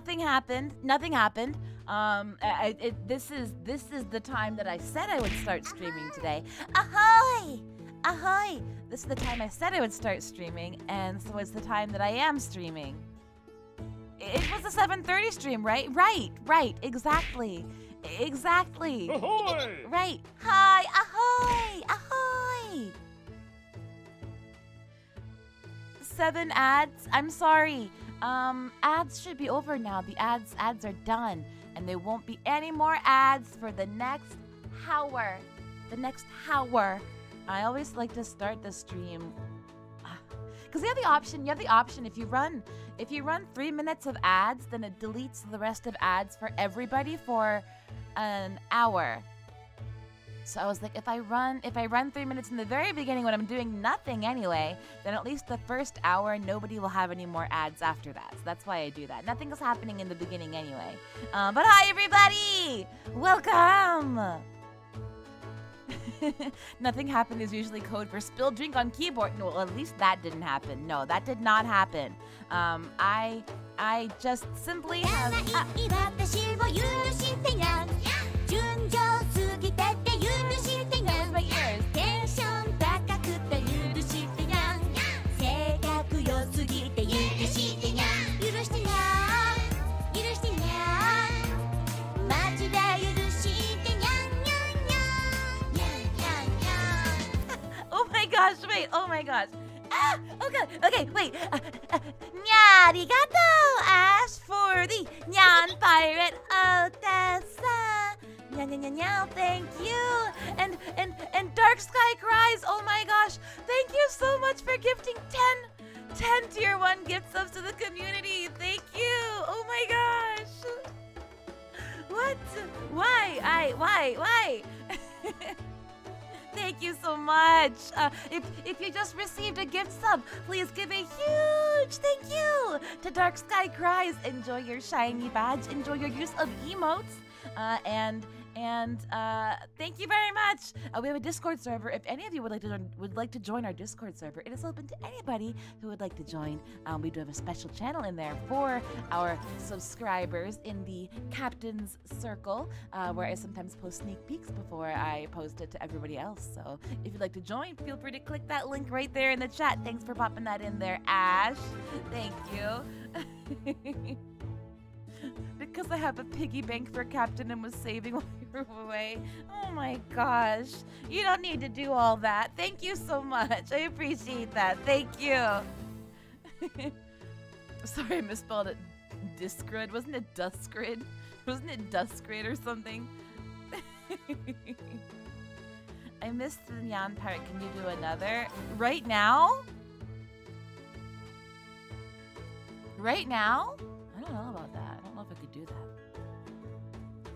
nothing happened. Nothing happened. Um, I, it, this is this is the time that I said I would start streaming today. Ahoy! Ahoy! This is the time I said I would start streaming, and so it's the time that I am streaming. It was a 7:30 stream, right? Right, right, exactly, exactly. Ahoy! Right. Hi, ahoy, ahoy. Seven ads. I'm sorry. Um, ads should be over now. The ads ads are done, and there won't be any more ads for the next hour. The next hour. I always like to start the stream because you have the option. You have the option if you run if you run three minutes of ads, then it deletes the rest of ads for everybody for an hour. So I was like, if I run if I run three minutes in the very beginning when I'm doing nothing anyway, then at least the first hour nobody will have any more ads after that. So that's why I do that. Nothing is happening in the beginning anyway. Uh, but hi everybody, welcome. Nothing happened is usually code for spilled drink on keyboard. No, well, at least that didn't happen. No, that did not happen. Um, I, I just simply have. Uh, gosh! Wait! Oh my gosh! Ah! Okay, okay, wait. Uh, uh, Ash, for the Nyan Pirate Odessa. Nya nya nya nya, thank you. And and and Dark Sky Cries, oh my gosh. Thank you so much for gifting 10 10 tier 1 gift subs to the community. Thank you. Oh my gosh. What? Why? I why? Why? Thank you so much. Uh, if if you just received a gift sub, please give a huge thank you to Dark Sky Cries. Enjoy your shiny badge. Enjoy your use of emotes. Uh, and and uh, thank you very much. Uh, we have a Discord server. If any of you would like to join, would like to join our Discord server, it is open to anybody who would like to join. Um, we do have a special channel in there for our subscribers in the Captain's Circle, uh, where I sometimes post sneak peeks before I post it to everybody else. So if you'd like to join, feel free to click that link right there in the chat. Thanks for popping that in there, Ash. Thank you. because I have a piggy bank for Captain and was saving while you were away. Oh my gosh. You don't need to do all that. Thank you so much. I appreciate that. Thank you. Sorry, I misspelled it. Discrid. Wasn't it Duskrid? Wasn't it Duskrid or something? I missed the Nyan part. Can you do another? Right now? Right now? I don't know about that. I don't know if I could do that.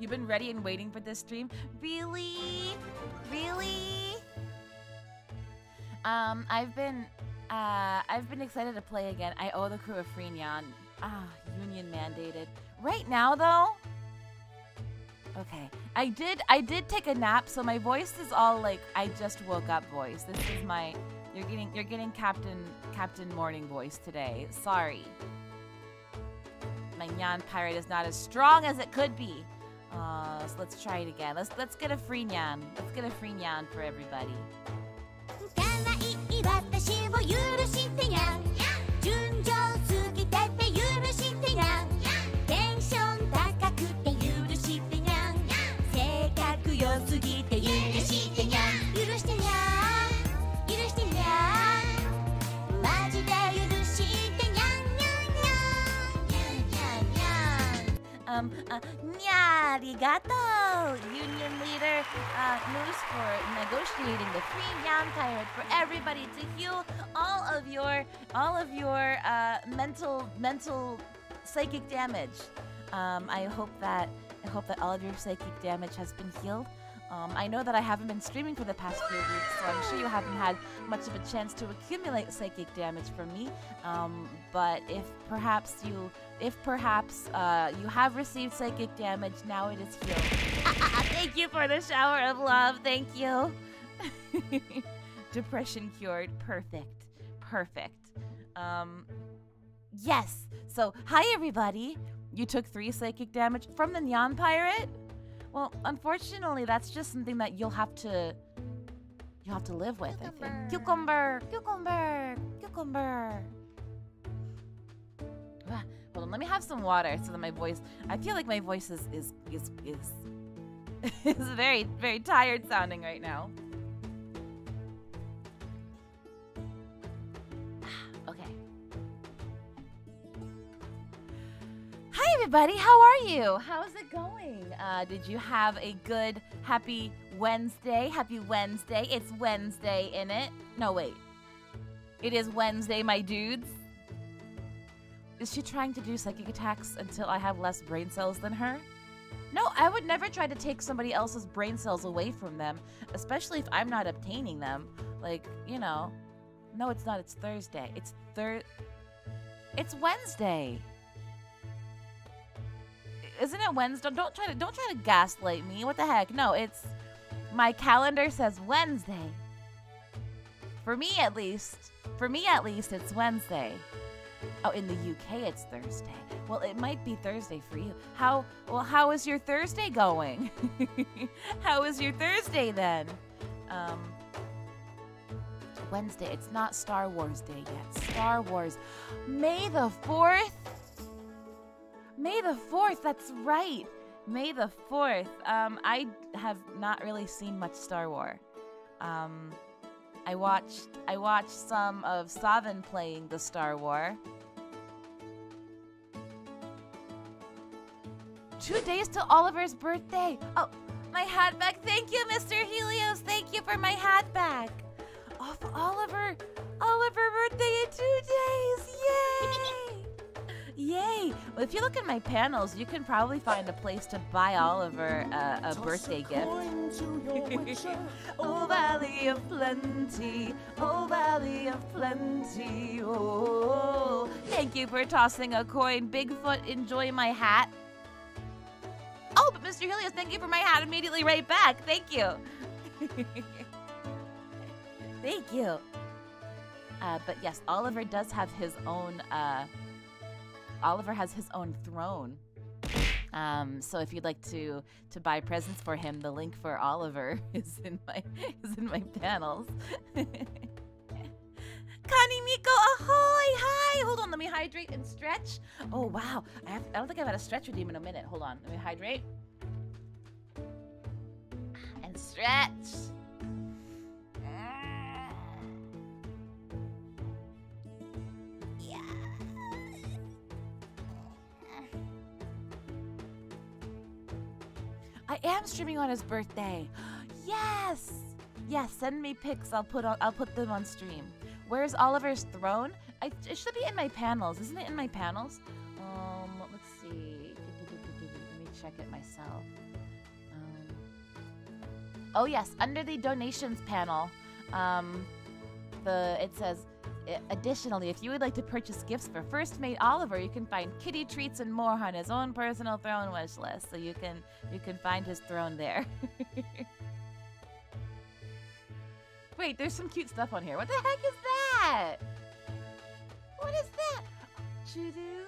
You've been ready and waiting for this stream? Really? Really? Um, I've been uh I've been excited to play again. I owe the crew a free Nyan. Ah, union mandated. Right now though? Okay. I did I did take a nap, so my voice is all like I just woke up voice. This is my you're getting you're getting Captain Captain Morning voice today. Sorry. My Nyan pirate is not as strong as it could be. Uh, so let's try it again. Let's let's get a free Nyan. Let's get a free Nyan for everybody. Um, uh, Nyarigato! Union leader uh, Moose for negotiating the free Nyan pirate for everybody to heal all of your all of your uh, mental mental psychic damage. Um, I hope that I hope that all of your psychic damage has been healed. Um, I know that I haven't been streaming for the past few weeks, so I'm sure you haven't had much of a chance to accumulate psychic damage from me. Um, but if perhaps you, if perhaps uh, you have received psychic damage, now it is healed. Thank you for the shower of love. Thank you. Depression cured. Perfect. perfect. Um, yes. So, hi everybody. You took three psychic damage from the Nyan Pirate. Well, unfortunately, that's just something that you'll have to you'll have to live with. I think. Cucumber, cucumber, cucumber. Ah, Hold on, let me have some water so that my voice. I feel like my voice is is is is, is very very tired sounding right now. Hi, everybody. How are you? How's it going? Uh, did you have a good, happy Wednesday? Happy Wednesday. It's Wednesday, in it. No, wait. It is Wednesday, my dudes. Is she trying to do psychic attacks until I have less brain cells than her? No, I would never try to take somebody else's brain cells away from them, especially if I'm not obtaining them. Like, you know. No, it's not. It's Thursday. It's thir. It's Wednesday. Isn't it Wednesday? Don't try to don't try to gaslight me. What the heck? No, it's my calendar says Wednesday. For me at least. For me at least it's Wednesday. Oh, in the UK it's Thursday. Well, it might be Thursday for you. How well how is your Thursday going? how is your Thursday then? Um Wednesday. It's not Star Wars Day yet. Star Wars. May the 4th? May the 4th, that's right. May the 4th. Um, I have not really seen much Star Wars. Um, I watched I watched some of Savin playing the Star War. Two days to Oliver's birthday. Oh, my hat back. Thank you, Mr. Helios. Thank you for my hat back. Off Oliver. Oliver birthday in two days. Yay! Yay! Well, if you look at my panels, you can probably find a place to buy Oliver uh, a birthday gift. oh, Valley of Plenty. Oh, Valley of Plenty. Oh, thank you for tossing a coin. Bigfoot, enjoy my hat. Oh, but Mr. Helios, thank you for my hat immediately right back. Thank you. thank you. Uh, but yes, Oliver does have his own. Uh, Oliver has his own throne. Um, so if you'd like to to buy presents for him, the link for Oliver is in my is in my panels. Kanimiko, ahoy! Hi! Hold on, let me hydrate and stretch. Oh wow, I, have, I don't think I've had a stretch redeem in a minute. Hold on, let me hydrate and stretch. I am streaming on his birthday. Yes. Yes, send me pics. I'll put on, I'll put them on stream. Where's Oliver's throne? I, it should be in my panels. Isn't it in my panels? Um, let's see. Let me check it myself. Um, oh yes, under the donations panel, um, the it says. "I- Additionally, if you would like to purchase gifts for First Mate Oliver, you can find kitty treats and more on his own personal throne wish list. So you can you can find his throne there. Wait, there's some cute stuff on here. What the heck is that? What is that? Chudu?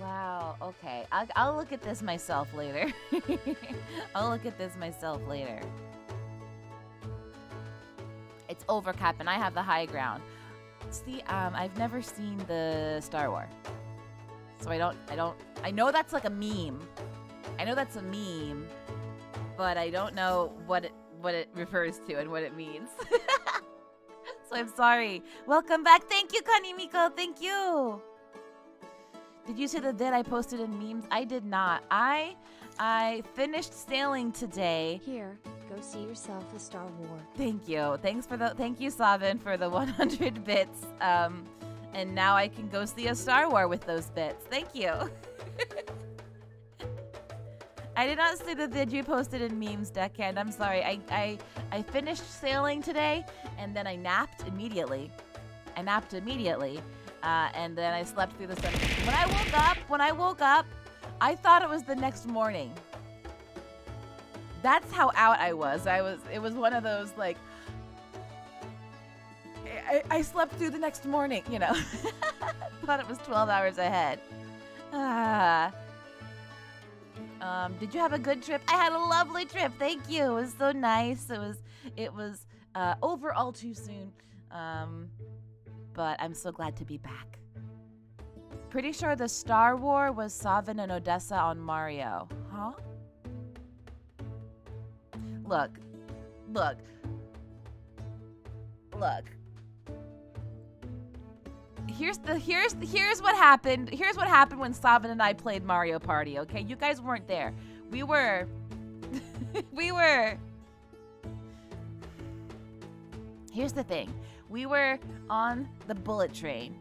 Wow, okay. I'll, I'll look at this myself later. I'll look at this myself later. It's overcap and I have the high ground. See, um, I've never seen the Star Wars. So I don't, I don't, I know that's like a meme. I know that's a meme, but I don't know what it, what it refers to and what it means. so I'm sorry. Welcome back. Thank you, Kanimiko. Thank you. Did you see the vid I posted in memes? I did not. I I finished sailing today. Here, go see yourself a Star War. Thank you. Thanks for the thank you, Savin, for the 100 bits. Um, and now I can go see a Star War with those bits. Thank you. I did not see the vid you posted in memes, Deckhand. I'm sorry. I, I I finished sailing today, and then I napped immediately. I napped immediately, uh, and then I slept through the sun. When I woke up, when I woke up, I thought it was the next morning. That's how out I was. I was. It was one of those like. I, I slept through the next morning, you know. Thought it was 12 hours ahead. Ah. Um, did you have a good trip? I had a lovely trip. Thank you. It was so nice. It was it was uh, over all too soon. Um, but I'm so glad to be back. Pretty sure the Star War was Savin and Odessa on Mario. Huh? Look. Look. Look. Here's the here's here's what happened. Here's what happened when Savin and I played Mario Party, okay? You guys weren't there. We were we were Here's the thing. We were on the bullet train.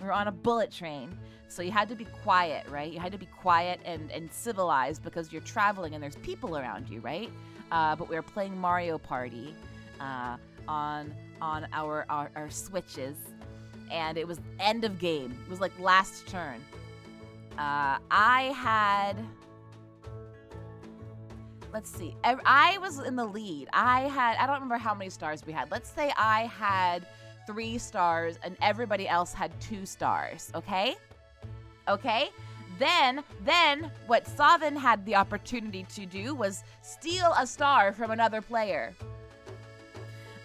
We were on a bullet train. So you had to be quiet, right? You had to be quiet and, and civilized because you're traveling and there's people around you, right? Uh, but we were playing Mario Party uh, on on our, our our switches, and it was end of game. It was like last turn. Uh, I had let's see. I, I was in the lead. I had, I don't remember how many stars we had. Let's say I had three stars and everybody else had two stars, okay? Okay? Then, then what Savin had the opportunity to do was steal a star from another player.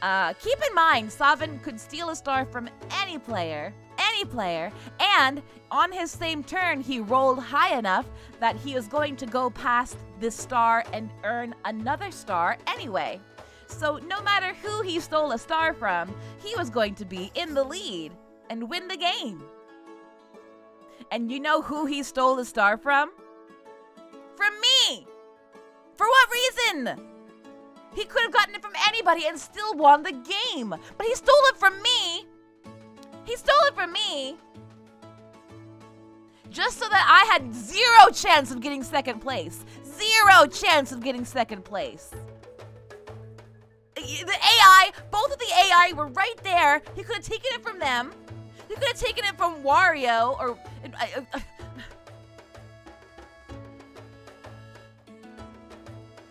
Uh, keep in mind, Savin could steal a star from any player, any player, and on his same turn, he rolled high enough that he is going to go past this star and earn another star anyway. So, no matter who he stole a star from, he was going to be in the lead and win the game. And you know who he stole the star from? From me! For what reason? He could have gotten it from anybody and still won the game. But he stole it from me. He stole it from me. Just so that I had zero chance of getting second place. Zero chance of getting second place. The AI, both of the AI were right there. He could have taken it from them. He could have taken it from Wario or. Uh, uh,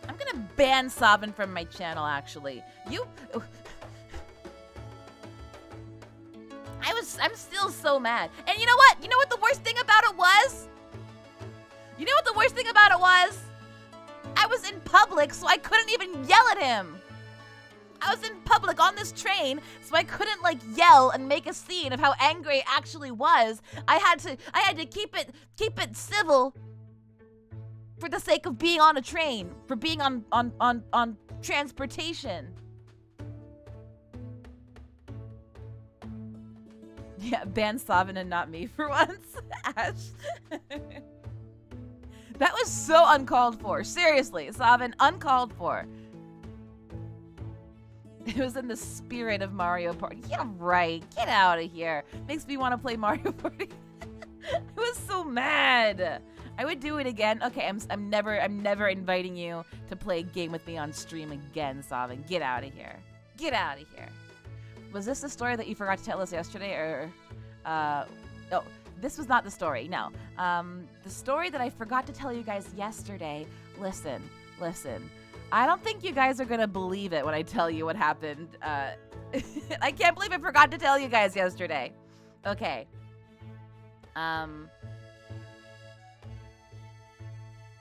I'm gonna ban Savin from my channel. Actually, you. I was. I'm still so mad. And you know what? You know what the worst thing about it was? You know what the worst thing about it was? I was in public, so I couldn't even yell at him. I was in public on this train, so I couldn't like yell and make a scene of how angry I actually was. I had to I had to keep it keep it civil for the sake of being on a train, for being on on on on transportation. Yeah, ban Savin and not me for once. Ash. that was so uncalled for. Seriously, Savin, uncalled for. It was in the spirit of Mario Party. Yeah, right. Get out of here. Makes me want to play Mario Party. I was so mad. I would do it again. Okay, I'm, I'm never I'm never inviting you to play a game with me on stream again, Savin. Get out of here. Get out of here. Was this the story that you forgot to tell us yesterday, or uh, oh, this was not the story. No, um, the story that I forgot to tell you guys yesterday. Listen, listen. I don't think you guys are gonna believe it when I tell you what happened. Uh, I can't believe I forgot to tell you guys yesterday. Okay. Um.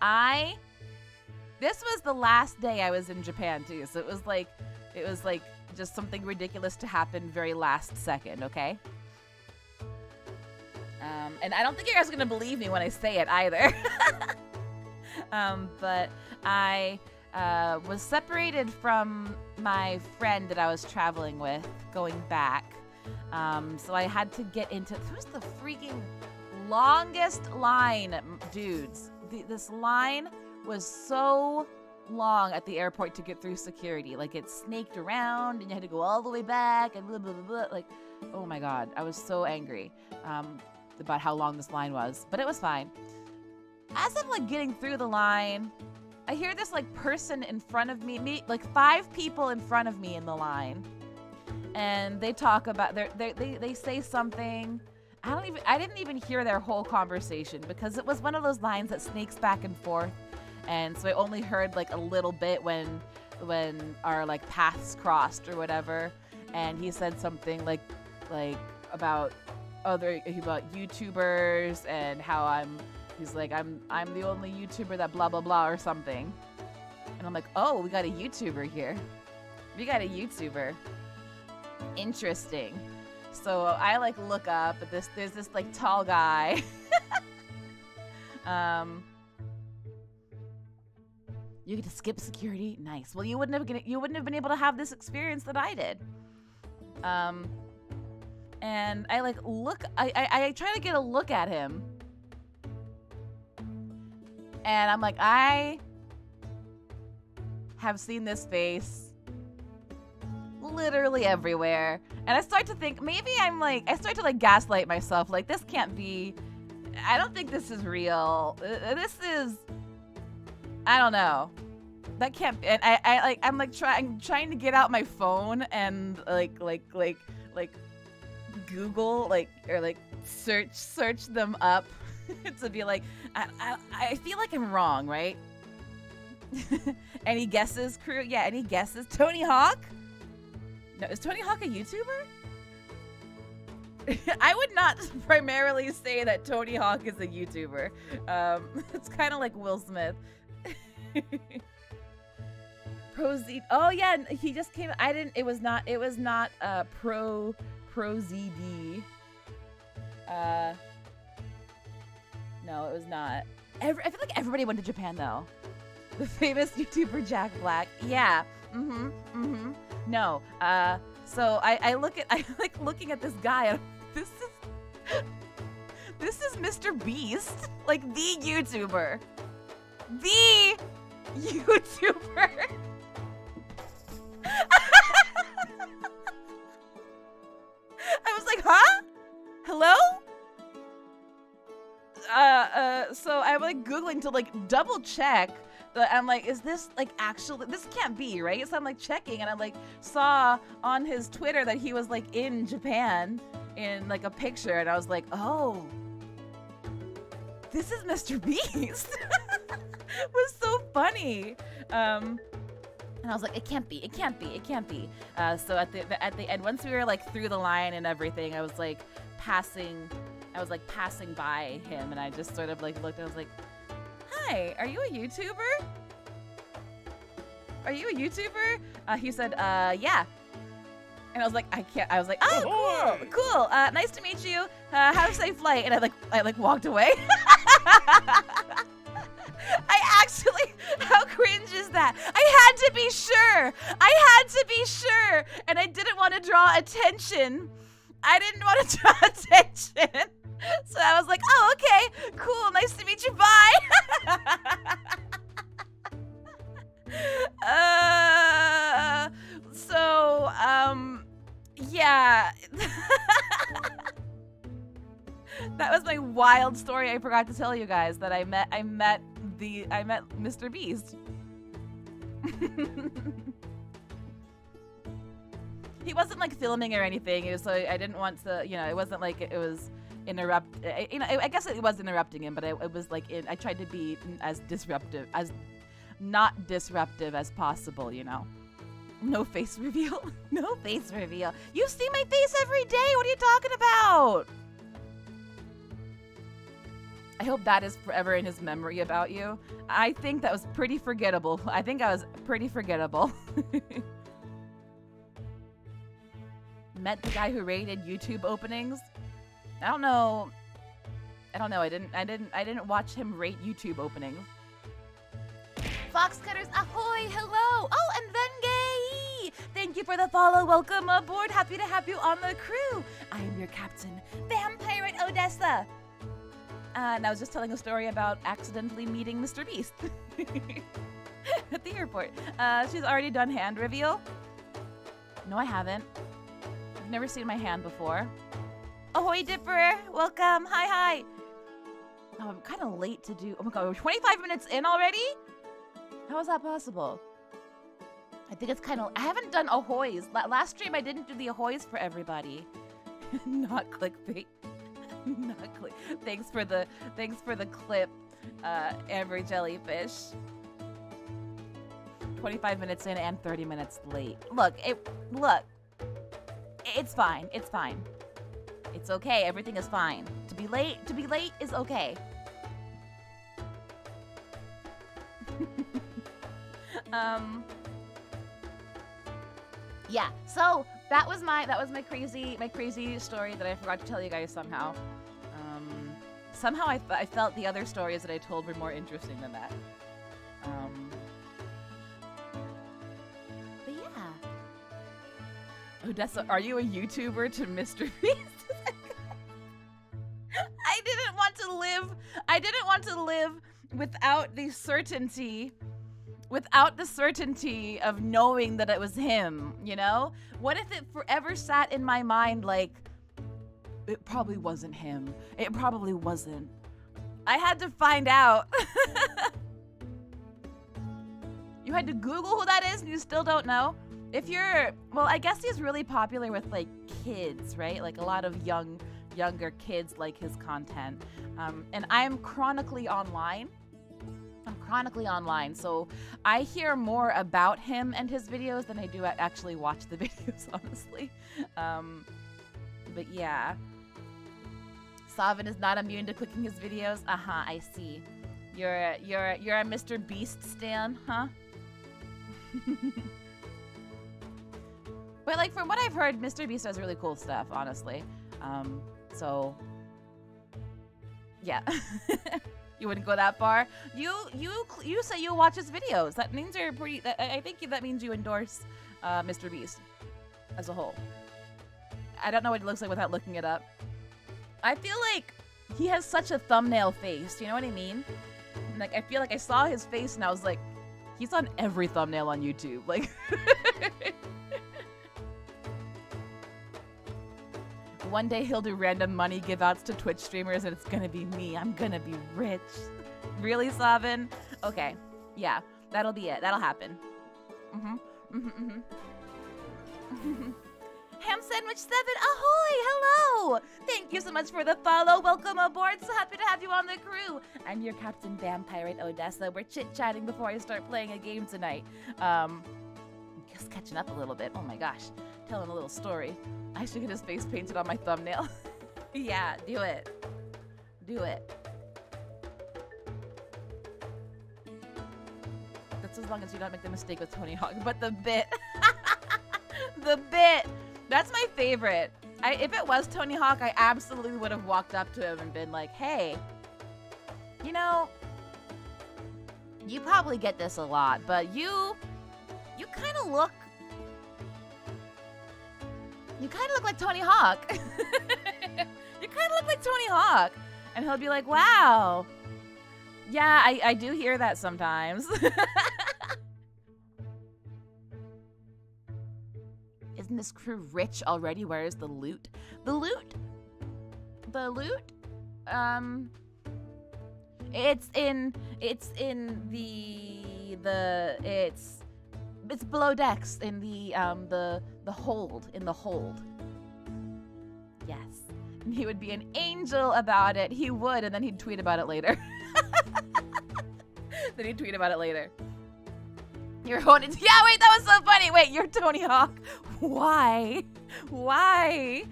I. This was the last day I was in Japan too, so it was like, it was like just something ridiculous to happen very last second. Okay. Um, and I don't think you guys are gonna believe me when I say it either. um, but I uh, was separated from my friend that I was traveling with going back. Um, so I had to get into. Who's the freaking longest line, dudes? The, this line was so long at the airport to get through security. Like it snaked around, and you had to go all the way back, and blah blah blah. blah. Like, oh my god, I was so angry um, about how long this line was, but it was fine. As I'm like getting through the line, I hear this like person in front of me, me like five people in front of me in the line, and they talk about they they they say something. I don't even I didn't even hear their whole conversation because it was one of those lines that snakes back and forth, and so I only heard like a little bit when when our like paths crossed or whatever. and he said something like like about other about YouTubers and how I'm he's like I'm I'm the only YouTuber that blah blah blah or something. And I'm like, "Oh, we got a YouTuber here. We got a YouTuber. Interesting." So I like look up at this there's this like tall guy. um you get to skip security. Nice. Well, you wouldn't have get, you wouldn't have been able to have this experience that I did. Um, and I like look. I, I I try to get a look at him, and I'm like, I have seen this face literally everywhere, and I start to think maybe I'm like I start to like gaslight myself. Like this can't be. I don't think this is real. Uh, This is. I don't know. That can't. And I, I like. I'm like trying, trying to get out my phone and like, like, like, like, Google like or like search, search them up to be like. I, I, I feel like I'm wrong, right? any guesses, crew? Yeah, any guesses? Tony Hawk? No, is Tony Hawk a YouTuber? I would not primarily say that Tony Hawk is a YouTuber. Um, it's kind of like Will Smith. Pro Z. Oh yeah, he just came. I didn't. It was not. It was not uh, Pro Pro ZD. Uh, no, it was not. Every, I feel like everybody went to Japan though. The famous YouTuber Jack Black. Yeah. Mm-hmm. Mm-hmm. No. Uh. So I I look at I like looking at this guy. And this is this is Mr. Beast, like the YouTuber, the YouTuber. I was like, huh? Hello? Uh, uh, so I'm like Googling to like double check that I'm like, is this like actually, this can't be, right? So I'm like checking and I like saw on his Twitter that he was like in Japan in like a picture and I was like, oh, this is Mr. Beast. it was so funny. Um, and I was like, it can't be, it can't be, it can't be. Uh, so at the at the end, once we were like through the line and everything, I was like passing, I was like passing by him, and I just sort of like looked. I was like, "Hi, are you a YouTuber? Are you a YouTuber?" Uh, he said, "Uh, yeah." And I was like, I can't. I was like, oh, cool, cool. Uh, nice to meet you. Uh, have a safe flight. And I like, I like walked away. I actually, how cringe is that? I had to be sure. I had to be sure. And I didn't want to draw attention. I didn't want to draw attention. So I was like, oh, okay, cool. Nice to meet you. Bye. uh, so, um, yeah. that was my wild story I forgot to tell you guys that I met I met the I met Mr. Beast. he wasn't like filming or anything. It was so I didn't want to, you know, it wasn't like it was interrupt. I- You know, I I guess it was interrupting him, but it, it was like in, I tried to be as disruptive as not disruptive as possible. You know. No face reveal. no face reveal. You see my face every day. What are you talking about? I hope that is forever in his memory about you. I think that was pretty forgettable. I think I was pretty forgettable. Met the guy who rated YouTube openings. I don't know. I don't know. I didn't. I didn't. I didn't watch him rate YouTube openings. Fox Cutters, ahoy! Hello! Oh, and Vengay! Thank you for the follow. Welcome aboard. Happy to have you on the crew. I am your captain, Vampirate Odessa. And I was just telling a story about accidentally meeting Mr. Beast at the airport. Uh, she's already done hand reveal. No, I haven't. I've never seen my hand before. Ahoy, Dipper! Welcome. Hi, hi. Oh, I'm kind of late to do. Oh my god, we're 25 minutes in already? How is that possible? I think it's kind of. I haven't done ahoys. La- last stream, I didn't do the ahoys for everybody. Not clickbait. Not click. Thanks for the thanks for the clip, uh, Amber Jellyfish. 25 minutes in and 30 minutes late. Look, it look. it's fine. It's fine. It's okay. Everything is fine. To be late, to be late is okay. um yeah so that was my that was my crazy my crazy story that i forgot to tell you guys somehow um somehow I, I felt the other stories that i told were more interesting than that um but yeah odessa are you a youtuber to mr beast i didn't want to live i didn't want to live without the certainty without the certainty of knowing that it was him, you know? What if it forever sat in my mind like, it probably wasn't him. It probably wasn't. I had to find out. you had to Google who that is and you still don't know? If you're, well, I guess he's really popular with like kids, right? Like a lot of young, younger kids like his content. Um, and I'm chronically online I'm chronically online, so I hear more about him and his videos than I do actually watch the videos, honestly. Um, but yeah. Savin is not immune to clicking his videos. Uh-huh, I see. You're you're you're a Mr. Beast stan, huh? but like from what I've heard, Mr. Beast does really cool stuff, honestly. Um, so yeah. You wouldn't go that far. You you you say you watch his videos. That means you're pretty. I think that means you endorse uh, Mr. Beast as a whole. I don't know what he looks like without looking it up. I feel like he has such a thumbnail face. Do you know what I mean? Like I feel like I saw his face and I was like, he's on every thumbnail on YouTube. Like. One day he'll do random money give outs to Twitch streamers and it's gonna be me. I'm gonna be rich. really, Savin? Okay. Yeah, that'll be it. That'll happen. Mm-hmm. Mm-hmm. Mm-hmm. Ham Sandwich 7, ahoy! Hello! Thank you so much for the follow. Welcome aboard. So happy to have you on the crew. I'm your Captain Vampirate Odessa. We're chit-chatting before I start playing a game tonight. Um, just catching up a little bit. Oh my gosh. Telling a little story. I should get his face painted on my thumbnail. yeah, do it. Do it. That's as long as you don't make the mistake with Tony Hawk. But the bit. the bit. That's my favorite. I, if it was Tony Hawk, I absolutely would have walked up to him and been like, hey, you know, you probably get this a lot, but you, you kind of look you kind of look like Tony Hawk. you kind of look like Tony Hawk. And he'll be like, wow. Yeah, I, I do hear that sometimes. Isn't this crew rich already? Where is the loot? The loot? The loot? Um, it's in, it's in the, the, it's it's below decks in the um the the hold in the hold. Yes. And he would be an angel about it. He would, and then he'd tweet about it later. then he'd tweet about it later. You're holding. Yeah, wait, that was so funny. Wait, you're Tony Hawk. Why? Why?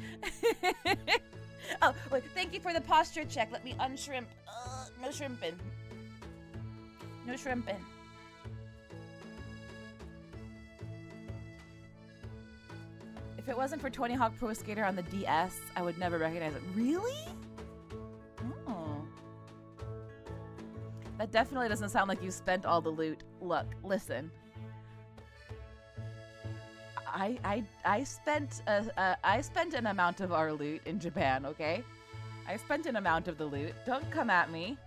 oh, wait, thank you for the posture check. Let me unshrimp. Uh, no shrimping. No shrimping. If it wasn't for Tony Hawk Pro Skater on the DS, I would never recognize it. Really? Oh. That definitely doesn't sound like you spent all the loot. Look, listen. I I I spent a, a I spent an amount of our loot in Japan, okay? I spent an amount of the loot. Don't come at me.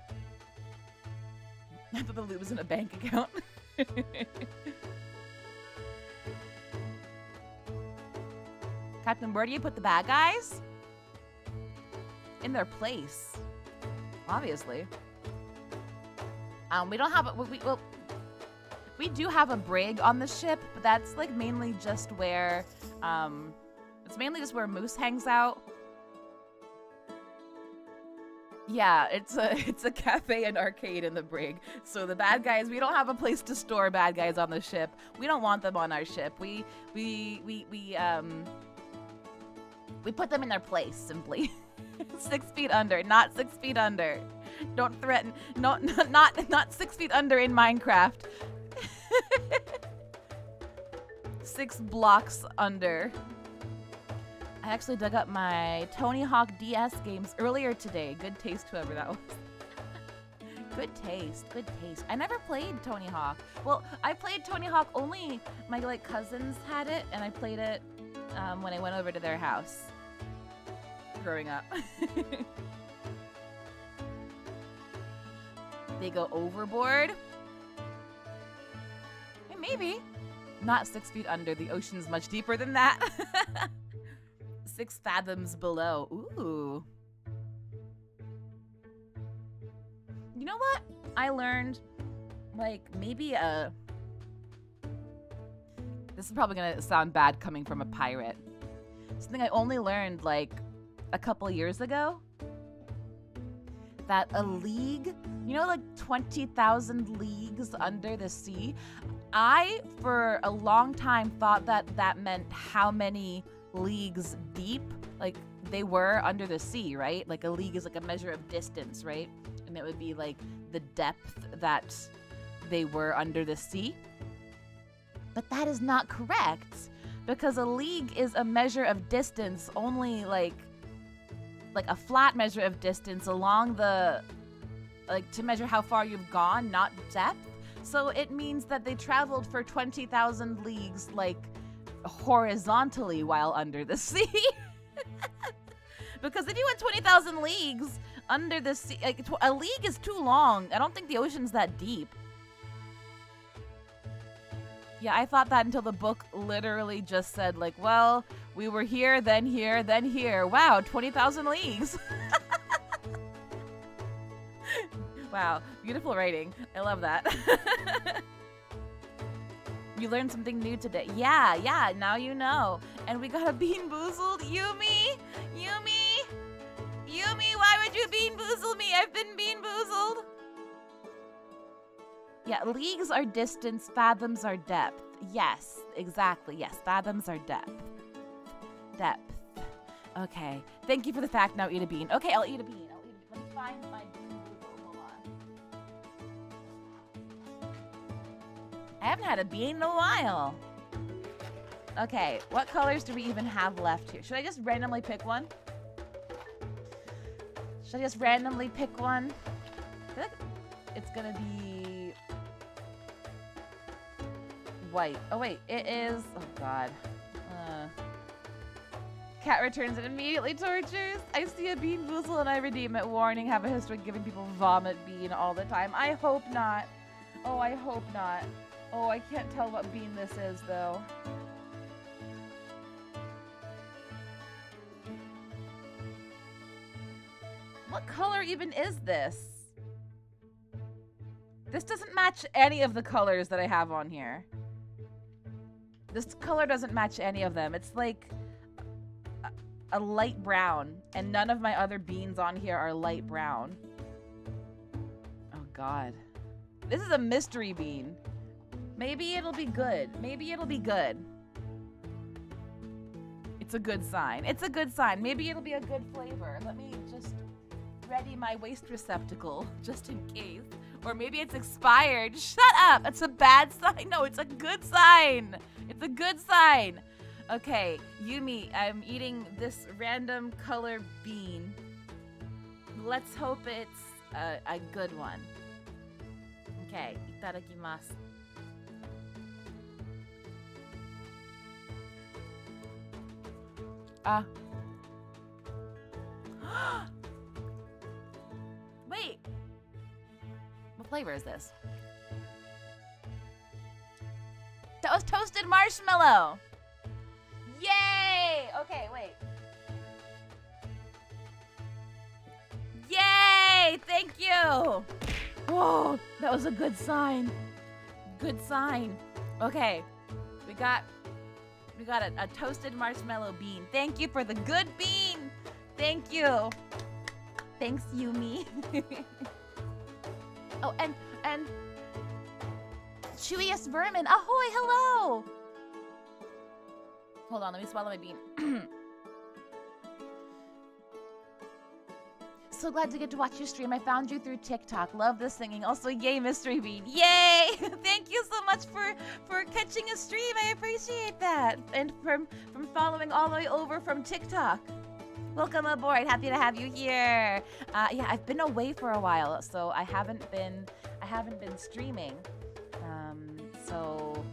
I thought the loot was in a bank account. Captain, where do you put the bad guys? In their place. Obviously. Um, we don't have a, we, well, we do have a brig on the ship, but that's like mainly just where, um, it's mainly just where Moose hangs out. Yeah, it's a it's a cafe and arcade in the brig. So the bad guys, we don't have a place to store bad guys on the ship. We don't want them on our ship. We we we we um We put them in their place, simply. six feet under, not six feet under. Don't threaten. No, not not, six feet under in Minecraft. six blocks under. I actually dug up my Tony Hawk DS games earlier today. Good taste, whoever that was. good taste, good taste. I never played Tony Hawk. Well, I played Tony Hawk only my like cousins had it, and I played it um, when I went over to their house growing up. they go overboard. Maybe. Not six feet under. The ocean's much deeper than that. six fathoms below. Ooh. You know what? I learned, like, maybe a. This is probably gonna sound bad coming from a pirate. Something I only learned, like, a couple years ago. That a league, you know, like 20,000 leagues under the sea? I, for a long time, thought that that meant how many leagues deep, like they were under the sea, right? Like a league is like a measure of distance, right? And it would be like the depth that they were under the sea. But that is not correct because a league is a measure of distance only like like a flat measure of distance along the like to measure how far you've gone, not depth. So it means that they traveled for 20,000 leagues like horizontally while under the sea. because if you went 20,000 leagues under the sea, like, a league is too long. I don't think the ocean's that deep. Yeah, I thought that until the book literally just said, like, well, we were here, then here, then here. Wow, 20,000 leagues. wow, beautiful writing. I love that. You learned something new today. Yeah, yeah, now you know. And we got a bean boozled. Yumi! Yumi! Yumi, why would you bean boozle me? I've been bean boozled. Yeah, leagues are distance, fathoms are depth. Yes, exactly. Yes, fathoms are depth. Depth. Okay. Thank you for the fact. Now eat a bean. Okay, I'll eat a bean. I'll eat a, let me find my I haven't had a bean in a while. Okay, what colors do we even have left here? Should I just randomly pick one? Should I just randomly pick one? It's gonna be white. Oh wait, it is. Oh god. Uh, cat returns and immediately tortures. I see a bean boozle and I redeem it. Warning: Have a history of giving people vomit bean all the time. I hope not. Oh, I hope not. Oh, I can't tell what bean this is, though. What color even is this? This doesn't match any of the colors that I have on here. This color doesn't match any of them. It's like a, light brown, and none of my other beans on here are light brown. Oh, God. This is a mystery bean. Maybe it'll be good. Maybe it'll be good. It's a good sign. It's a good sign. Maybe it'll be a good flavor. Let me just ready my waste receptacle just in case. Or maybe it's expired. Shut up. It's a bad sign. No, it's a good sign. It's a good sign. Okay, Yumi, I'm eating this random color bean. Let's hope it's a, a good one. Okay, itadakimasu. Ah. Wait. What flavor is this? That was toasted marshmallow. Yay! Okay, wait. Yay! Thank you. Whoa, that was a good sign. Good sign. Okay, we got we got a, a toasted marshmallow bean. Thank you for the good bean. Thank you. Thanks, Yumi. oh, and and chewiest vermin. Ahoy, hello. Hold on, let me swallow my bean. so glad to get to watch your stream. I found you through TikTok. Love the singing. Also, yay, Mystery Bean. Yay! Thank you so much for for catching a stream. I appreciate that. And from from following all the way over from TikTok. Welcome aboard. Happy to have you here. Uh, yeah, I've been away for a while, so I haven't been I haven't been streaming. Um, so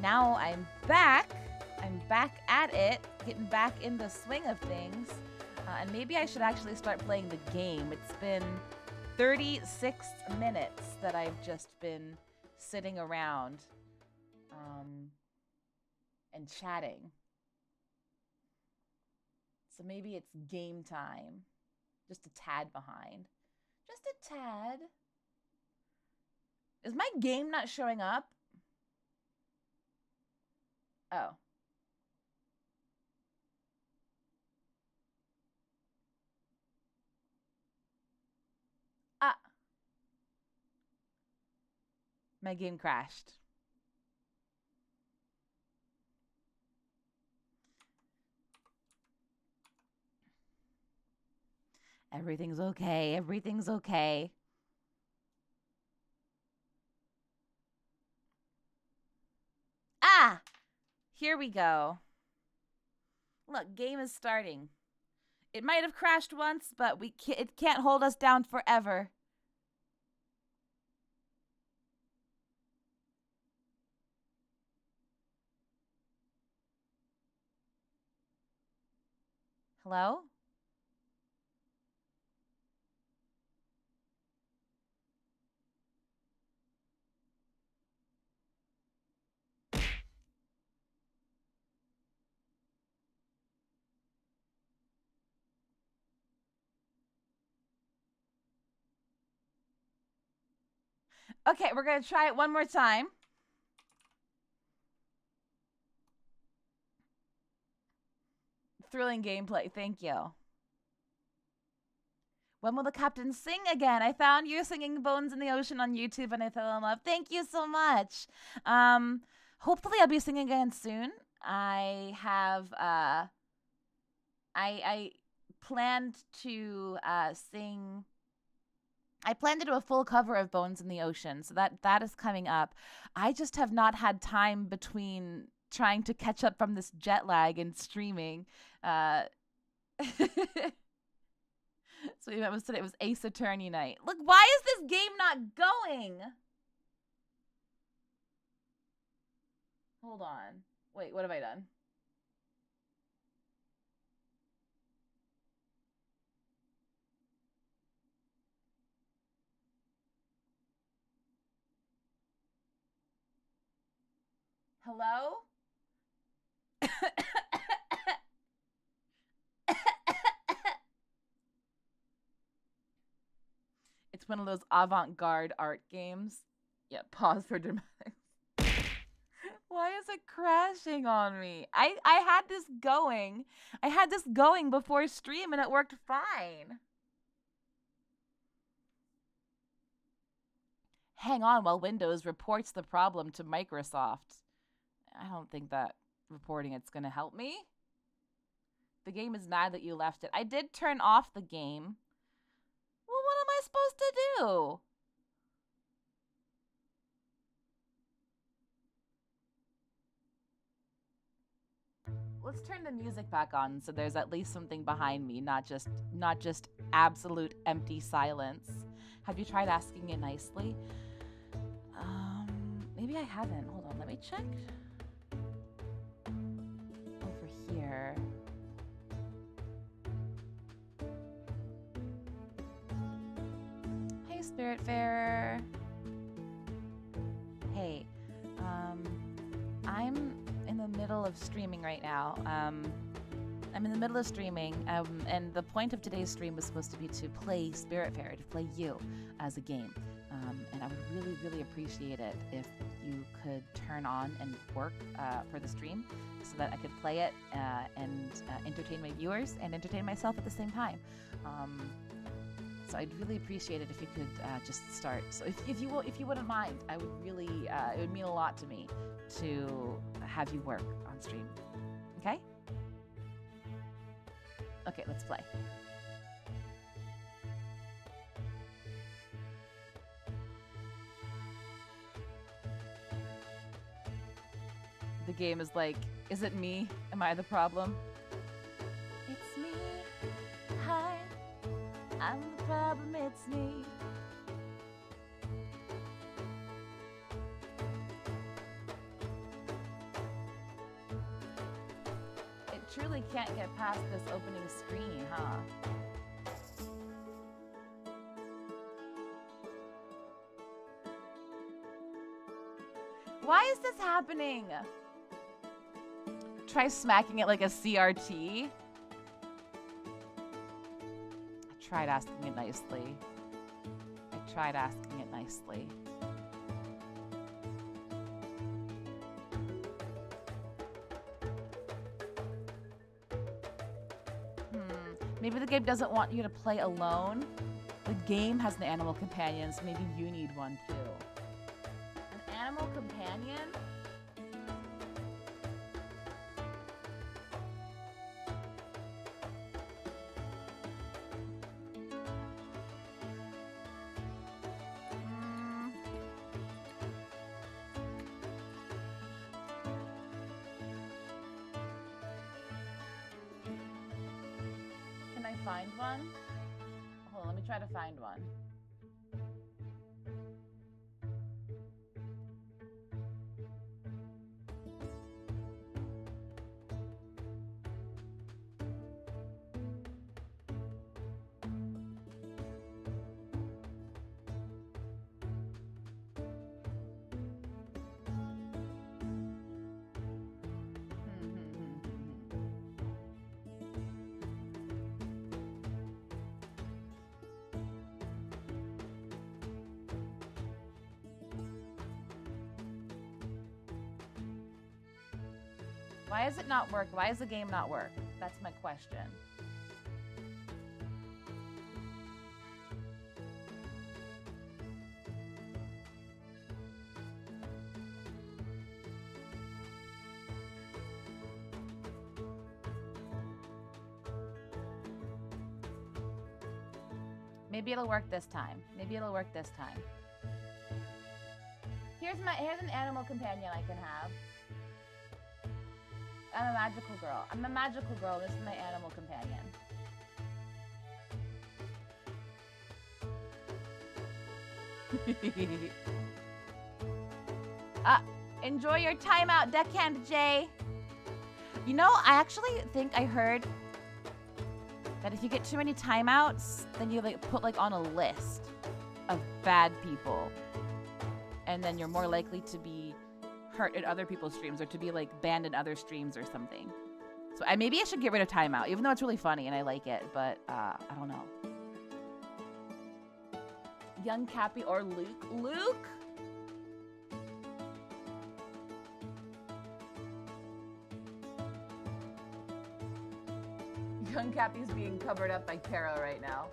now I'm back. I'm back at it, getting back in the swing of things. Uh, and maybe I should actually start playing the game. It's been 36 minutes that I've just been sitting around um, and chatting. So maybe it's game time. Just a tad behind. Just a tad. Is my game not showing up? Oh. Ah. My game crashed. Everything's okay. Everything's okay. Ah! Here we go. Look, game is starting. It might have crashed once, but we ca- it can't hold us down forever. Hello? Okay, we're going to try it one more time. Thrilling gameplay. Thank you. When will the captain sing again? I found you singing Bones in the Ocean on YouTube and I fell in love. Thank you so much. Um, hopefully I'll be singing again soon. I have uh I I planned to uh sing I plan to do a full cover of Bones in the Ocean, so that that is coming up. I just have not had time between trying to catch up from this jet lag and streaming. Uh, so it was today. It was Ace Attorney night. Look, why is this game not going? Hold on. Wait, what have I done? Hello? it's one of those avant-garde art games. Yeah, pause for dramatics. Why is it crashing on me? I I had this going. I had this going before stream and it worked fine. Hang on while Windows reports the problem to Microsoft. I don't think that reporting it's going to help me. The game is mad that you left it. I did turn off the game. Well, what am I supposed to do? Let's turn the music back on so there's at least something behind me, not just not just absolute empty silence. Have you tried asking it nicely? Um, maybe I haven't. Hold on, let me check. Here. Hey, Spirit Spiritfarer. Hey, um, I'm in the middle of streaming right now. Um, I'm in the middle of streaming, um, and the point of today's stream was supposed to be to play Spirit Spiritfarer, to play you as a game. And I would really, really appreciate it if you could turn on and work uh, for the stream so that I could play it uh, and uh, entertain my viewers and entertain myself at the same time. Um, so I'd really appreciate it if you could uh, just start. So if, if you will, if you wouldn't mind, I would really uh, it would mean a lot to me to have you work on stream. Okay. Okay, let's play. The game is like, is it me? Am I the problem? It's me. Hi. I'm the problem, it's me. It truly can't get past this opening screen, huh? Why is this happening? Try smacking it like a CRT. I tried asking it nicely. I tried asking it nicely. Hmm. Maybe the game doesn't want you to play alone. The game has an animal companion, so maybe you need one too. An animal companion? It not work? Why does the game not work? That's my question. Maybe it'll work this time. Maybe it'll work this time. Here's my here's an animal companion I can have. I'm a magical girl. I'm a magical girl. This is my animal companion. uh, enjoy your timeout, Deckhand Jay. You know, I actually think I heard that if you get too many timeouts, then you like put like on a list of bad people, and then you're more likely to be hurt in other people's streams or to be like banned in other streams or something. So I maybe I should get rid of timeout, even though it's really funny and I like it, but uh, I don't know. Young Cappy or Luke? Luke? Young Cappy's being covered up by Kara right now.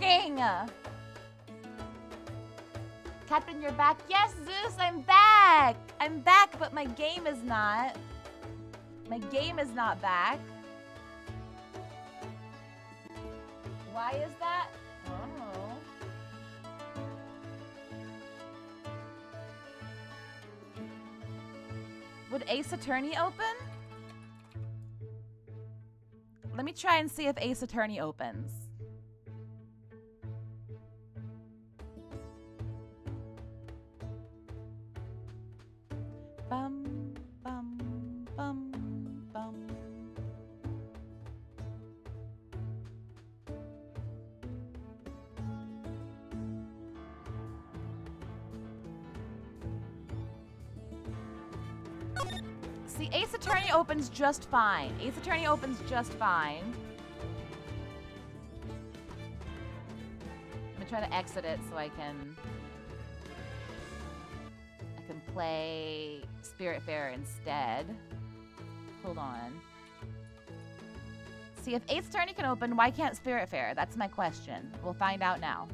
Working! Captain, you're back. Yes, Zeus, I'm back! I'm back, but my game is not. My game is not back. Why is that? Oh. Would Ace Attorney open? Let me try and see if Ace Attorney opens. Just fine. Ace Attorney opens just fine. I'm gonna try to exit it so I can I can play Spiritfarer instead. Hold on. See, if Ace Attorney can open, why can't Spiritfarer? That's my question. We'll find out now.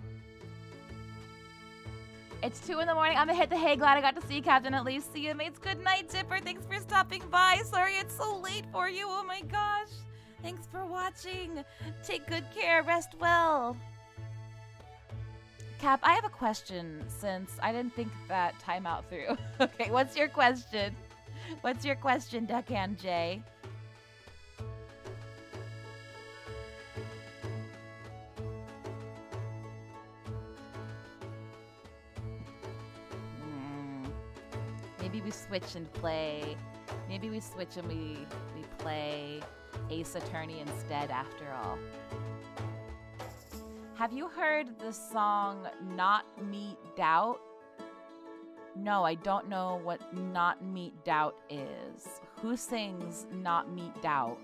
It's 2 in the morning. I'm gonna hit the hay. Glad I got see Captain, at least. See you, mates. Good night, Dipper. Thanks for stopping by. Sorry it's so late for you. Oh my gosh. Thanks for watching. Take good care. Rest well. Cap, I have a question since I didn't think that timeout through. okay, what's your question? What's your question, Deckhand J? Switch and play. Maybe we switch and we we play Ace Attorney instead after all. Have you heard the song Not Meet Doubt? No, I don't know what Not Meet Doubt is. Who sings Not Meet Doubt?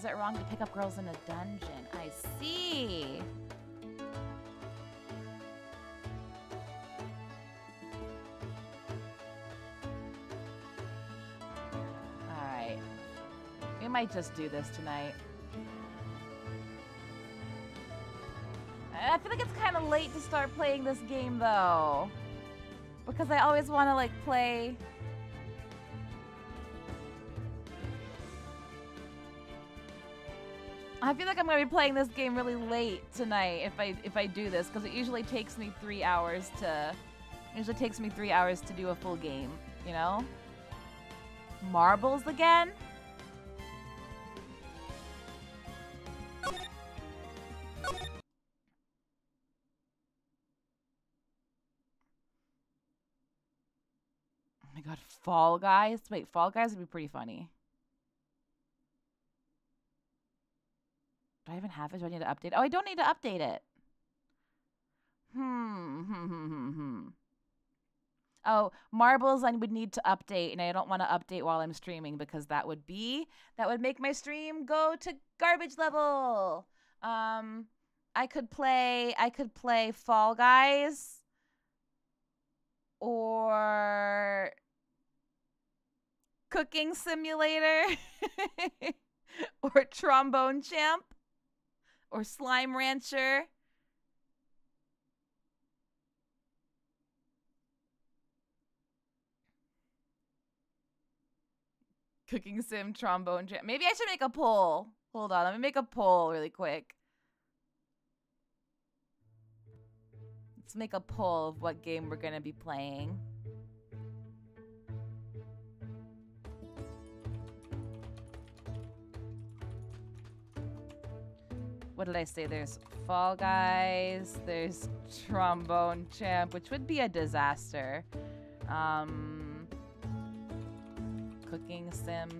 Is It Wrong to Pick Up Girls in a Dungeon? I see. We might just do this tonight. I feel like it's kind of late to start playing this game, though. Because I always want to, like, play... I feel like I'm gonna be playing this game really late tonight if I if I do this because it usually takes me three hours to usually takes me three hours to do a full game. You know, marbles again. Oh my god, Fall Guys. Wait, Fall Guys would be pretty funny. Do I even have it? Do I need to update? Oh, I don't need to update it. Hmm. Hmm. Hmm. Hmm. hmm. Oh, marbles I would need to update, and I don't want to update while I'm streaming because that would be that would make my stream go to garbage level. Um, I could play I could play Fall Guys or Cooking Simulator or Trombone Champ or Slime Rancher. Cooking Sim, Trombone Champ. Maybe I should make a poll. Hold on, let me make a poll really quick. Let's make a poll of what game we're to be playing. What did I say? There's Fall Guys, there's Trombone Champ, which would be a disaster. Um, cooking Sim,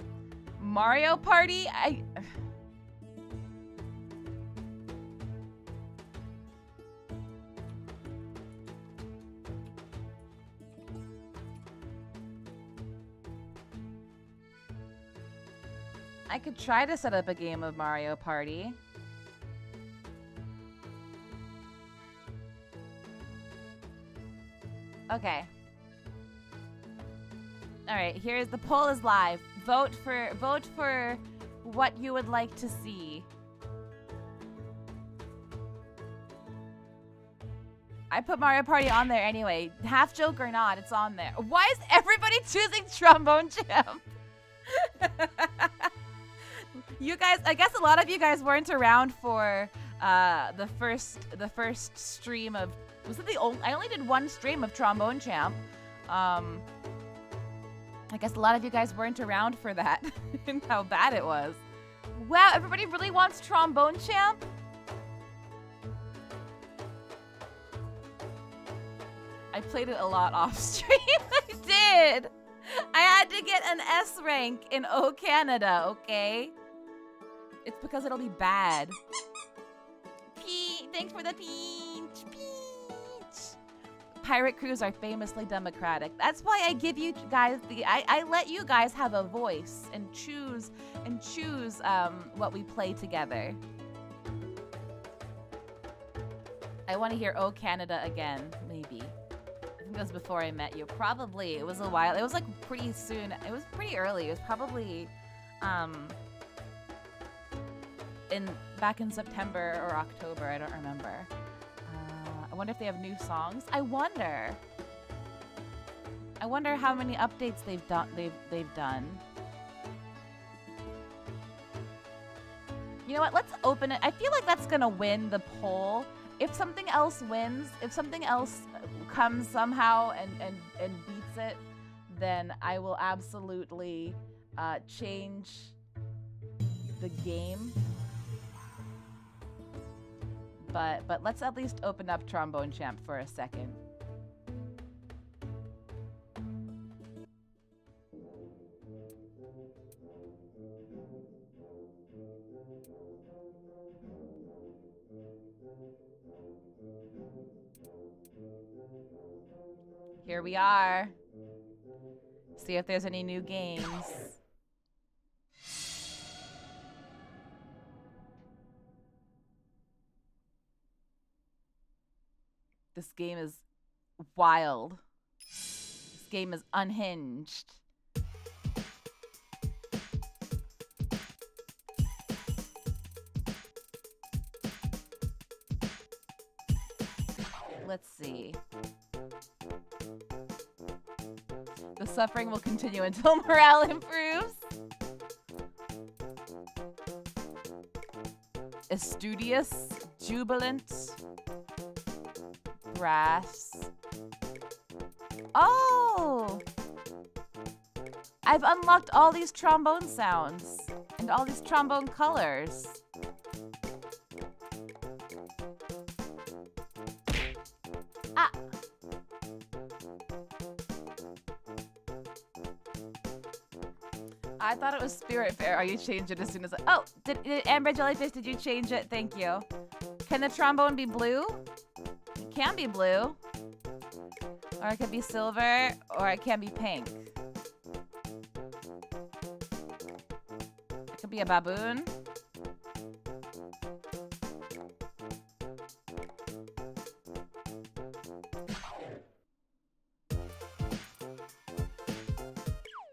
Mario Party. I. I could try to set up a game of Mario Party. Okay. All right, here's the poll is live. Vote for vote for what you would like to see. I put Mario Party on there anyway. Half joke or not, it's on there. Why is everybody choosing Trombone Champ? you guys, I guess a lot of you guys weren't around for uh, the first the first stream of was it the only? I only did one stream of Trombone Champ. Um, I guess a lot of you guys weren't around for that and how bad it was. Wow, everybody really wants Trombone Champ? I played it a lot off stream. I did. I had to get an S rank in O Canada, okay? It's because it'll be bad. P, thanks for the peach. Pirate crews are famously democratic. That's why I give you guys the I, I let you guys have a voice and choose and choose um, what we play together. I want to hear "Oh Canada" again, maybe. I think it was before I met you. Probably it was a while. It was like pretty soon. It was pretty early. It was probably um, in back in September or October. I don't remember. Uh, I wonder if they have new songs. I wonder. I wonder how many updates they've done. They've they've done. You know what? Let's open it. I feel like that's gonna win the poll. If something else wins, if something else comes somehow and and and beats it, then I will absolutely uh, change the game. But but let's at least open up Trombone Champ for a second. Here we are. See if there's any new games. This game is wild. This game is unhinged. Let's see. The suffering will continue until morale improves. Studious, jubilant, brass. Oh! I've unlocked all these trombone sounds and all these trombone colors. Ah! I thought it was Spiritfarer. Oh, you changed it as soon as I. Oh, did, did Amber Jellyfish? Did you change it? Thank you. Can the trombone be blue? Can be blue. Or it could be silver, or it can be pink. It could be a baboon.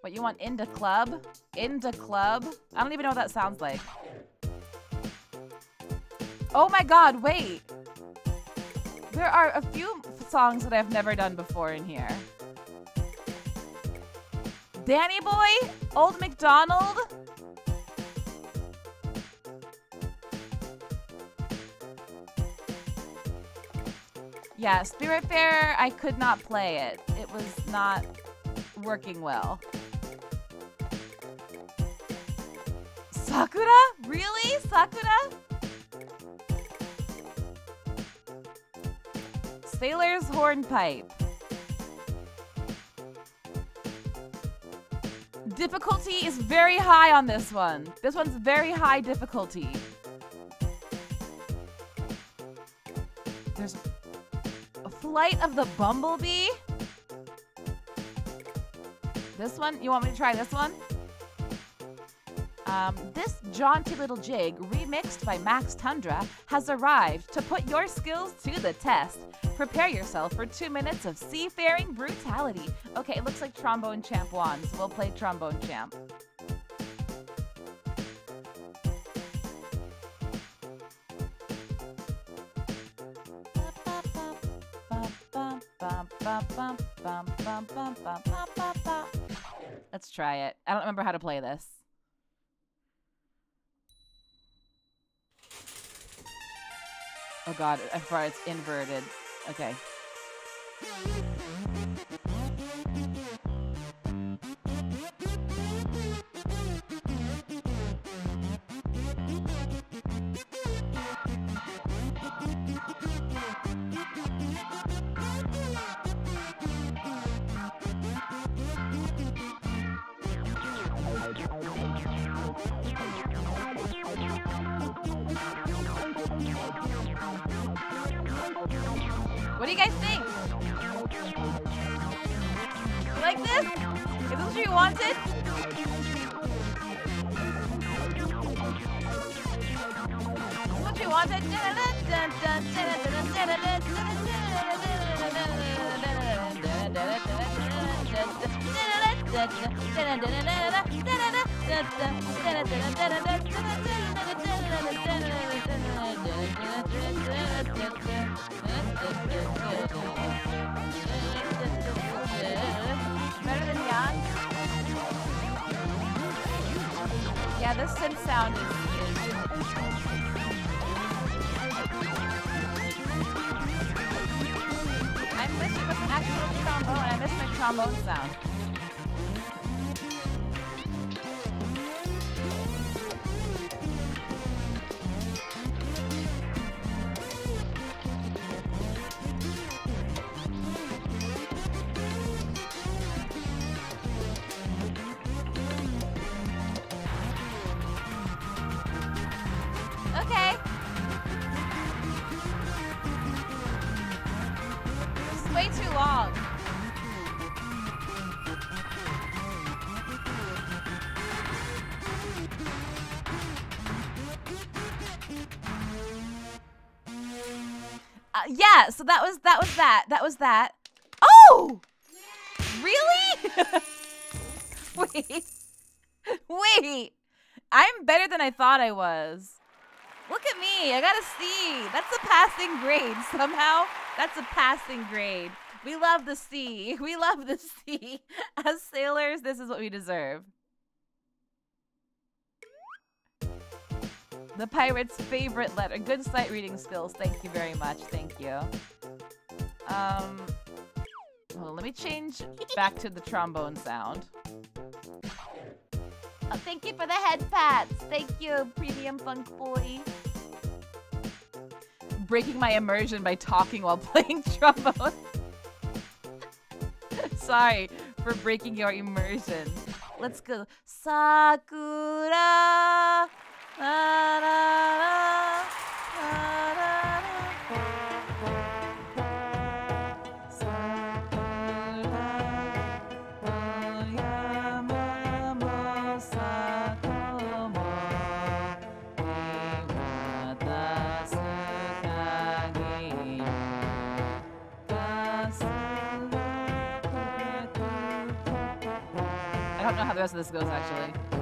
What you want? Into club? Into club? I don't even know what that sounds like. Oh my god, wait. There are a few songs that I've never done before in here. Danny Boy? Old McDonald? Yeah, Spiritfarer, I could not play it. It was not working well. Sakura? Really? Sakura? Sailor's Hornpipe. Difficulty is very high on this one. This one's very high difficulty. There's a Flight of the Bumblebee. This one? You want me to try this one? Um, this jaunty little jig, remixed by Max Tundra, has arrived to put your skills to the test. Prepare yourself for two minutes of seafaring brutality. Okay, it looks like Trombone Champ won, so we'll play Trombone Champ. Let's try it. I don't remember how to play this. Oh god, I forgot it's inverted. Okay. What do you guys think? You like this? Is this what you wanted? What you wanted? Better than Young? Yeah, this synth sound is, is I miss it with an actual trombone. I miss my trombone sound. That. Oh! Really? Wait. Wait. I'm better than I thought I was. Look at me. I got a C. That's a passing grade somehow. That's a passing grade. We love the C. We love the C. As sailors, this is what we deserve. The pirate's favorite letter. Good sight reading skills. Thank you very much. Thank you. Um, well, let me change back to the trombone sound. Oh, thank you for the head pats. Thank you, premium funk boy. Breaking my immersion by talking while playing trombone. Sorry for breaking your immersion. Let's go. Sakura. La, la, la, don't know how the rest of this goes actually.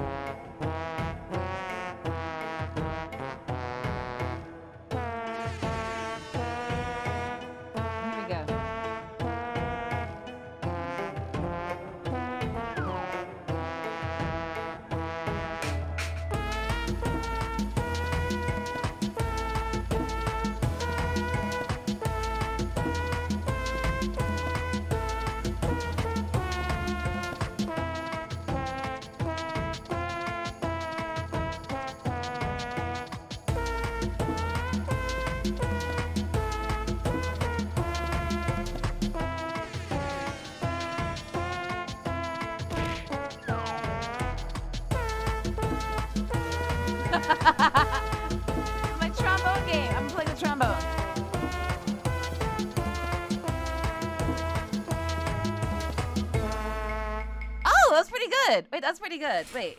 Pretty good. Wait.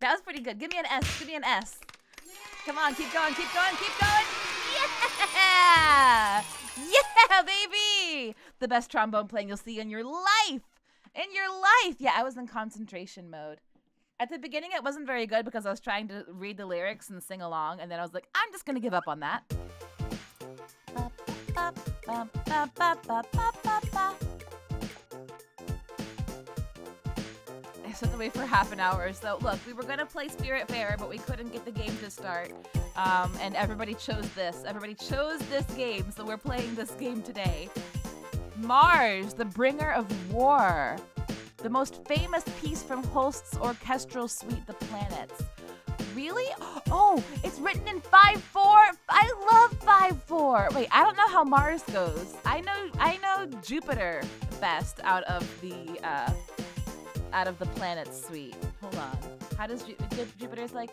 That was pretty good. Give me an S. Give me an S. Come on, keep going, keep going, keep going. Yeah! Yeah, baby! The best trombone playing you'll see in your life. In your life. Yeah, I was in concentration mode. At the beginning, it wasn't very good because I was trying to read the lyrics and sing along, and then I was like, I'm just gonna give up on that. Sat away for half an hour. So look, we were gonna play Spiritfarer, but we couldn't get the game to start, um, and everybody chose this. Everybody chose this game, so we're playing this game today. Mars, the bringer of war. The most famous piece from Holst's orchestral suite, The Planets. Really? Oh, it's written in 5-4. I love 5-4. Wait, I don't know how Mars goes. I know I know Jupiter best out of the uh out of the planet suite. Hold on. How does Ju- Jupiter's like?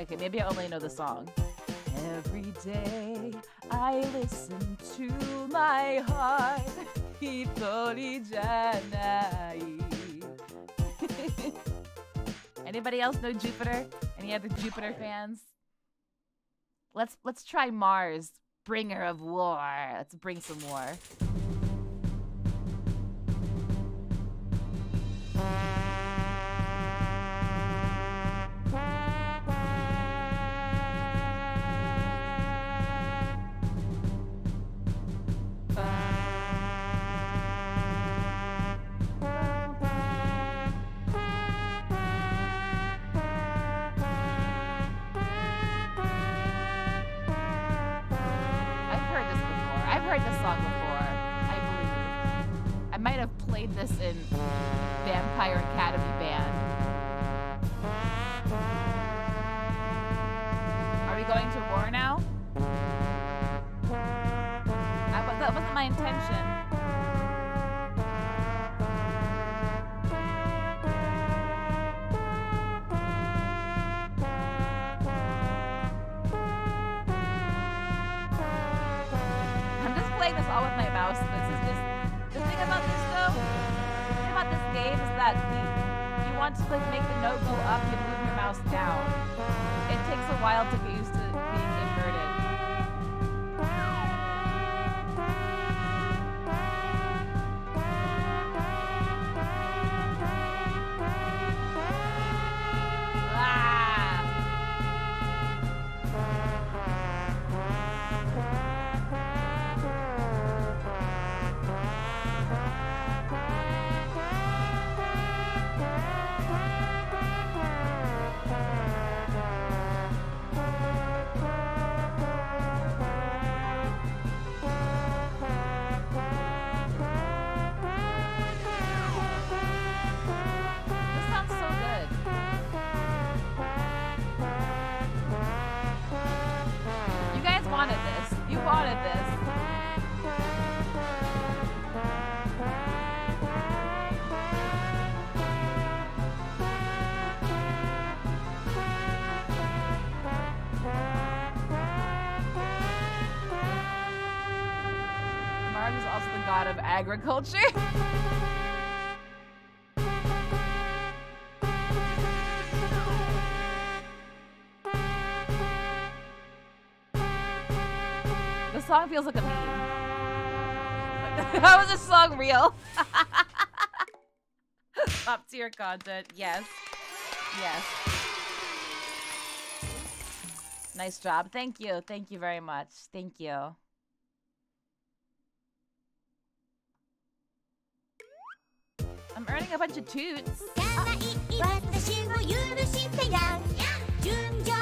Okay, maybe I only know the song. Every day I listen to my heart. Anybody else know Jupiter? Any other Jupiter fans? Let's let's try Mars, bringer of war. Let's bring some war. This in Vampire Academy Band. Are we going to war now? I, that wasn't my intention. Like make the note go up, you move your mouse down. It takes a while to god of agriculture. The song feels like a meme. How is this song real? Top tier content. Yes. Yes. Nice job. Thank you. Thank you very much. Thank you. I'm earning a bunch of toots. Uh, 甘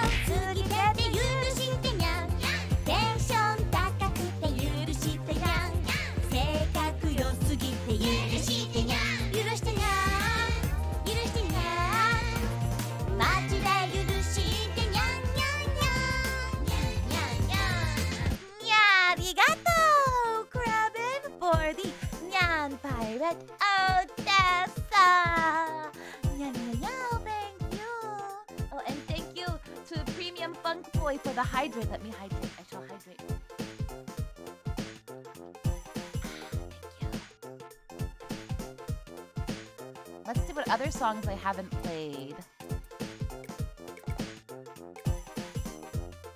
songs I haven't played.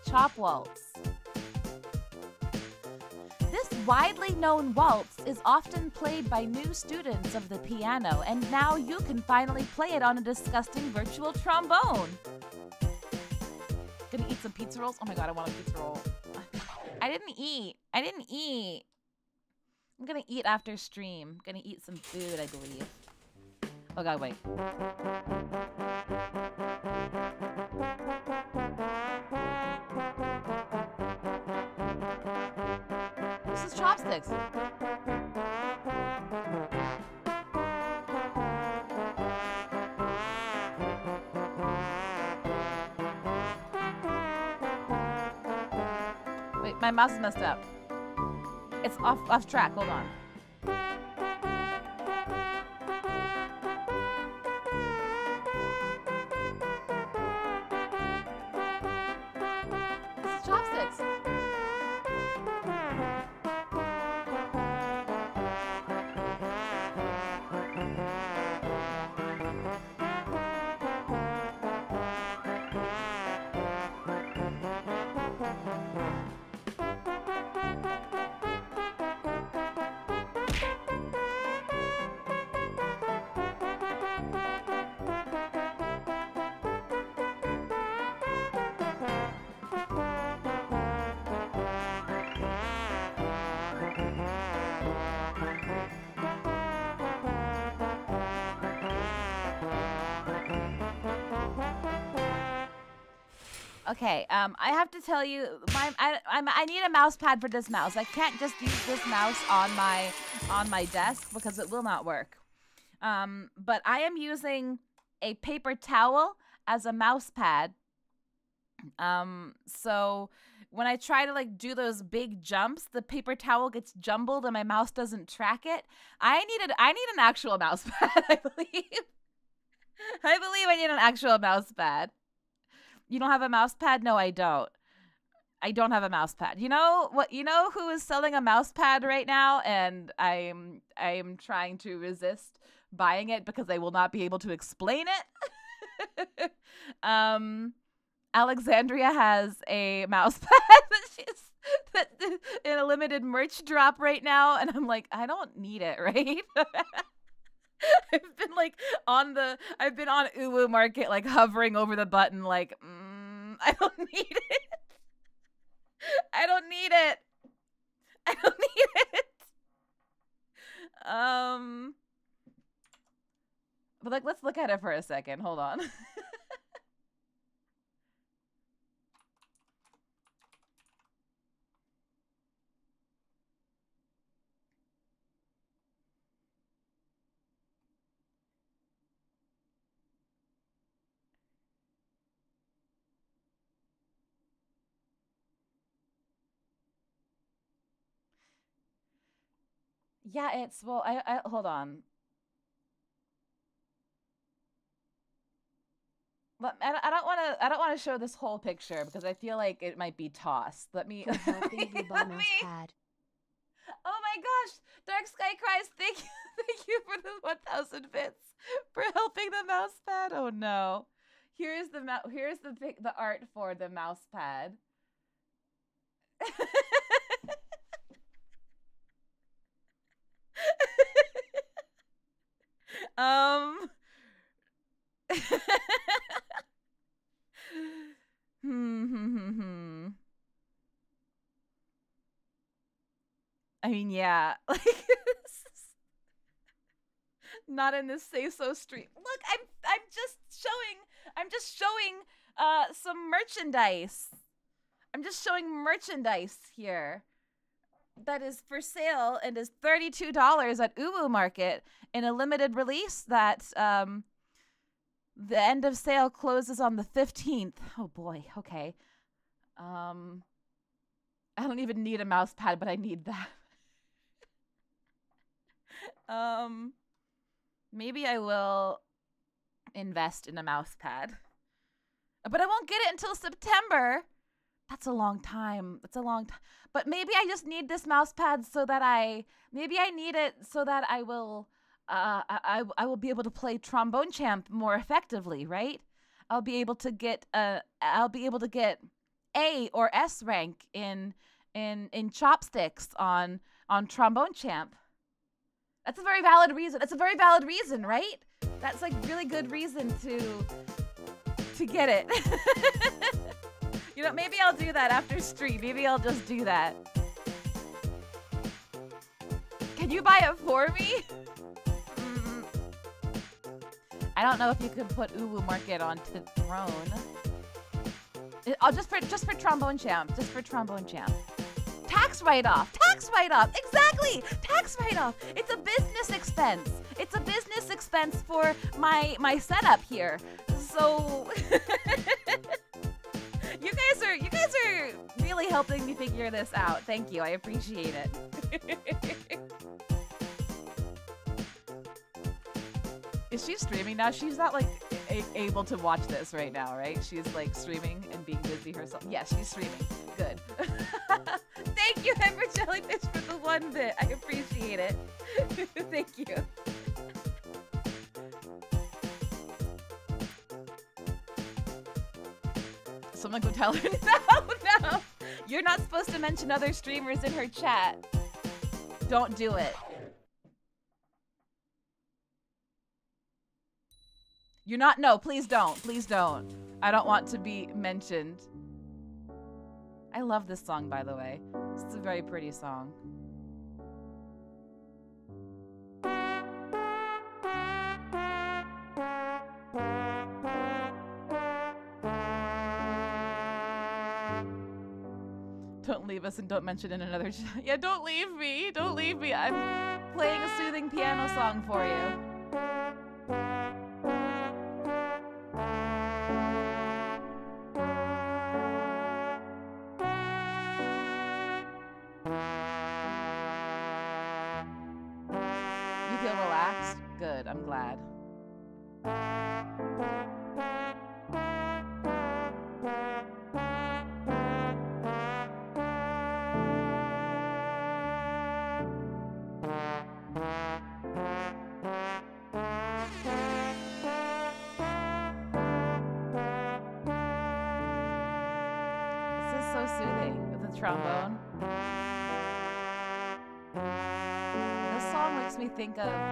Chop Waltz. This widely known waltz is often played by new students of the piano, and now you can finally play it on a disgusting virtual trombone. Gonna eat some pizza rolls? Oh my god, I want a pizza roll. I didn't eat. I didn't eat. I'm gonna eat after stream. I'm gonna eat some food, I believe. God, wait. This is chopsticks. Wait, my mouse is messed up. It's off off track. Hold on. Okay, um, I have to tell you, my I I'm, I need a mouse pad for this mouse. I can't just use this mouse on my on my desk because it will not work. Um, but I am using a paper towel as a mouse pad. Um, so when I try to like do those big jumps, the paper towel gets jumbled and my mouse doesn't track it. I needed I need an actual mouse pad, I believe. I believe I need an actual mouse pad. You don't have a mouse pad? No, I don't. I don't have a mouse pad. You know what? You know who is selling a mouse pad right now, and I'm I'm trying to resist buying it because I will not be able to explain it. um, Alexandria has a mouse pad that she's that in a limited merch drop right now, and I'm like, I don't need it, right? I've been like on the I've been on Uwu Market like hovering over the button like mm, I don't need it. I don't need it. I don't need it. Um But like let's look at it for a second. Hold on. Yeah, it's well. I, I hold on. Let, I, don't- I don't want to. I don't want to show this whole picture because I feel like it might be tossed. Let me. For helping you buy let me- pad. Oh my gosh! Dark Sky cries. Thank you, thank you for the one thousand bits for helping the mouse pad. Oh no! Here's the Here's the the art for the mouse pad. um. hmm, hmm, hmm, hmm. I mean, yeah, like not in this say so stream. Look, I'm I'm just showing I'm just showing uh some merchandise. I'm just showing merchandise here that is for sale and is $32 at Uwu Market in a limited release that um the end of sale closes on the 15th. Oh boy, okay. Um I don't even need a mouse pad, but I need that. um maybe I will invest in a mouse pad. But I won't get it until September. That's a long time. That's a long time. But maybe I just need this mouse pad so that I maybe I need it so that I will uh I I, I will be able to play trombone champ more effectively, right? I'll be able to get uh I'll be able to get A or S rank in in in chopsticks on on trombone champ. That's a very valid reason. That's a very valid reason, right? That's like really good reason to to get it. you know, maybe I'll do that after stream. Maybe I'll just do that. Can you buy it for me? Mm. I don't know if you could put Uwu Market onto Throne. I'll just for just for trombone champ, just for trombone champ. Tax write-off, tax write-off, exactly. Tax write-off. It's a business expense. It's a business expense for my my setup here. So guys are you guys are really helping me figure this out. Thank you. I appreciate it. Is she streaming now? She's not like a- able to watch this right now, right? She's like streaming and being busy herself. Yes, she's streaming. Good. Thank you, Ember Jellyfish, for the one bit. I appreciate it. Thank you. Someone go tell her. No, no. You're not supposed to mention other streamers in her chat. Don't do it. You're not. No, please don't. Please don't. I don't want to be mentioned. I love this song, by the way. It's a very pretty song. Don't leave us and don't mention in another. Yeah, don't leave me. Don't leave me. I'm playing a soothing piano song for you. Makes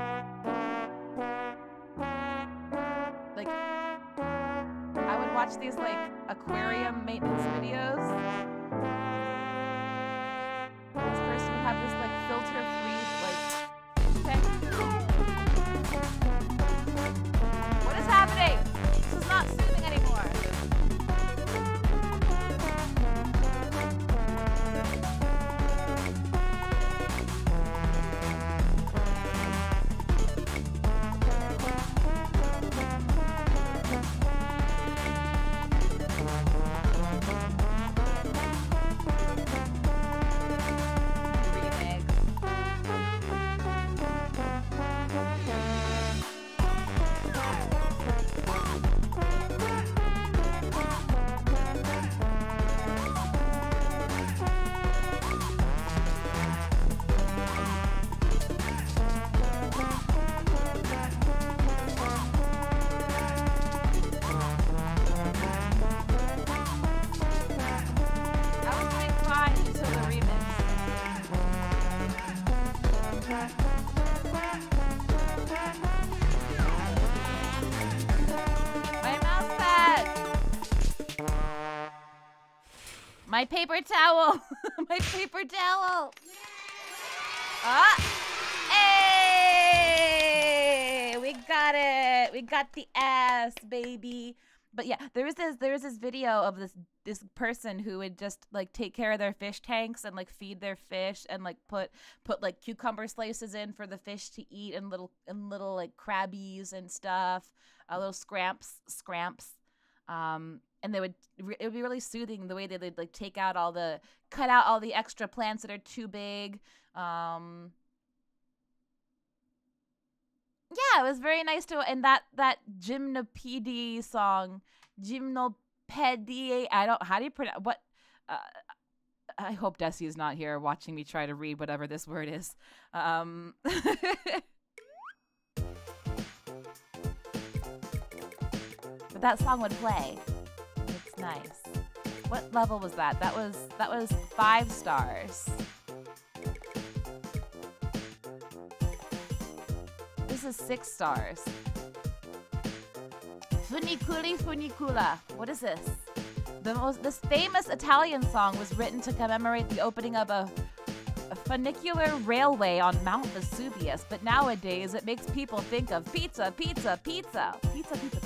My paper towel. My paper towel. Ah. Hey! We got it. We got the ass, baby. But yeah, there was this there was this video of this this person who would just like take care of their fish tanks and like feed their fish and like put put like cucumber slices in for the fish to eat and little and little like crabbies and stuff, uh, little scramps scramps. Um, and they would it would be really soothing the way they would like take out all the cut out all the extra plants that are too big. Um, yeah, it was very nice to and that that gymnopedie song, gymnopedie. I don't how do you pronounce what? Uh, I hope Desi is not here watching me try to read whatever this word is. Um, but that song would play. Nice. What level was that? That was that was five stars. This is six stars. Funiculi funicula. What is this? The most this famous Italian song was written to commemorate the opening of a, a funicular railway on Mount Vesuvius, but nowadays it makes people think of pizza, pizza, pizza, pizza, pizza.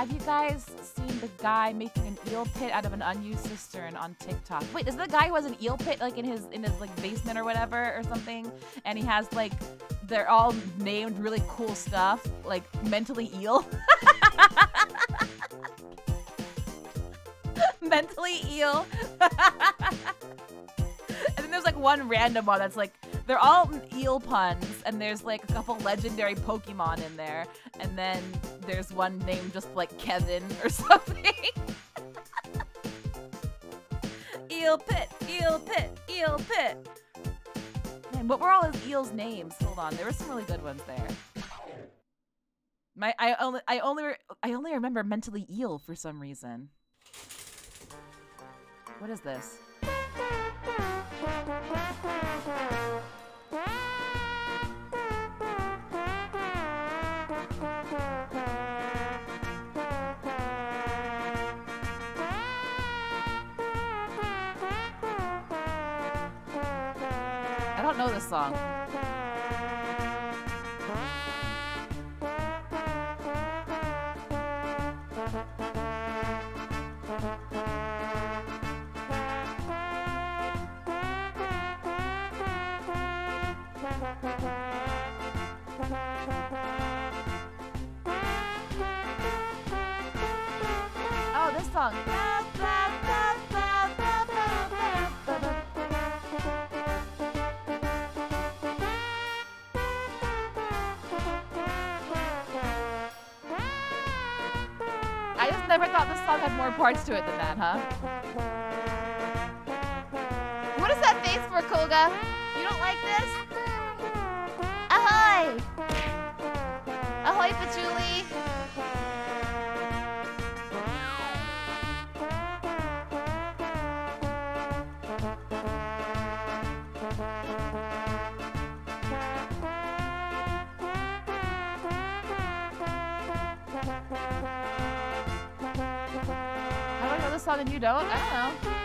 Have you guys seen the guy making an eel pit out of an unused cistern on TikTok? Wait, is the guy who has an eel pit like in his in his like basement or whatever or something? And he has like they're all named really cool stuff, like mentally eel. mentally eel. then there's like one random one that's like they're all eel puns, and there's like a couple legendary Pokemon in there, and then there's one named just like Kevin or something. eel pit, eel pit, eel pit. Man, what were all his eels' names? Hold on, there were some really good ones there. My, I only, I only, I only remember mentally eel for some reason. What is this? this song. Oh, this song. More parts to it than that, huh? What is that face for, Koga? You don't like this? Don't? I don't know.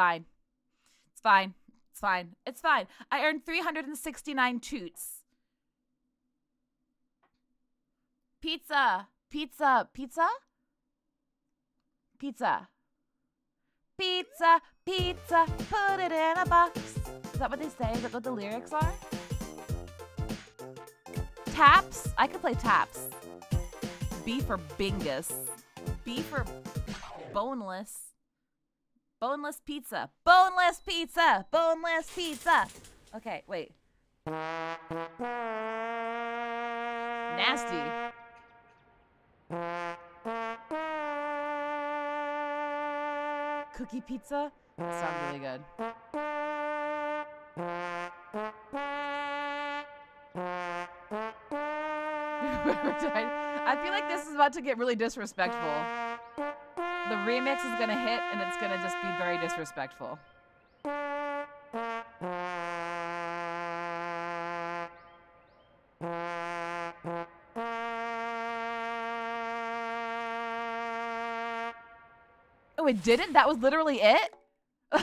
Fine. It's fine. It's fine. It's fine. I earned 369 toots. Pizza. Pizza. Pizza? Pizza. Pizza, pizza, put it in a box. Is that what they say? Is that what the lyrics are? Taps? I could play taps. B for bingus. B for boneless. Boneless pizza. Boneless pizza. Boneless pizza. Okay, wait. Nasty. Cookie pizza? That sounds really good. I feel like this is about to get really disrespectful. The remix is gonna hit and it's gonna just be very disrespectful. Oh, it didn't? That was literally it? Wait.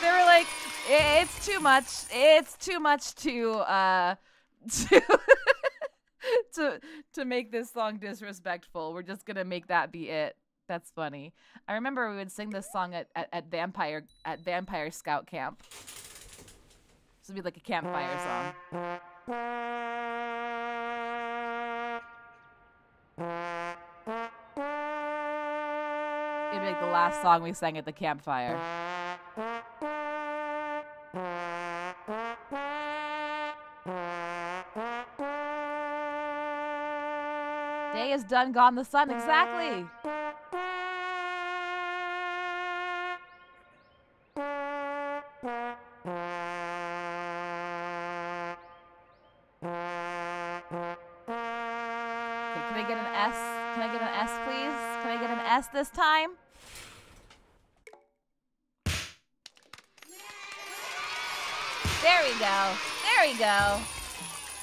they were like, it's too much. It's too much to uh to to to make this song disrespectful. We're just gonna make that be it. That's funny. I remember we would sing this song at, at, at vampire at vampire scout camp. This would be like a campfire song. It'd be like the last song we sang at the campfire. Done, gone the sun. Exactly. Can I get an S? Can I get an S, please? Can I get an S this time? There we go. There we go.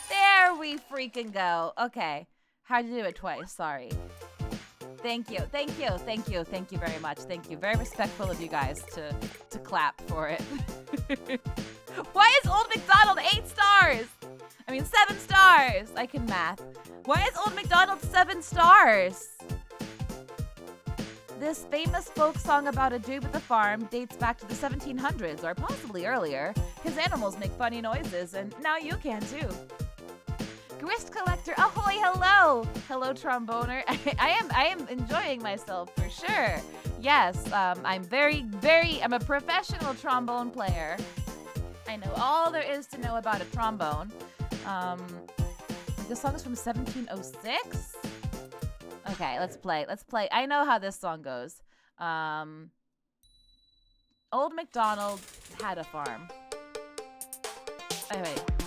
There we freaking go. Okay. How'd you do it twice? Sorry. Thank you. Thank you. Thank you. Thank you very much. Thank you. Very respectful of you guys to to clap for it. Why is Old McDonald eight stars? I mean seven stars. I can math. Why is Old McDonald seven stars? This famous folk song about a dude with a farm dates back to the 1700s or possibly earlier. His animals make funny noises, and now you can too. Grist collector, ahoy, hello, hello, tromboner. I am, I am enjoying myself for sure. Yes, um, I'm very, very, I'm a professional trombone player. I know all there is to know about a trombone. Um, this song is from 1706. Okay, let's play. Let's play. I know how this song goes. Um, Old MacDonald had a farm. Anyway. Not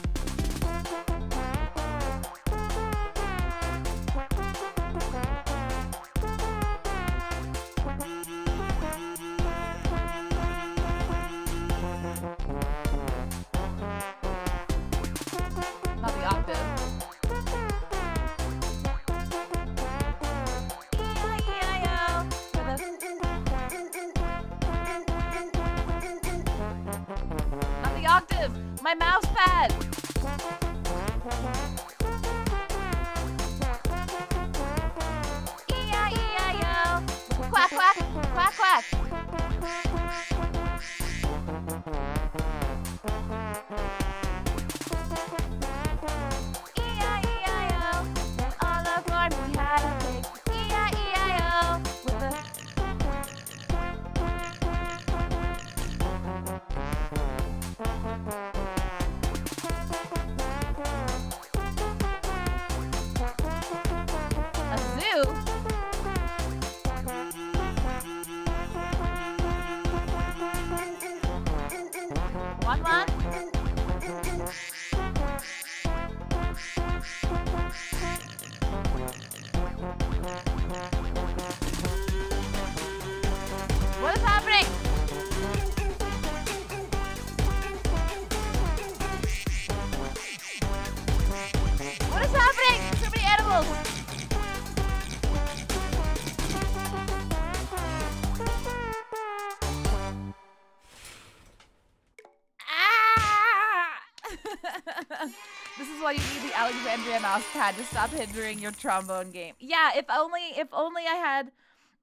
Alexandria mouse to stop hindering your trombone game. Yeah, if only if only I had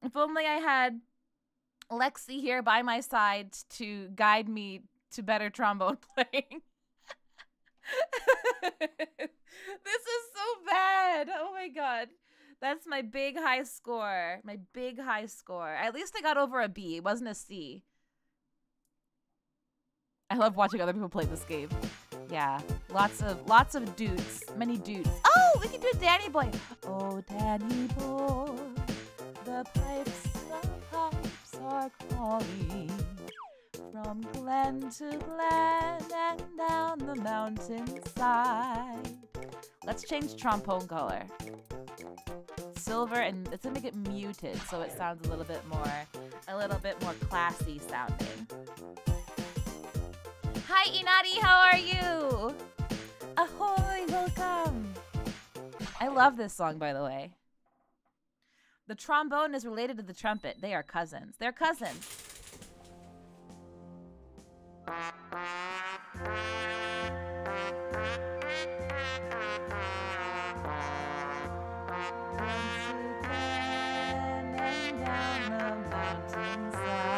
if only I had Lexi here by my side to guide me to better trombone playing. this is so bad. Oh my god. That's my big high score. My big high score. At least I got over a B. It wasn't a C. I love watching other people play this game. Yeah, lots of lots of dudes, many dudes. Oh, we can do Danny Boy. Oh, Danny Boy, the pipes, the pipes are calling from glen to glen and down the mountainside. Let's change trombone color. Silver and let's make it muted so it sounds a little bit more, a little bit more classy sounding. Hi, Inari, how are you? Ahoy, welcome. I love this song, by the way. The trombone is related to the trumpet. They are cousins. They're cousins. And down the mountainside.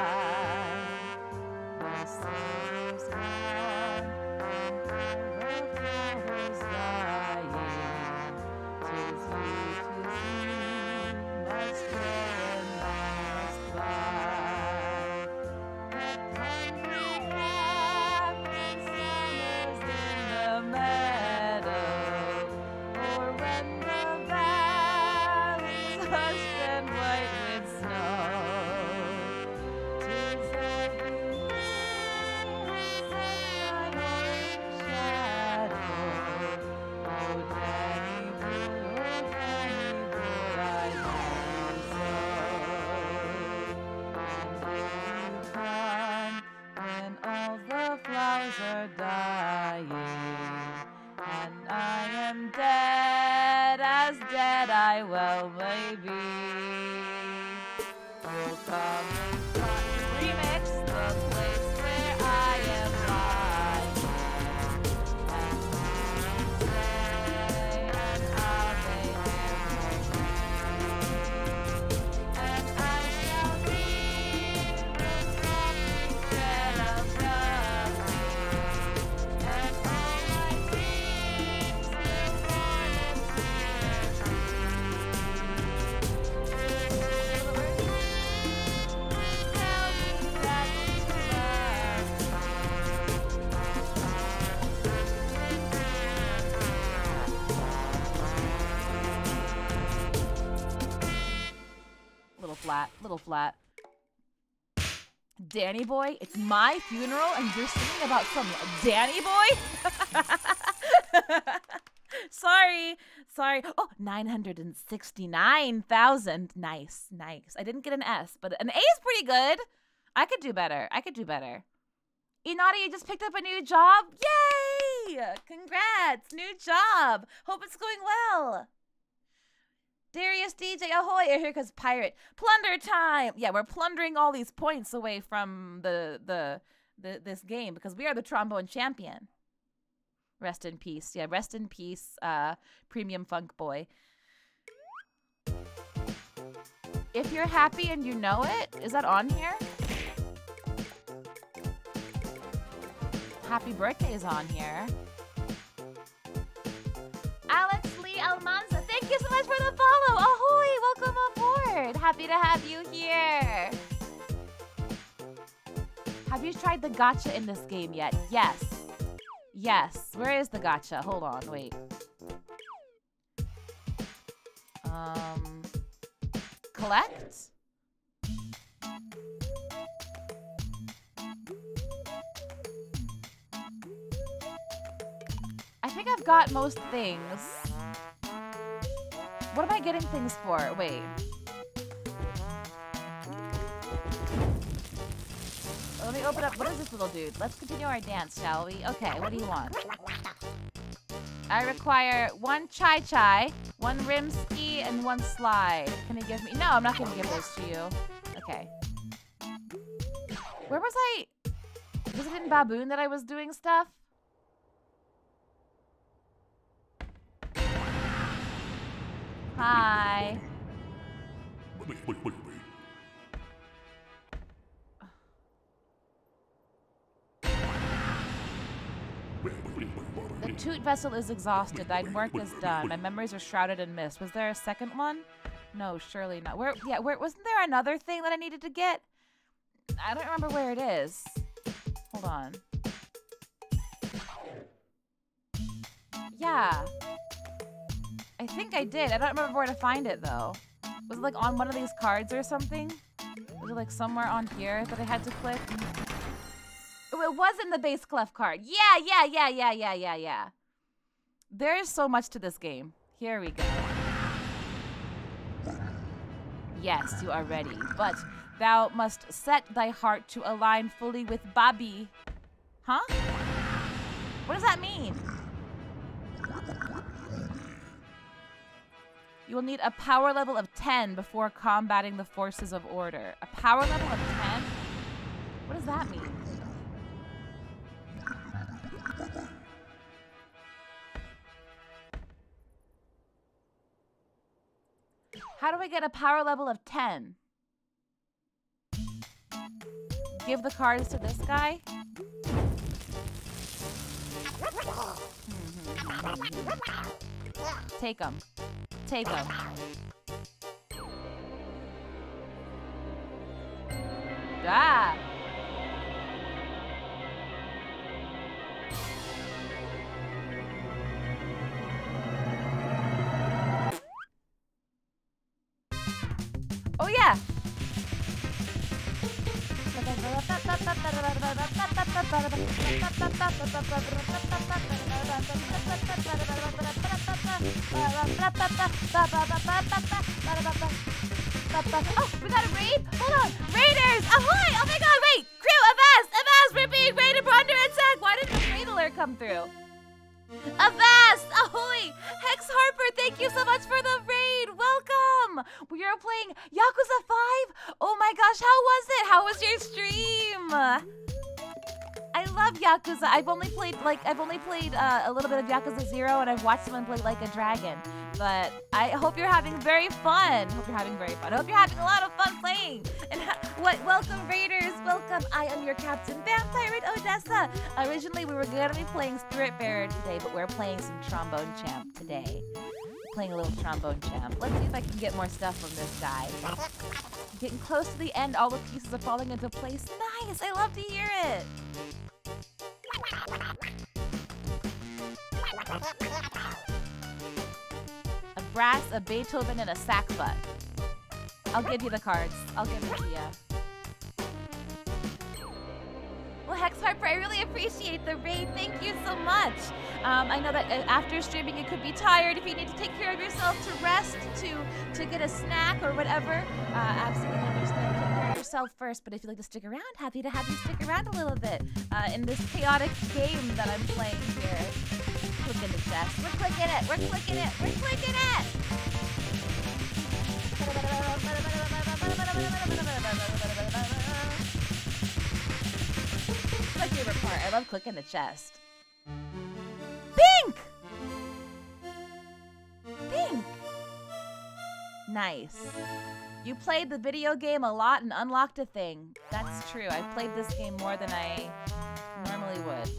Danny Boy, it's my funeral and you're singing about some Danny Boy? Sorry. Sorry. Oh, 969,000. Nice. Nice. I didn't get an S, but an A is pretty good. I could do better. I could do better. Inari, you just picked up a new job? Yay! Congrats! New job. Hope it's going well. Darius DJ, ahoy! Here comes Pirate. Plunder time! Yeah, we're plundering all these points away from the, the, the this game because we are the trombone champion. Rest in peace. Yeah, rest in peace, uh, Premium Funk Boy. If you're happy and you know it, is that on here? Happy birthday is on here. For the follow. Ahoy, welcome aboard. Happy to have you here. Have you tried the gacha in this game yet? Yes. Yes. Where is the gacha? Hold on, wait. Um, collect? I think I've got most things. What am I getting things for? Wait. Let me open up. What is this little dude? Let's continue our dance, shall we? Okay, what do you want? I require one chai chai, one rim ski, and one slide. Can you give me? No, I'm not gonna give those to you. Okay. Where was I? Was it in Baboon that I was doing stuff? Hi. The toot vessel is exhausted. Thy work is done. My memories are shrouded in mist. Was there a second one? No, surely not. Where? Yeah, where? Wasn't there another thing that I needed to get? I don't remember where it is. Hold on. Yeah. I think I did. I don't remember where to find it though. Was it like on one of these cards or something? Was it like somewhere on here that I had to click? Oh, it was in the bass clef card. Yeah, yeah, yeah, yeah, yeah, yeah, yeah. There is so much to this game. Here we go. Yes, you are ready, but thou must set thy heart to align fully with Babi. Huh? What does that mean? You will need a power level of 10 before combating the forces of order. A power level of 10? What does that mean? How do I get a power level of 10? Give the cards to this guy? Take them. Take them. Ah! Oh yeah! Oh, we got a raid? Hold on! Raiders! Ahoy! Oh my god, wait! Crew, Avast! Avast! We're being raided for under attack! Why didn't the raid alert come through? Avast! Ahoy! Hex Harper, thank you so much for the raid! Welcome! We are playing Yakuza 5? Oh my gosh, how was it? How was your stream? I love Yakuza. I've only played like I've only played uh, a little bit of Yakuza Zero, and I've watched someone play Like a Dragon. But I hope you're having very fun. Hope you're having very fun. I hope you're having a lot of fun playing. And what? Welcome Raiders. Welcome. I am your captain, Vampirate Odessa. Originally we were gonna be playing Spiritfarer today, but we're playing some Trombone Champ today. Playing a little Trombone Champ. Let's see if I can get more stuff from this guy. Getting close to the end. All the pieces are falling into place. Nice. I love to hear it. A brass, a Beethoven, and a sackbut. I'll give you the cards. I'll give it to you. Hex Harper, I really appreciate the raid. Thank you so much. Um, I know that uh, after streaming, you could be tired. If you need to take care of yourself, to rest, to to get a snack or whatever, uh, absolutely understand. Take care of yourself first. But if you'd like to stick around, happy to have you stick around a little bit uh, in this chaotic game that I'm playing here. Click in the chest. We're clicking it. We're clicking it. We're clicking it. my favorite part. I love clicking the chest. Pink! Pink! Nice. You played the video game a lot and unlocked a thing. That's true. I played this game more than I normally would.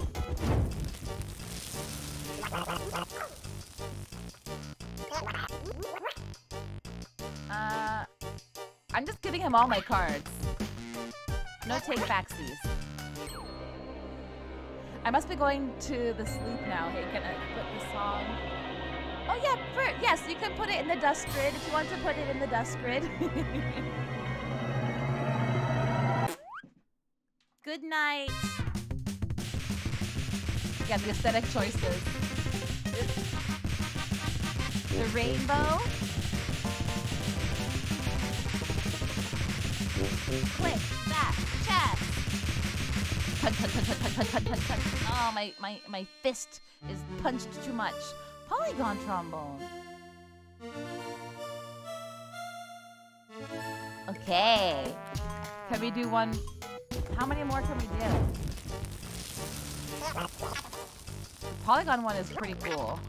Uh, I'm just giving him all my cards. No take backsies. I must be going to the sleep now. Hey, can I put the song? Oh yeah, for, yes, you can put it in the dust grid if you want to put it in the dust grid. Good night. Yeah, the aesthetic choices. The rainbow. Click that. Punch, punch, punch, punch, punch, punch, punch, punch. Oh, my, my, my fist is punched too much. Polygon trombone. Okay. Can we do one? How many more can we do? Polygon one is pretty cool.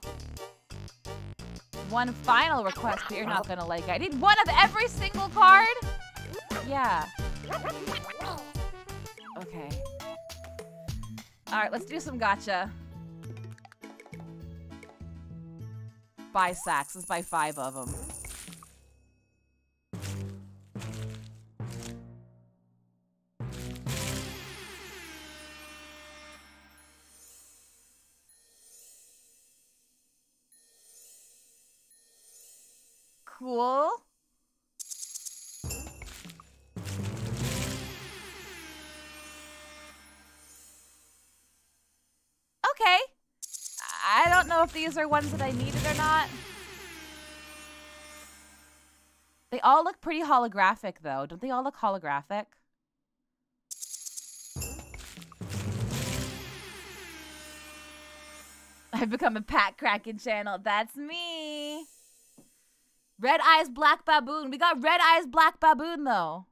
One final request, but you're not gonna like it. I need one of every single card? Yeah. Okay. Alright, let's do some gacha. Buy sacks. Let's buy five of them. If these are ones that I needed or not. They all look pretty holographic, though. Don't they all look holographic? I've become a Pat Kraken channel. That's me. Red Eyes Black Baboon. We got Red Eyes Black Baboon, though.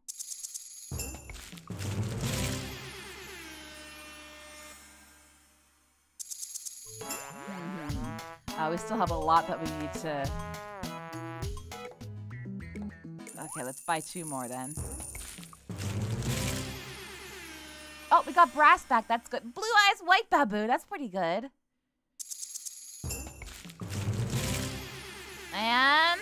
Uh, we still have a lot that we need to... Okay, let's buy two more then. Oh, we got brass back. That's good. Blue eyes, white baboon. That's pretty good. And...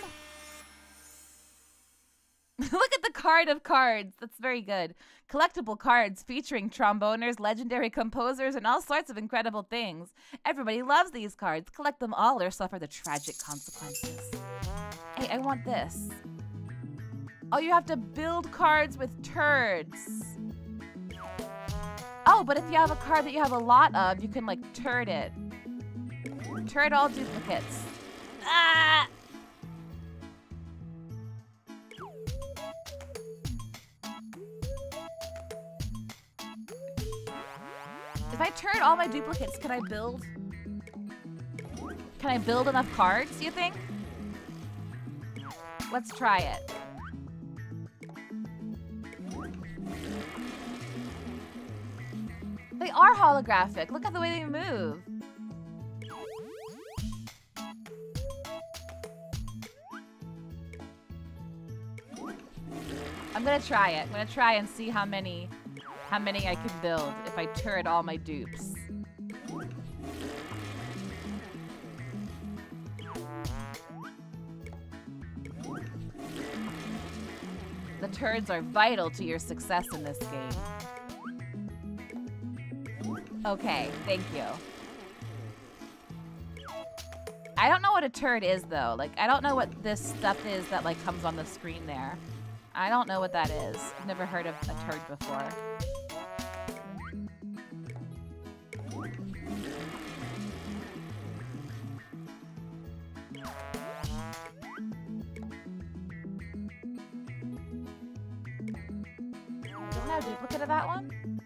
Look card of cards. That's very good. Collectible cards featuring tromboners, legendary composers, and all sorts of incredible things. Everybody loves these cards. Collect them all or suffer the tragic consequences. Hey, I want this. Oh, you have to build cards with turds. Oh, but if you have a card that you have a lot of, you can like turd it. Turd all duplicates. Ah! If I turn all my duplicates, can I build? Can I build enough cards, you think? Let's try it. They are holographic. Look at the way they move. I'm gonna try it. I'm gonna try and see how many how many I can build if I turret all my dupes. The turds are vital to your success in this game. Okay, thank you. I don't know what a turd is though. Like, I don't know what this stuff is that like comes on the screen there. I don't know what that is. I've never heard of a turd before. Don't duplicate of that one?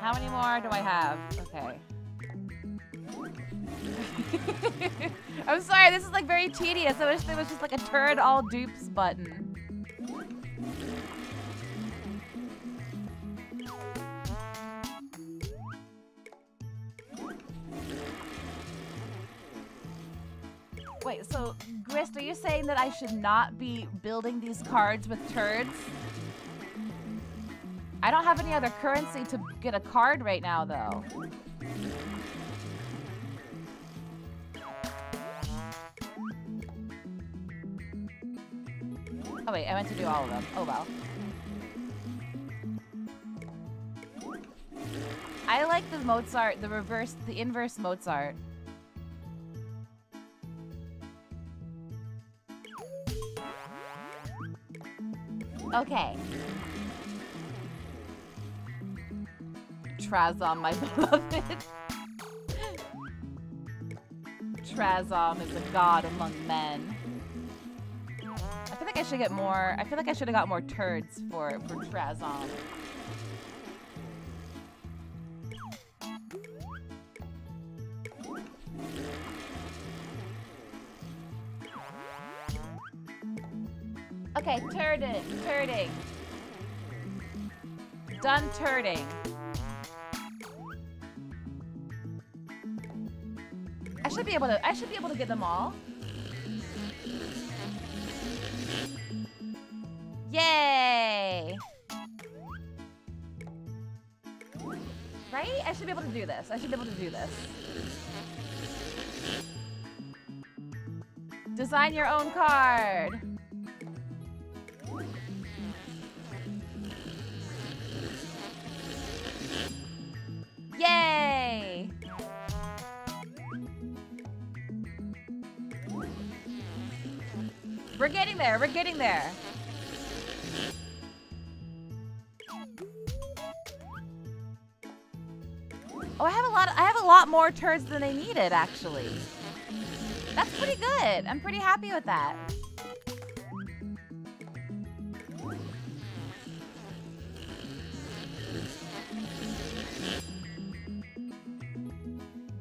How many more do I have? Okay. I'm sorry, this is like very tedious. I wish there was just like a turd all dupes button. Wait, so Grist, are you saying that I should not be building these cards with turds? I don't have any other currency to get a card right now, though. Oh wait, I meant to do all of them. Oh well. I like the Mozart, the reverse, the inverse Mozart. Okay. Trazom, my beloved. Trazom is a god among men. I feel like I should get more. I feel like I should have got more turds for for Trazom. Okay, turding, turding. Done turding. I should be able to I should be able to get them all. Yay! Right? I should be able to do this. I should be able to do this. Design your own card. Yay! We're getting there. We're getting there. Oh, I have a lot. Of, I have a lot more turds than I needed, actually. That's pretty good. I'm pretty happy with that.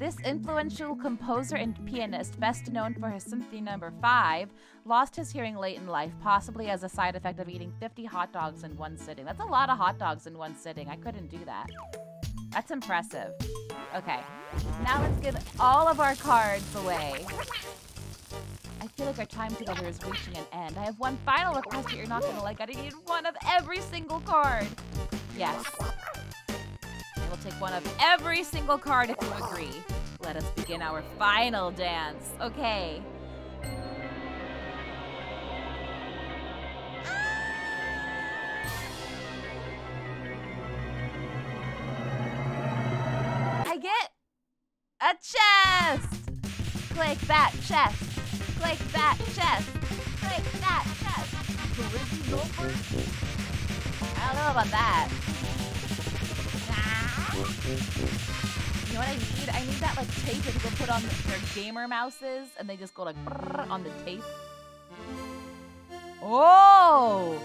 This influential composer and pianist, best known for his Symphony Number no. 5, lost his hearing late in life, possibly as a side effect of eating 50 hot dogs in one sitting. That's a lot of hot dogs in one sitting. I couldn't do that. That's impressive. Okay, now let's give all of our cards away. I feel like our time together is reaching an end. I have one final request that you're not gonna like. I need one of every single card. Yes. I will take one of every single card if you agree. Let us begin our final dance. Okay. I get a chest! Click that chest. Click that chest. Click that chest. I don't know about that. You know what I need? I need that like tape that people put on their gamer mouses and they just go like on the tape. Oh!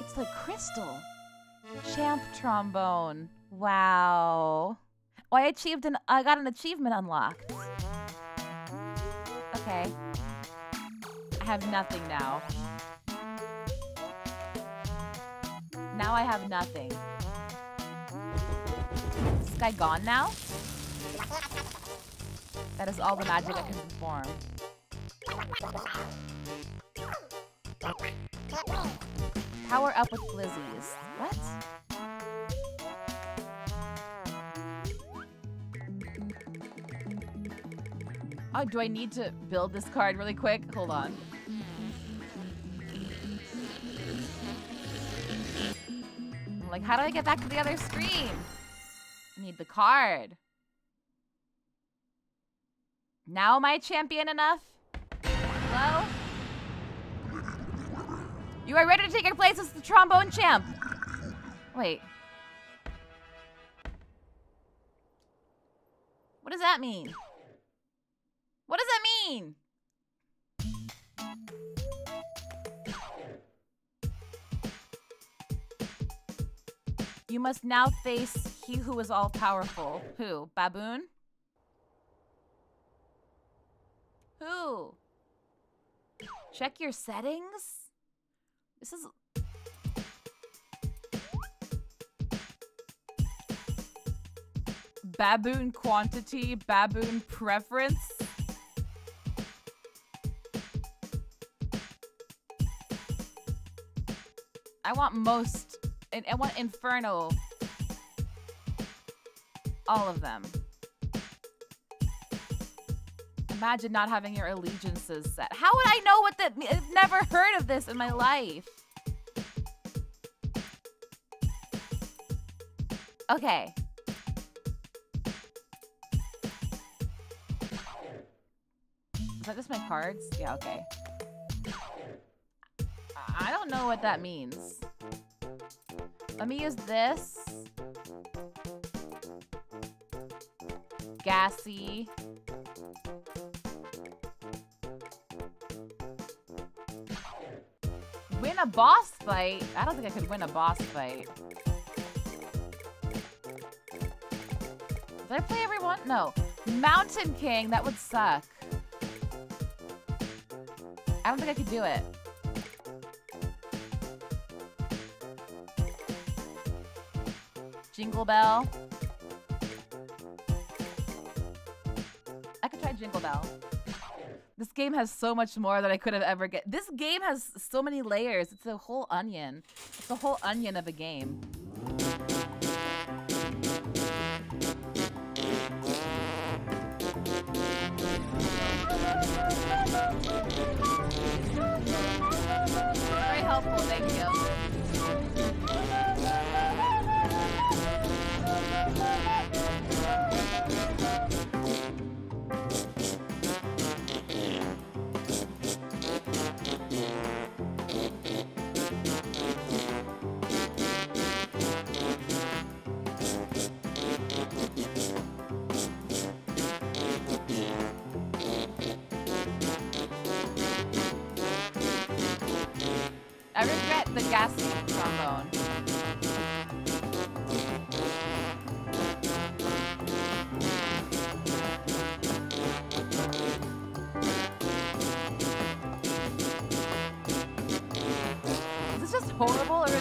It's like crystal. Champ trombone. Wow. Oh, I achieved an I got an achievement unlocked. Okay. I have nothing now. Now I have nothing. Is this guy gone now? That is all the magic I can perform. Power up with glizzies. What? Oh, do I need to build this card really quick? Hold on. I'm like, how do I get back to the other screen? I need the card. Now am I champion enough? Hello? You are ready to take your place as the trombone champ. Wait. What does that mean? What does that mean? You must now face he who is all powerful. Who? Baboon? Who? Check your settings? This is. Baboon quantity, baboon preference. I want most. I I want Inferno. All of them. Imagine not having your allegiances set. How would I know what that I've never heard of this in my life. Okay. Is that just my cards? Yeah, okay. I don't know what that means. Let me use this. Gassy. Win a boss fight? I don't think I could win a boss fight. Did I play everyone? No. Mountain King, that would suck. I don't think I could do it. Jingle Bell. I could try Jingle Bell. This game has so much more than I could have ever get. This game has so many layers. It's a whole onion. It's a whole onion of a game.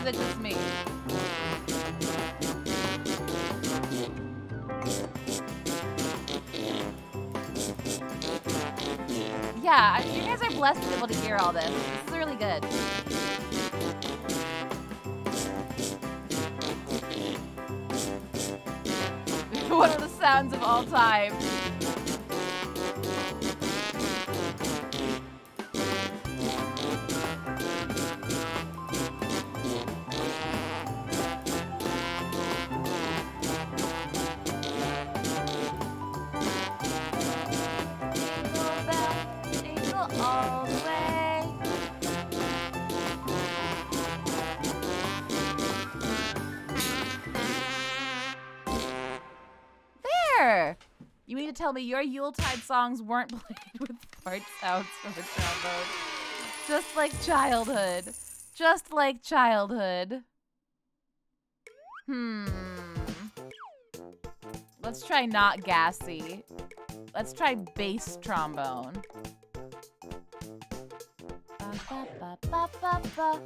Is just me? Yeah, you guys are blessed to be able to hear all this. This is really good. One of the sounds of all time. Tell me your Yuletide songs weren't played with fart sounds from the trombone? Just like childhood. Just like childhood. Hmm. Let's try not gassy. Let's try bass trombone. Ba, ba, ba.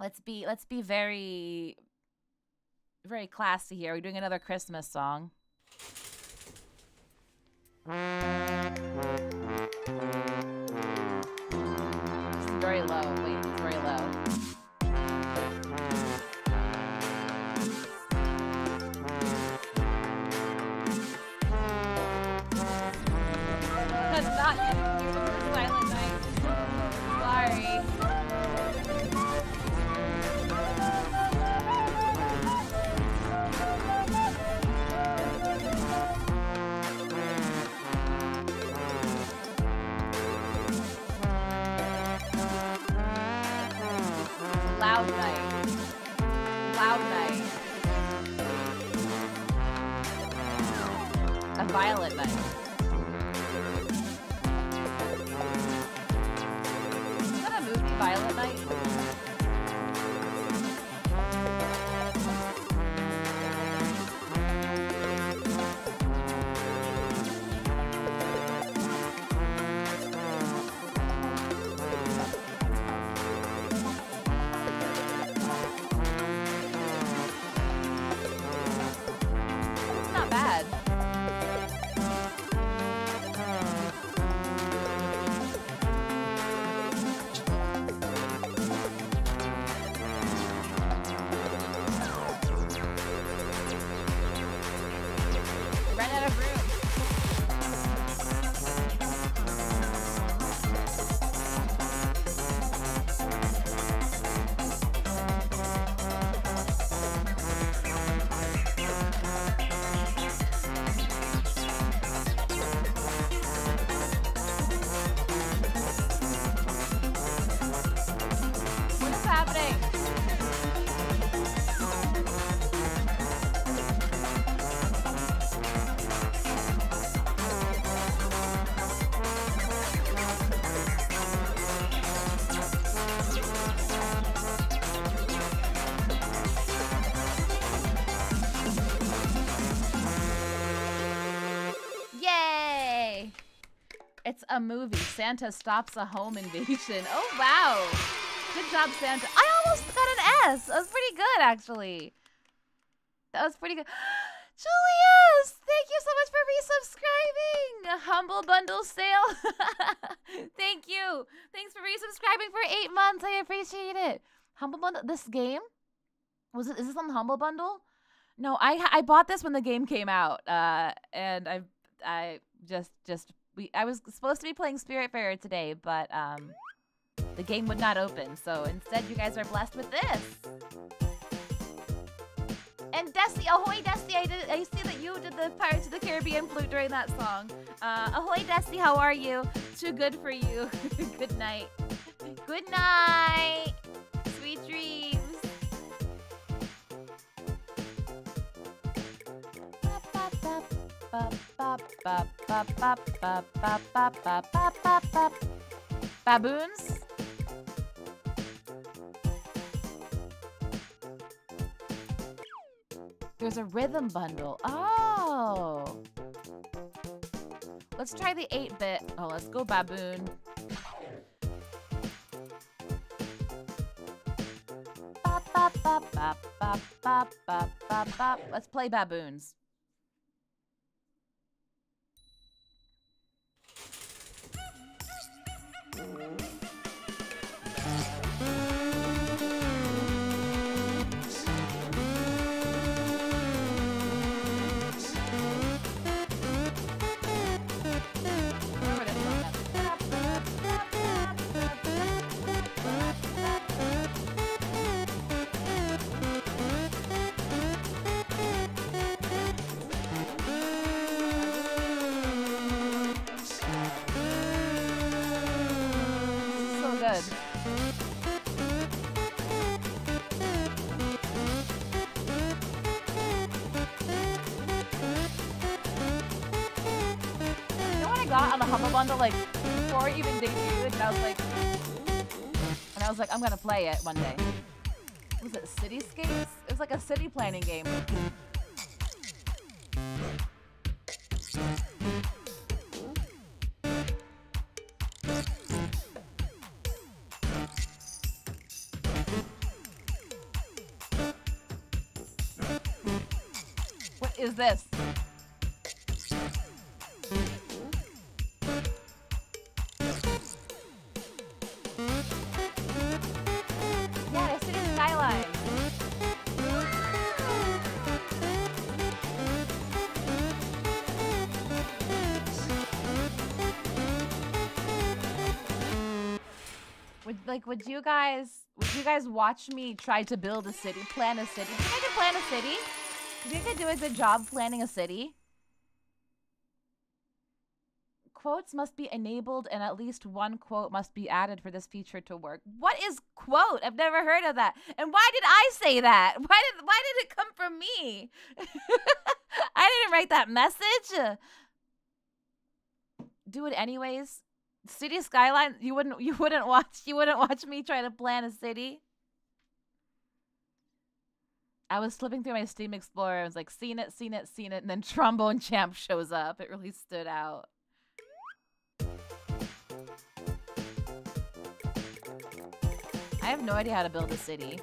Let's be let's be very very classy here. We're doing another Christmas song. Is very low. Movie. Santa stops a home invasion. Oh wow. Good job, Santa. I almost got an S. That was pretty good, actually. That was pretty good. Julius, thank you so much for resubscribing. Humble bundle sale. thank you. Thanks for resubscribing for eight months. I appreciate it. Humble bundle. This game was it? Is this on the humble bundle? No, I I bought this when the game came out. Uh, and I I just just we I was supposed to be playing Spiritfarer today, but um, the game would not open. So instead, you guys are blessed with this. And Dusty, ahoy Dusty, I, did, I see that you did the Pirates of the Caribbean flute during that song. Uh, ahoy Dusty, how are you? Too good for you. good night. Good night. Sweet dreams. Baboons? There's a rhythm bundle. Oh. Let's try the 8-bit. Oh, let's go baboon. Let's play baboons. So good. You know what I got on the Humble Bundle like before even debuted, and I was like, and I was like, I'm gonna play it one day. Was it Cityscapes? It was like a city planning game. This? Yeah, Skyline. Would like would you guys would you guys watch me try to build a city, plan a city? Do you think I can plan a city? Do you think I do a good job planning a city? Quotes must be enabled and at least one quote must be added for this feature to work. What is quote? I've never heard of that. And why did I say that? Why did why did it come from me? I didn't write that message. Do it anyways. City skyline, you wouldn't you wouldn't watch you wouldn't watch me try to plan a city. I was flipping through my Steam Explorer. I was like, seen it, seen it, seen it, and then Trombone Champ shows up. It really stood out. I have no idea how to build a city.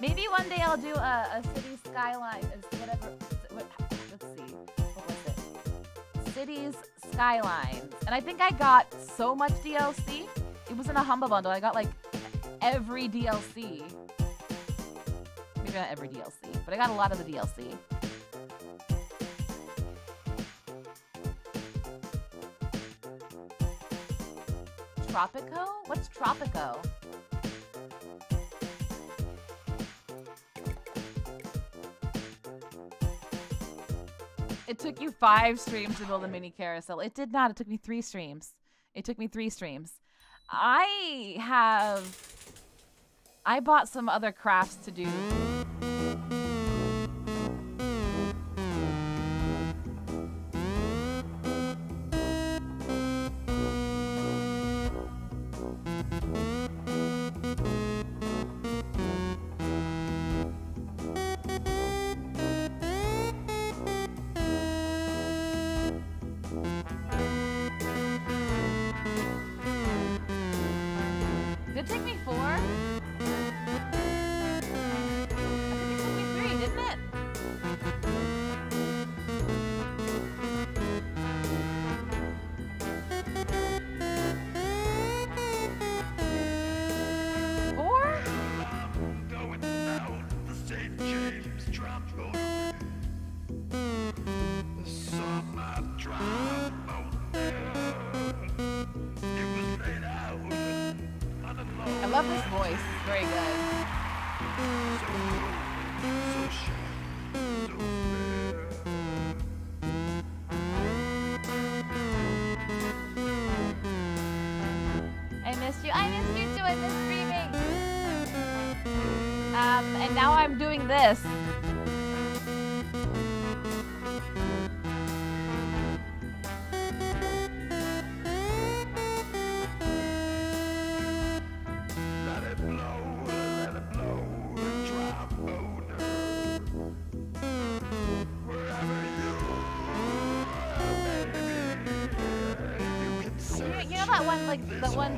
Maybe one day I'll do a, a city skyline. Whatever. What, let's see. What was it? Cities skylines. And I think I got so much DLC. It was in a humble bundle. I got like every DLC. Maybe not every DLC, but I got a lot of the DLC. Tropico? What's Tropico? It took you five streams to build a mini carousel. It did not. It took me three streams. It took me three streams. I have. I bought some other crafts to do.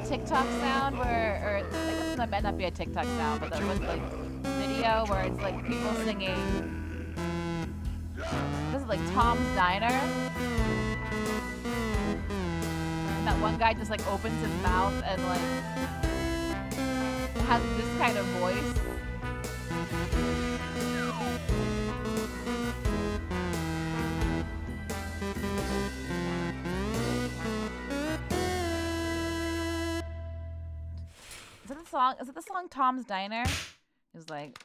TikTok sound where, or that might not be a TikTok sound, but there was like video where it's like people singing. This is like Tom's Diner. And that one guy just like opens his mouth and like has this kind of voice. Song? Is it the song Tom's Diner? It's like.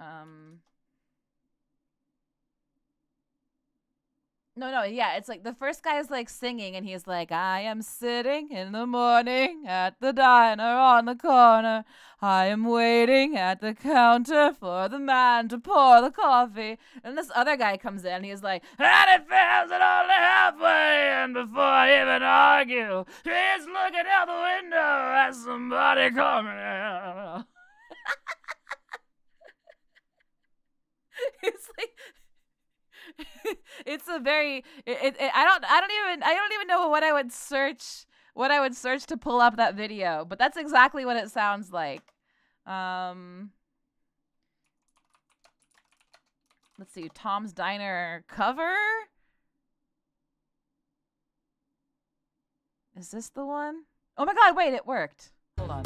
Um. No, no, yeah, it's like the first guy is like singing, and he's like, I am sitting in the morning at the diner on the corner. I am waiting at the counter for the man to pour the coffee. And this other guy comes in, and he's like, and it fails it only halfway. And before I even argue, he's looking out the window at somebody coming in. it's like it's a very it, it, I don't I don't even I don't even know what I would search what I would search to pull up that video, but that's exactly what it sounds like. Um Let's see, Tom's Diner cover? Is this the one? Oh my god, wait, it worked. Hold on.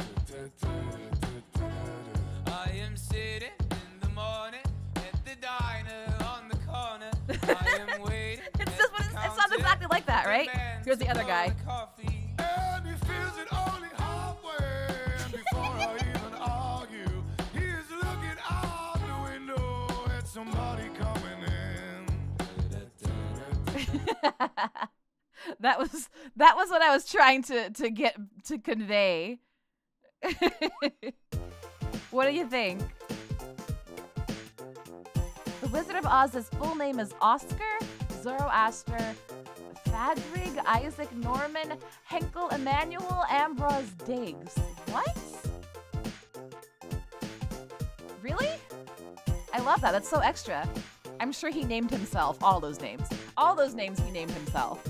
Like that, right? Here's the other guy. the coffee. And he feels it only halfway. And before I even argue, he is looking out the window at somebody coming in. that was that was what I was trying to to get to convey. what do you think? The Wizard of Oz's full name is Oscar Zoroaster Phadrig Isaac Norman Henkle Emmanuel Ambrose Diggs. What? Really? I love that. That's so extra. I'm sure he named himself all those names. All those names he named himself.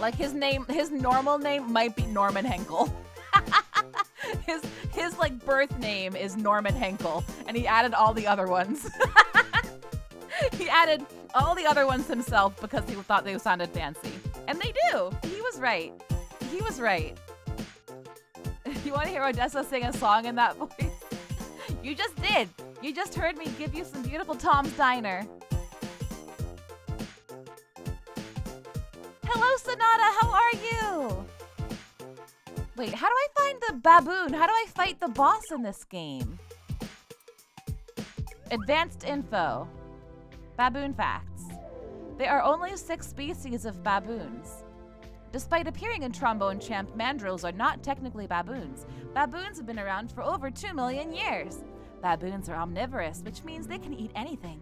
Like his name, his normal name might be Norman Henkle. his his like birth name is Norman Henkle, and he added all the other ones. he added all the other ones himself because he thought they sounded fancy, and they do. He was right. He was right. You want to hear Odessa sing a song in that voice? You just did. You just heard me give you some beautiful Tom's Diner. Hello, Sonata. How are you? Wait, how do I find the baboon? How do I fight the boss in this game? Advanced info. Baboon facts. There are only six species of baboons. Despite appearing in Trombone Champ, mandrills are not technically baboons. Baboons have been around for over 2 million years. Baboons are omnivorous, which means they can eat anything.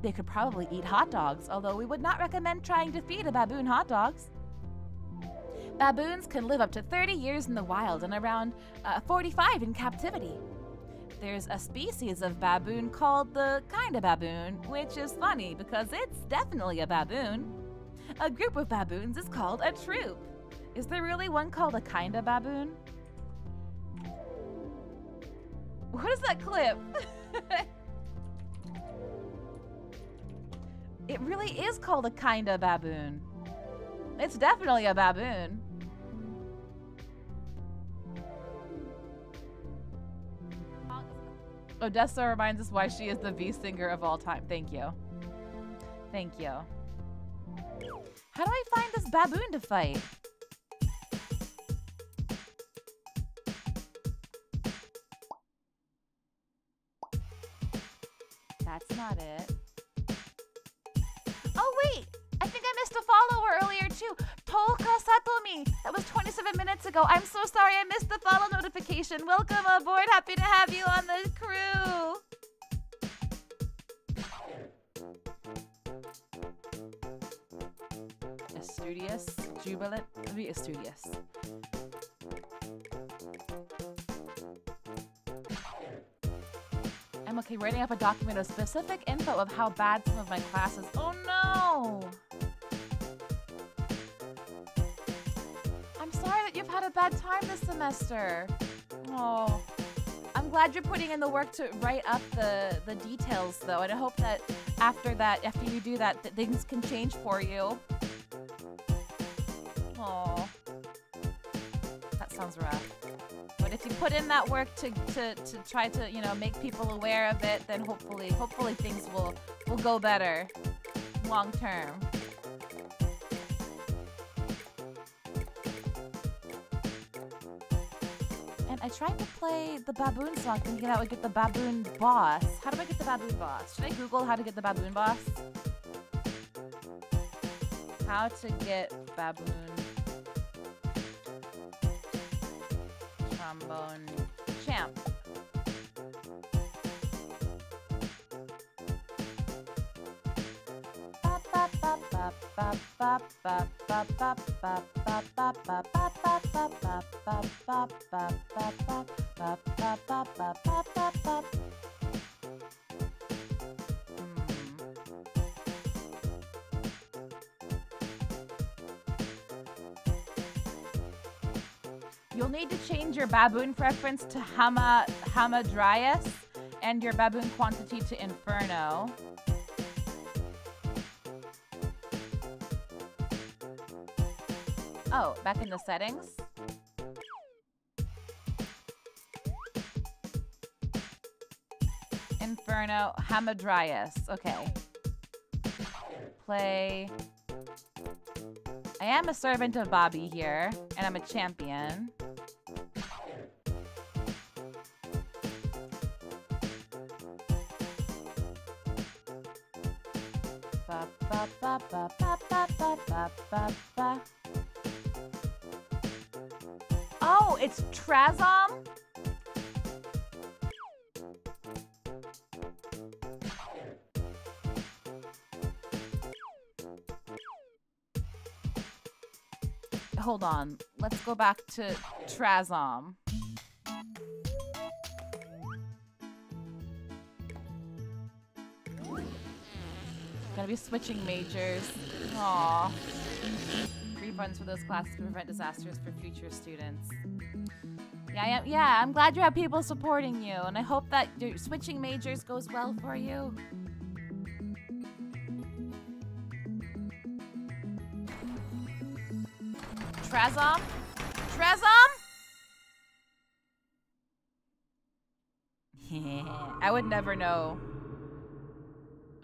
They could probably eat hot dogs, although we would not recommend trying to feed a baboon hot dogs. Baboons can live up to 30 years in the wild and around uh, 45 in captivity. There's a species of baboon called the kinda baboon, which is funny because it's definitely a baboon. A group of baboons is called a troop. Is there really one called a kinda baboon? What is that clip? it really is called a kinda baboon. It's definitely a baboon. Odessa reminds us why she is the V singer of all time. Thank you. Thank you. How do I find this baboon to fight? That's not it. Oh wait! I think I missed a follower earlier too. Tolka Satomi. That was 27 minutes ago. I'm so sorry I missed the follow notification. Welcome aboard. Happy to have you on the crew. Studious, jubilant, be studious. I'm okay writing up a document of specific info of how bad some of my classes. Oh no! Sorry that you've had a bad time this semester. Oh. I'm glad you're putting in the work to write up the, the details though, and I hope that after that, after you do that, that things can change for you. Oh. That sounds rough. But if you put in that work to, to, to try to, you know, make people aware of it, then hopefully, hopefully things will, will go better long term. Tried to play the baboon song thinking that would get the baboon boss. How do I get the baboon boss? Should I Google how to get the baboon boss? How to get baboon trombone champ. You'll need to change your baboon preference to Hama Hamadryas and your baboon quantity to Inferno. Oh, back in the settings? Inferno Hamadryas. Okay. Play. I am a servant of Bobby here, and I'm a champion. Ba, ba, ba, Oh, it's Trazom? Hold on. Let's go back to Trazom. Gonna be switching majors. Aww. Refunds for those classes to prevent disasters for future students. Yeah, yeah, yeah. I'm glad you have people supporting you, and I hope that your switching majors goes well for you. Trazom? Trazom? I would never know.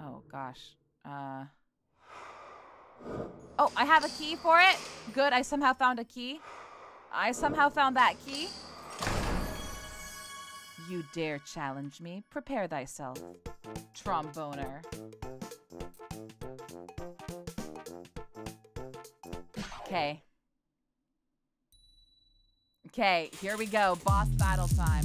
Oh gosh. Uh. Oh, I have a key for it. Good, I somehow found a key. I somehow found that key. You dare challenge me? Prepare thyself, tromboner. Okay. Okay, here we go. Boss battle time.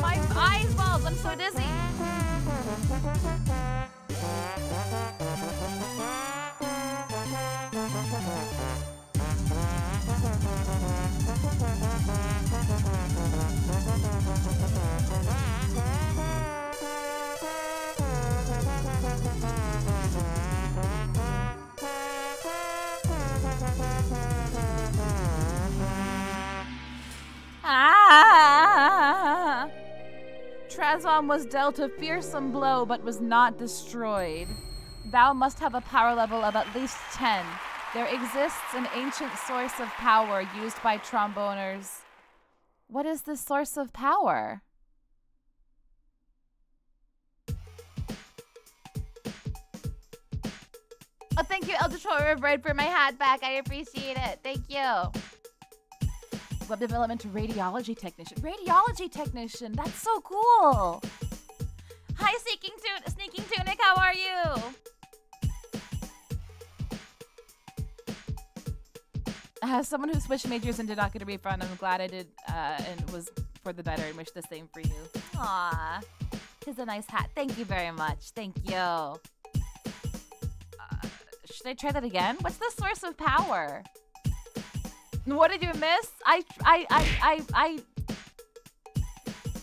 My eyeballs, I'm so dizzy. Trazom was dealt a fearsome blow but was not destroyed. Thou must have a power level of at least 10. There exists an ancient source of power used by tromboners. What is the source of power? Oh, thank you, Elder Troyer Bird, for my hat back. I appreciate it. Thank you. Web development to radiology technician. Radiology technician. That's so cool. Hi, Sneaking Tun- Sneaking Tunic. How are you? As someone who switched majors and did not get a refund, I'm glad I did uh, and was for the better and wish the same for you. Aw, tis a nice hat. Thank you very much. Thank you. Uh, should I try that again? What's the source of power? What did you miss? I I I I, I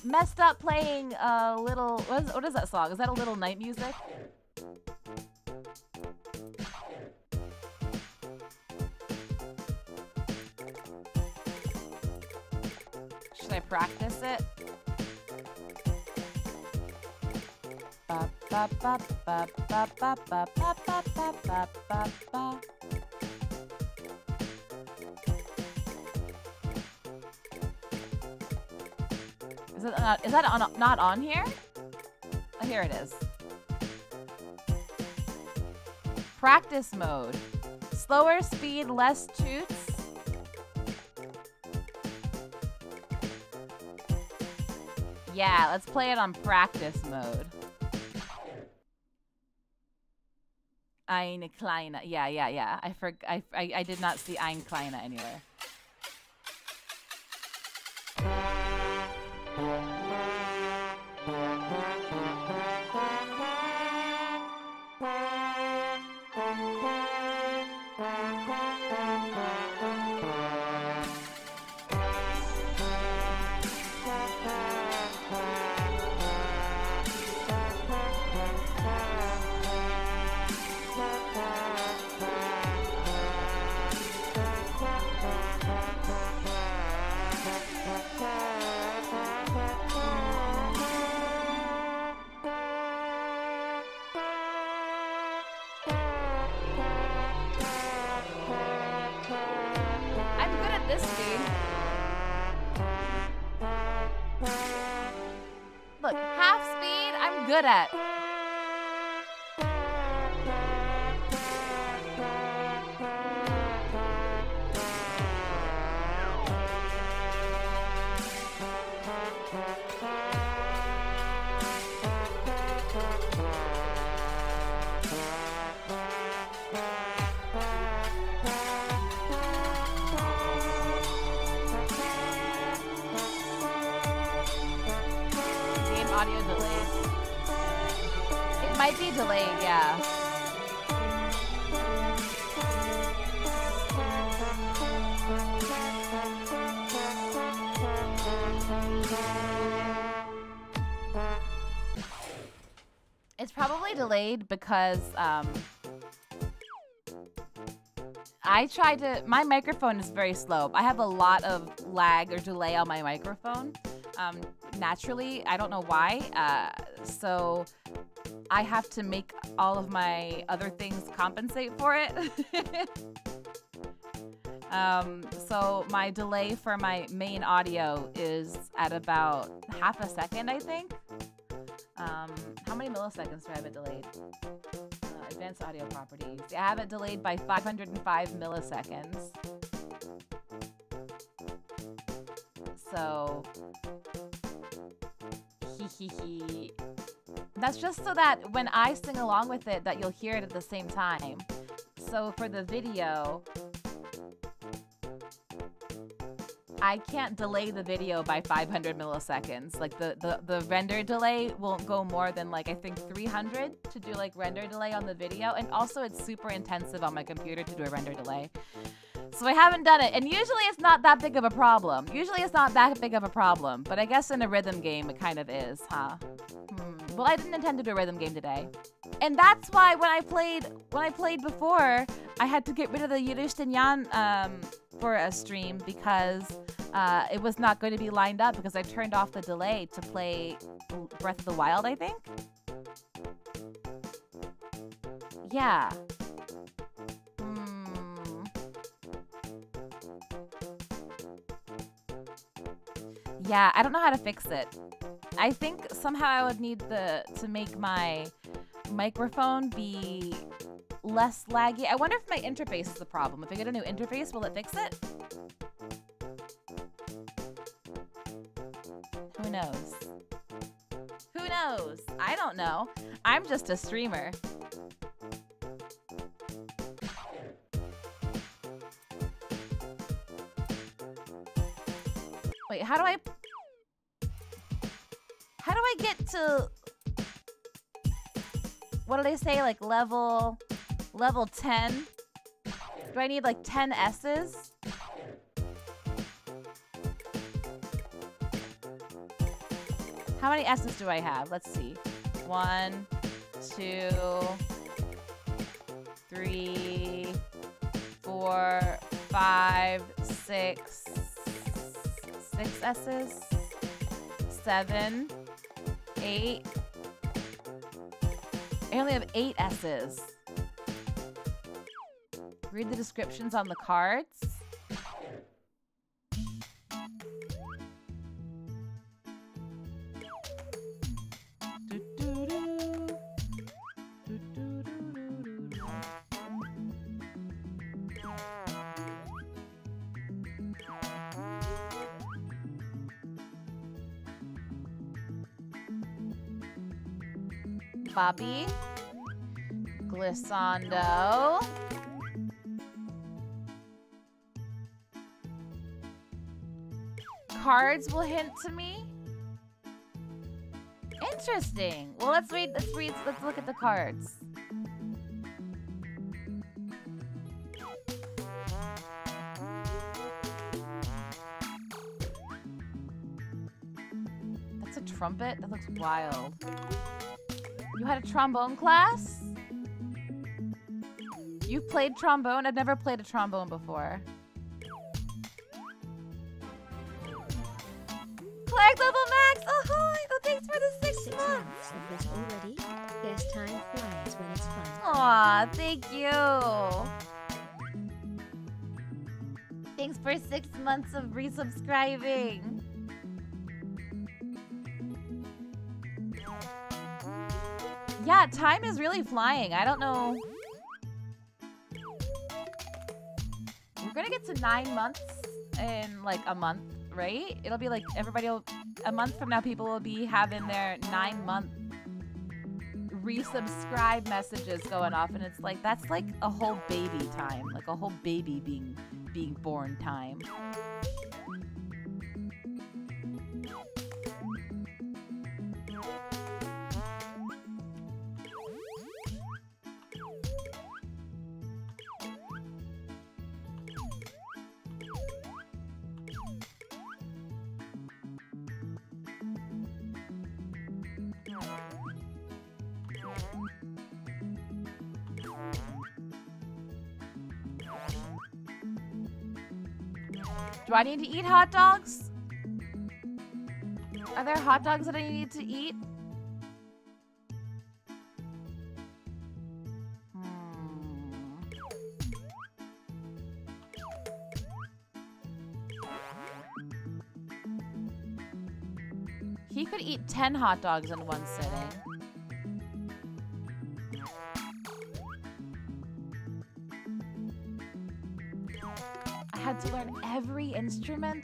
messed up playing a little. What is, what is that song? Is that a little night music? Should I practice it? Ba ba ba Is it not, is that on, not on here? Oh, here it is. Practice mode. Slower speed, less toots. Yeah, let's play it on practice mode. Eine kleine. Yeah, yeah, yeah. I, for, I, I, I did not see Ein kleine anywhere. Audio delayed. It might be delayed, yeah. It's probably delayed because um, I tried to. My microphone is very slow. I have a lot of lag or delay on my microphone. Um, naturally, I don't know why. Uh, so I have to make all of my other things compensate for it. um, so my delay for my main audio is at about half a second, I think. Um, how many milliseconds do I have it delayed? Uh, advanced audio properties. I have it delayed by 505 milliseconds. So, hee hee hee. That's just so that when I sing along with it, that you'll hear it at the same time. So for the video, I can't delay the video by 500 milliseconds. Like the, the, the render delay won't go more than like I think 300 to do like render delay on the video. And also it's super intensive on my computer to do a render delay. So I haven't done it. And usually it's not that big of a problem. Usually it's not that big of a problem. But I guess in a rhythm game it kind of is, huh? Hmm. Well, I didn't intend to do a rhythm game today. And that's why when I played when I played before, I had to get rid of the Yurushtenyan um, for a stream because uh, it was not going to be lined up because I turned off the delay to play Breath of the Wild, I think. Yeah. Yeah, I don't know how to fix it. I think somehow I would need the to make my microphone be less laggy. I wonder if my interface is the problem. If I get a new interface, will it fix it? Who knows? Who knows? I don't know. I'm just a streamer. Wait, how do I... Do I get to... What did I say? Like level... Level 10? Do I need like 10 S's? How many S's do I have? Let's see. One, two, three, four, five, six, six S's, seven, eight. I only have eight S's. Read the descriptions on the cards. Bobby. Glissando. Cards will hint to me. Interesting. Well, let's read. Let's read. Let's look at the cards. That's a trumpet. That looks wild. You had a trombone class? You've played trombone? I've never played a trombone before. Flag level max! Ahoy! Oh, thanks for the six, Six months! of this already. Guess time flies when it's fun. Aw, thank you. Thanks for six months of resubscribing. Yeah, time is really flying. I don't know. We're gonna get to nine months in like a month, right? It'll be like everybody will, a month from now, people will be having their nine month resubscribe messages going off and it's like that's like a whole baby time like a whole baby being being born time do i need to eat hot dogs are there hot dogs that i need to eat Hmm. He could eat 10 hot dogs in one sitting.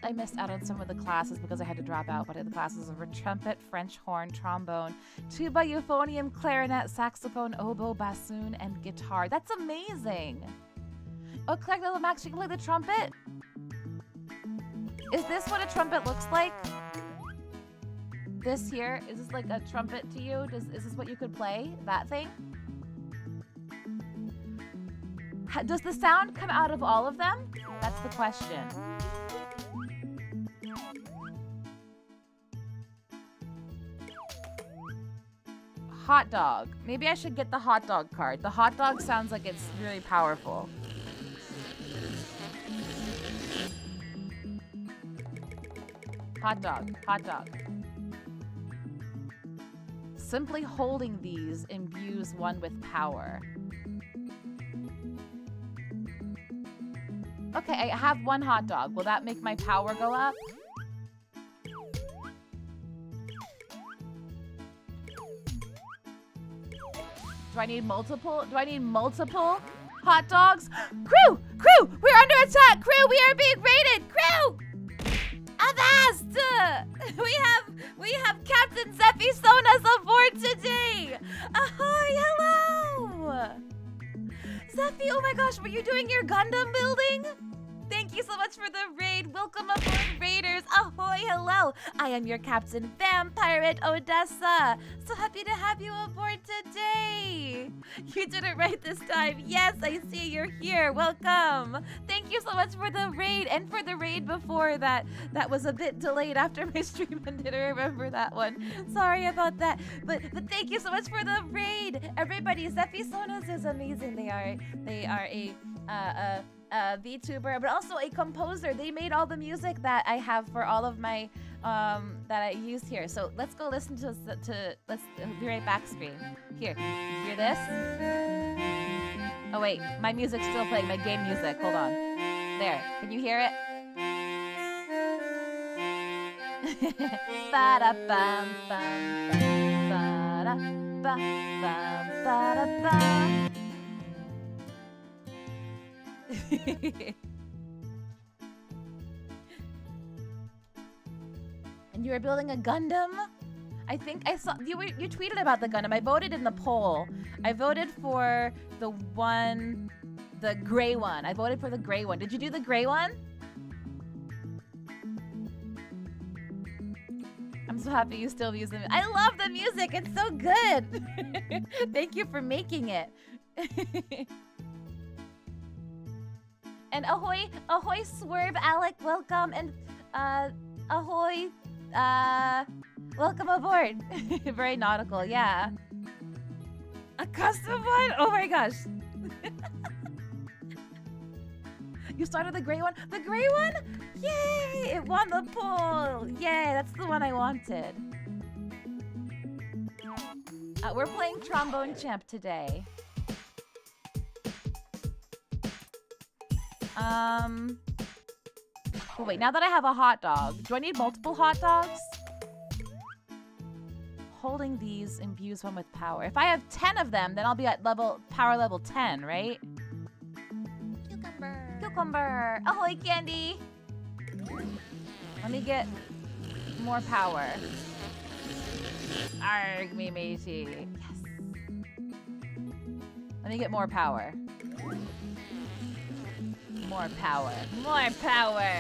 I missed out on some of the classes because I had to drop out, but the classes were trumpet, French horn, trombone, tuba, euphonium, clarinet, saxophone, oboe, bassoon, and guitar. That's amazing. Oh, Claire Little Max, you can play the trumpet? Is this what a trumpet looks like? This here, is this like a trumpet to you? Does, is this what you could play? That thing? Does the sound come out of all of them? That's the question. Hot dog. Maybe I should get the hot dog card. The hot dog sounds like it's really powerful. Hot dog, hot dog. Simply holding these imbues one with power. Okay, I have one hot dog. Will that make my power go up? Do I need multiple? Do I need multiple hot dogs? Crew! Crew! We're under attack! Crew, we are being raided! Crew! Avast! We have we have Captain Zephysonas aboard today! Ahoy, hello! Zephy, oh my gosh, were you doing your Gundam building? Thank you so much for the raid. Welcome aboard, Raiders. Ahoy, hello. I am your Captain Vampirate Odessa. So happy to have you aboard today. You did it right this time. Yes, I see you're here. Welcome. Thank you so much for the raid and for the raid before that. That was a bit delayed after my stream and didn't remember that one. Sorry about that. But but thank you so much for the raid. Everybody, Zephy is amazing. They are they are a uh, uh, uh, VTuber, but also a composer. They made all the music that I have for all of my um, that I use here. So let's go listen to to let's be right back. Screen here. Hear this? Oh wait, my music's still playing. My game music. Hold on. There. Can you hear it? Ba-da-bum, bum, bum, ba-da-bum, bum, ba-da-bum. and you were building a Gundam? I think I saw you you tweeted about the Gundam. I voted in the poll. I voted for the one the gray one. I voted for the gray one. Did you do the gray one? I'm so happy you still use them. I love the music. It's so good. Thank you for making it. And ahoy, ahoy, Swerve, Alec, welcome, and uh, ahoy, uh, welcome aboard. Very nautical, yeah. A custom one? Oh my gosh. you started the gray one? The gray one? Yay! It won the poll! Yay, that's the one I wanted. Uh, we're playing Trombone Champ today. Um. Oh, wait, now that I have a hot dog, do I need multiple hot dogs? Holding these imbues one with power. If I have 10 of them, then I'll be at level power level 10, right? Cucumber. Cucumber! Ahoy, Candy! Let me get more power. Arg, me matey. Yes. Let me get more power. More power. More power!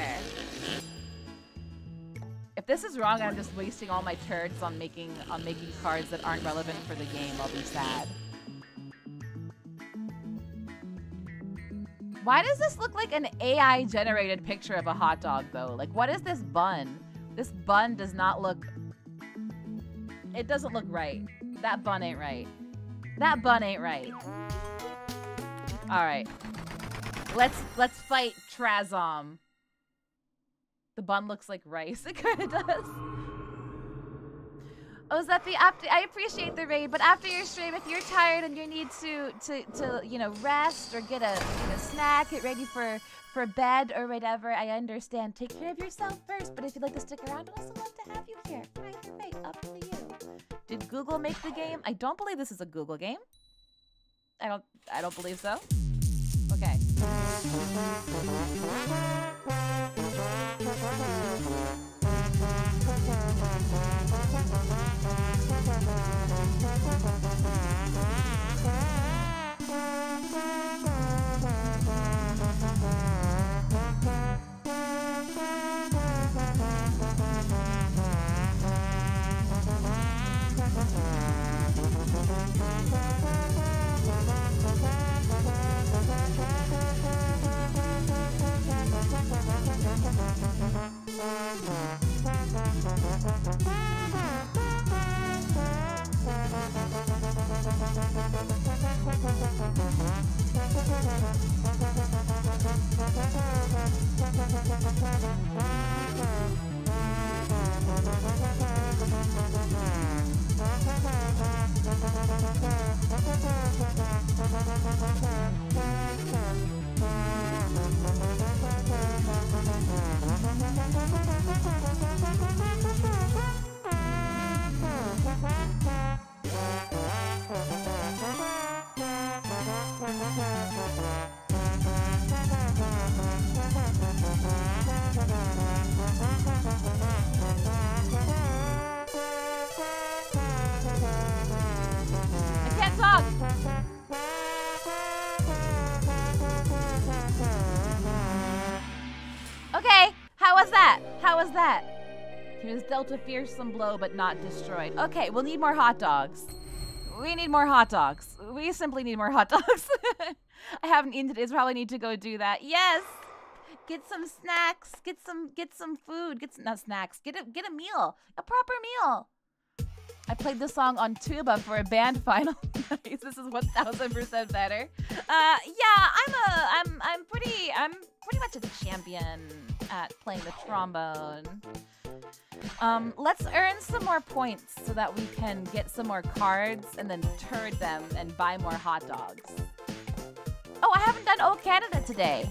If this is wrong, I'm just wasting all my turds on making on making cards that aren't relevant for the game. I'll be sad. Why does this look like an AI generated picture of a hot dog though? Like what is this bun? This bun does not look It doesn't look right. That bun ain't right. That bun ain't right. All right. Let's let's fight Trazom. The bun looks like rice. It kind of does. Oh, Zephy, after I appreciate the raid, but after your stream, if you're tired and you need to to to you know rest or get a, snack, get ready for for bed or whatever, I understand. Take care of yourself first. But if you'd like to stick around, I'd also love to have you here. Right, right, up to you. Did Google make the game? I don't believe this is a Google game. I don't. I don't believe so. Okay. I was that? He was dealt a fearsome blow but not destroyed. Okay, we'll need more hot dogs. We need more hot dogs. We simply need more hot dogs. I haven't eaten today, so probably need to go do that. Yes. Get some snacks. Get some get some food. Get some not snacks. Get a get a meal. A proper meal. I played this song on tuba for a band final. This is one thousand percent better. Uh, yeah, I'm a, I'm, I'm pretty, I'm pretty much a champion at playing the trombone. Um, let's earn some more points so that we can get some more cards and then turn them and buy more hot dogs. Oh, I haven't done O Canada today.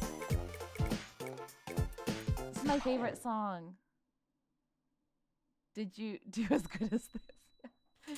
Is my favorite song. Did you do as good as this? Our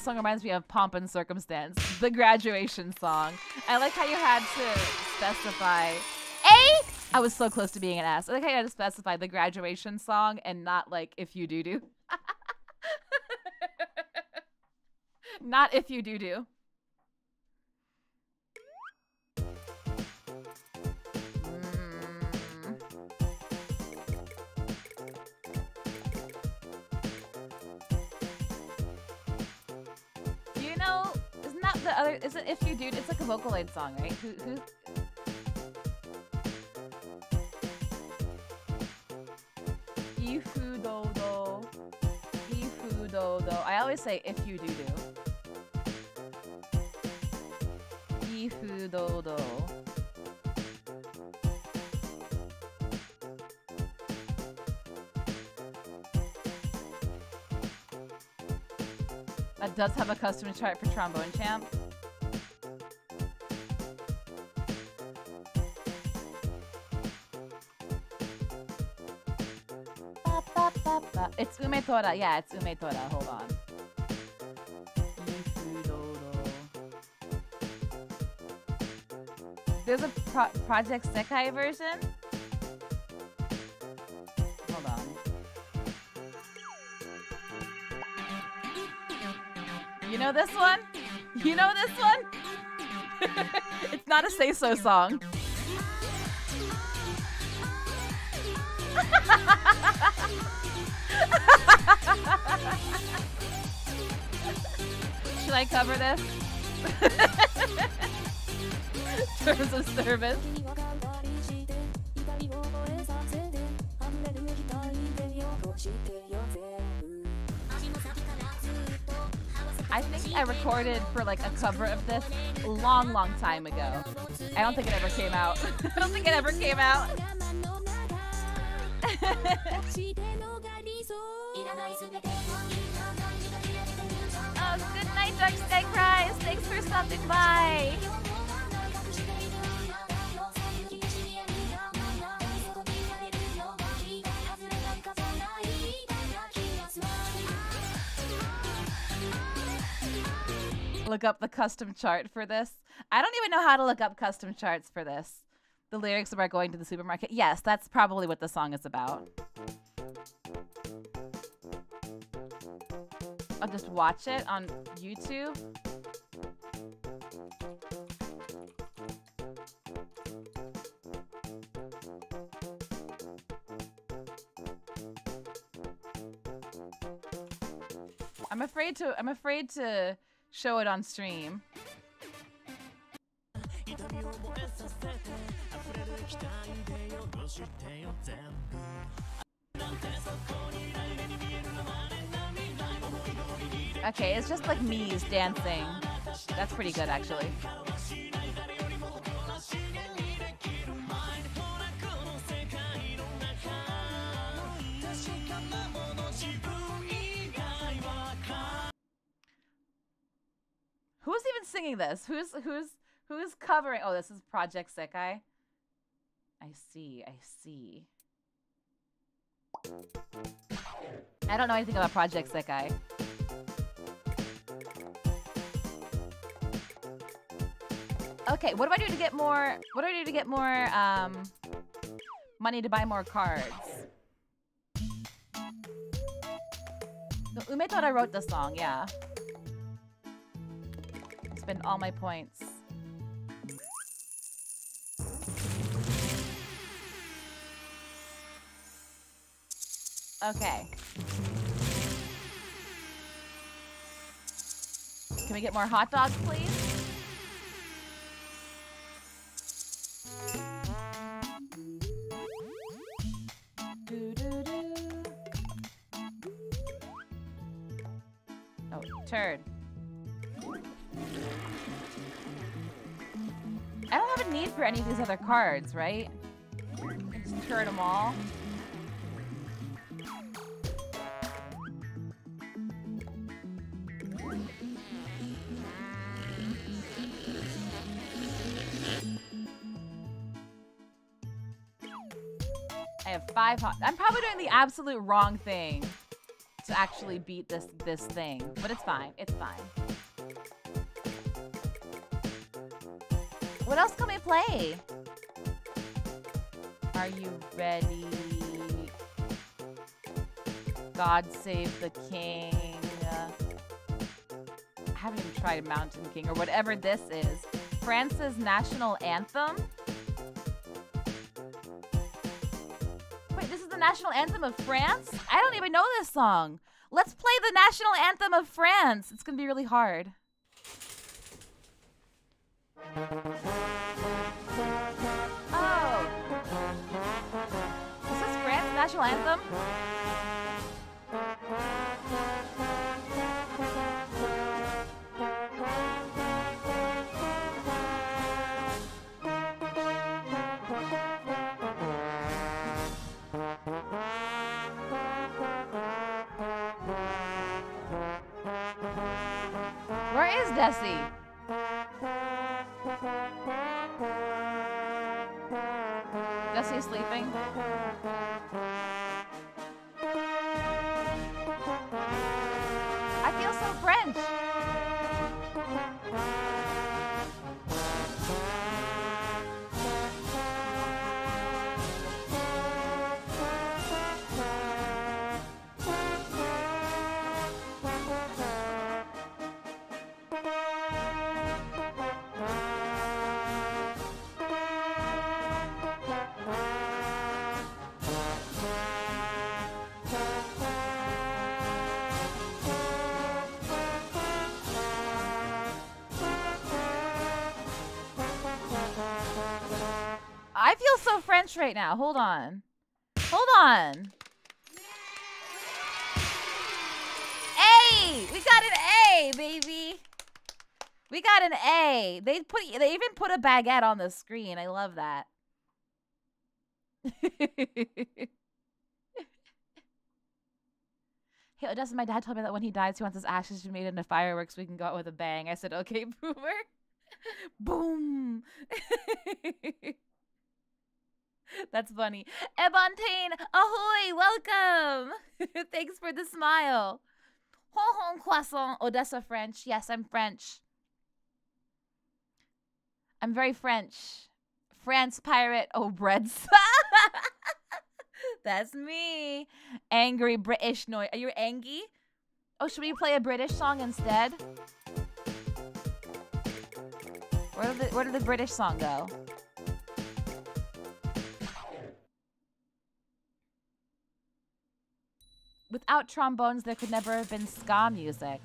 This song reminds me of Pomp and Circumstance, the graduation song. I like how you had to specify. A, I was so close to being an ass. I like how you had to specify the graduation song and not like if you do do. not if you do do. Other? Isn't if you dude? It's like a Vocaloid song, right? Who? Who? Ifu do. Ifu do do. I always say if you do do. Ifu do do. That does have a custom chart for Trombone Champ. Tora. Yeah, it's Ume Tora. Hold on. There's a pro- Project Sekai version. Hold on. You know this one? You know this one? it's not a say so song. Should I cover this? Terms of service. I think I recorded for like a cover of this long, long time ago. I don't think it ever came out. I don't think it ever came out. Thanks for stopping by. Look up the custom chart for this. I don't even know how to look up custom charts for this. The lyrics about going to the supermarket. Yes, that's probably what the song is about. I'll just watch it on YouTube. I'm afraid to I'm afraid to show it on stream. Okay, it's just like me's dancing. That's pretty good actually. Who's even singing this? Who's who's who's covering? Oh, this is Project Sekai. I see. I see. I don't know anything about Project Sekai. Okay, what do I do to get more? What do I do to get more um, money to buy more cards? No, Ume thought I wrote the song. Yeah. Spend all my points. Okay. Can we get more hot dogs, please? Any of these other cards, right? Just turn them all. I have five. I'm probably doing the absolute wrong thing to actually beat this this thing, but it's fine. It's fine. What else can we play? Are you ready? God save the king. I haven't even tried Mountain King or whatever this is. France's national anthem. Wait, this is the national anthem of France? I don't even know this song. Let's play the national anthem of France. It's gonna be really hard. National anthem? Where is Desi? Now. Hold on. Hold on. A! We got an A, baby. We got an A. They put they even put a baguette on the screen. I love that. Hey, Dustin, my dad told me that when he dies, he wants his ashes to be made into fireworks we can go out with a bang. I said, okay, boomer. Boom. That's funny. Ebontain, ahoy, welcome. Thanks for the smile. Hon hon croissant, Odessa French. Yes, I'm French. I'm very French. France pirate. Oh, breads. That's me. Angry British noise. Are you angry? Oh, should we play a British song instead? Where did the, where did the British song go? Without trombones, there could never have been ska music.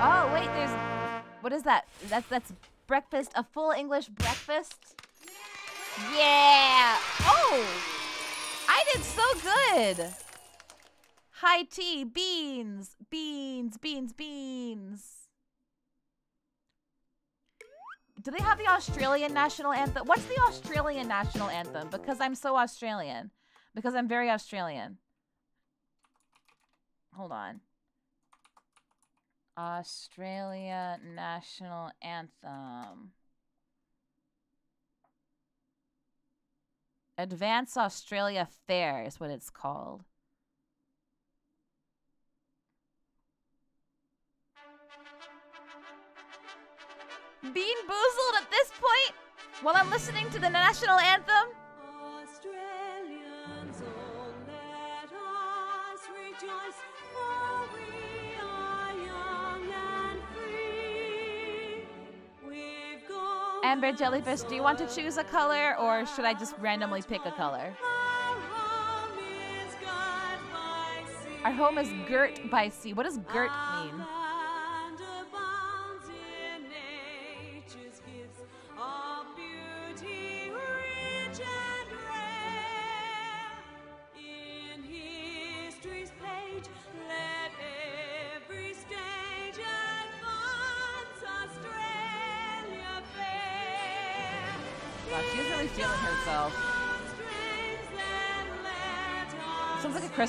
Oh, wait, there's what is that? That's that's breakfast, a full English breakfast. Yeah. Oh, I did so good. High tea, beans, beans, beans, beans. Do they have the Australian national anthem? What's the Australian national anthem? Because I'm so Australian. Because I'm very Australian. Hold on. Australia national anthem. Advance Australia Fair is what it's called. Bean boozled at this point while I'm listening to the national anthem. Australians, oh, let us rejoice, for we are young and free. We've gone Amber Jellyfish, do you want to choose a color or should I just randomly pick a color? Our home is God by sea. Our home is girt by sea. What does girt mean?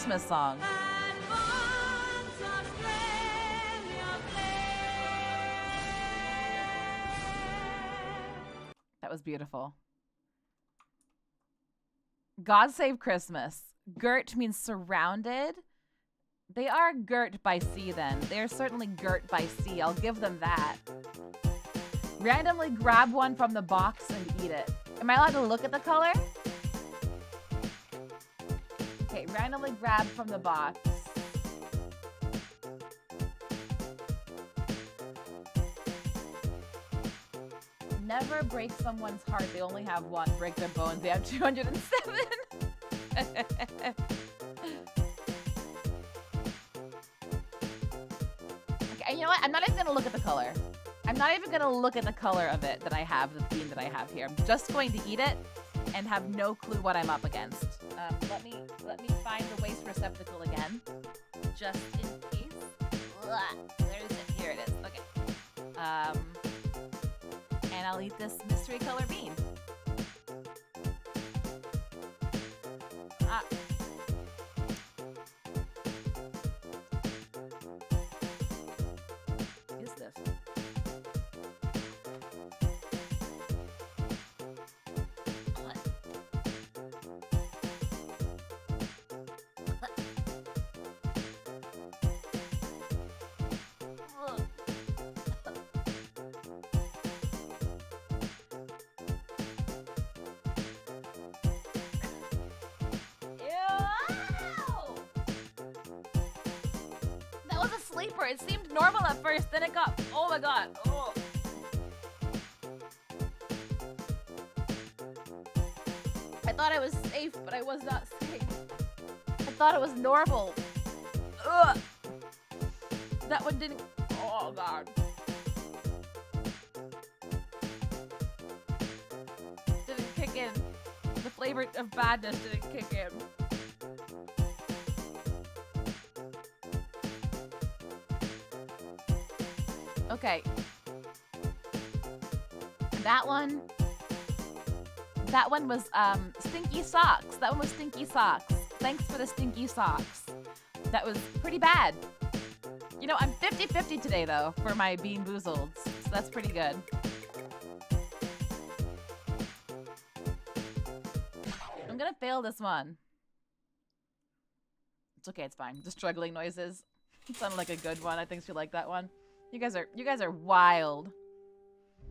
Christmas song. That was beautiful. God save Christmas. Girt means surrounded. They are girt by sea then. They're certainly girt by sea. I'll give them that. Randomly grab one from the box and eat it. Am I allowed to look at the color? Randomly grab from the box. Never break someone's heart. They only have one. Break their bones. They have 207. okay, and you know what? I'm not even gonna look at the color. I'm not even gonna look at the color of it that I have, the bean that I have here. I'm just going to eat it and have no clue what I'm up against. Um, let me let me find the waste receptacle again, just in case. Where is it? Here it is. Okay. Um, and I'll eat this mystery color bean. First, then it got. Oh my god. Oh. I thought I was safe, but I was not safe. I thought it was normal. Ugh. That one didn't. Oh god. Didn't kick in. The flavor of badness didn't kick in. That one. That one was um stinky socks. That one was stinky socks. Thanks for the stinky socks. That was pretty bad. You know, I'm 50-50 today though for my BeanBoozled. So that's pretty good. I'm gonna fail this one. It's okay, it's fine. The struggling noises. It sounded like a good one. I think she liked that one. You guys are you guys are wild.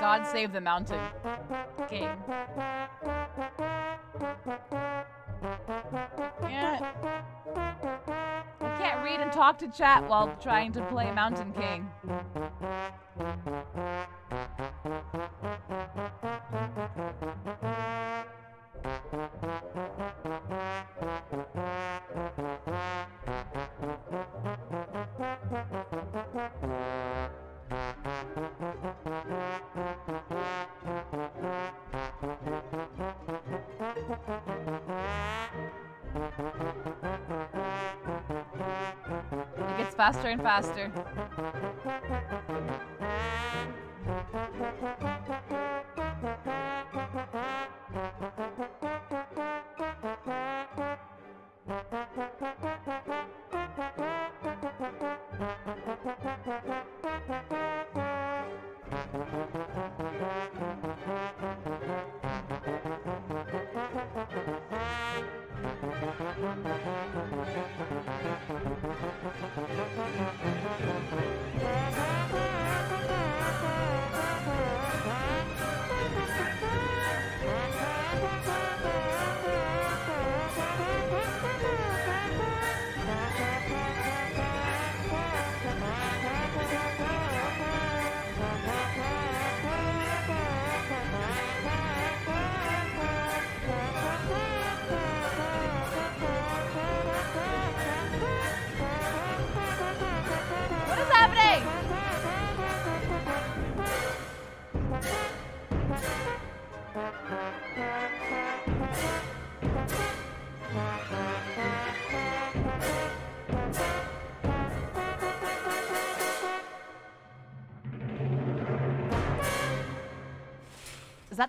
God save the mountain king. Yeah. I can't read and talk to chat while trying to play Mountain King. It gets faster and faster.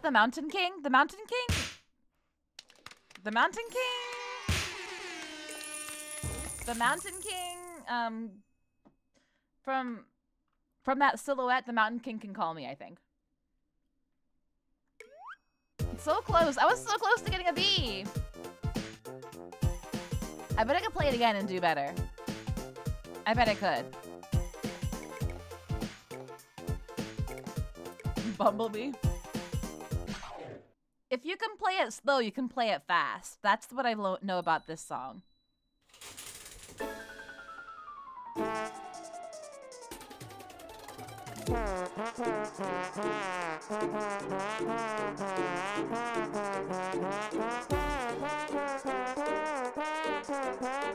The Mountain King? The Mountain King? The Mountain King? The Mountain King, um, from from that silhouette, the Mountain King can call me, I think. So close. I was so close to getting a B. I bet I could play it again and do better. I bet I could. Bumblebee if you can play it slow, you can play it fast. That's what I know about this song.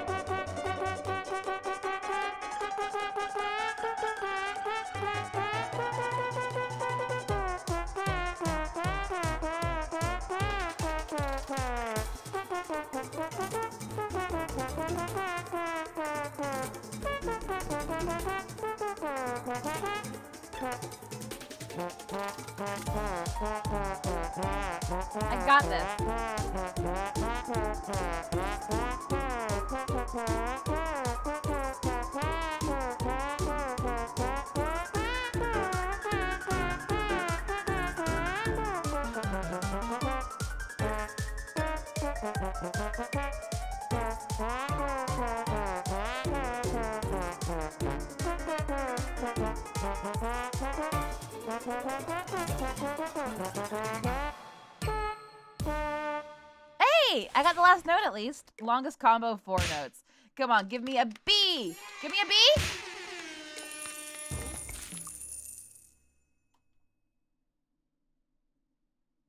I got this. Hey, I got the last note at least. Longest combo, four notes. Come on, give me a B. Give me a B.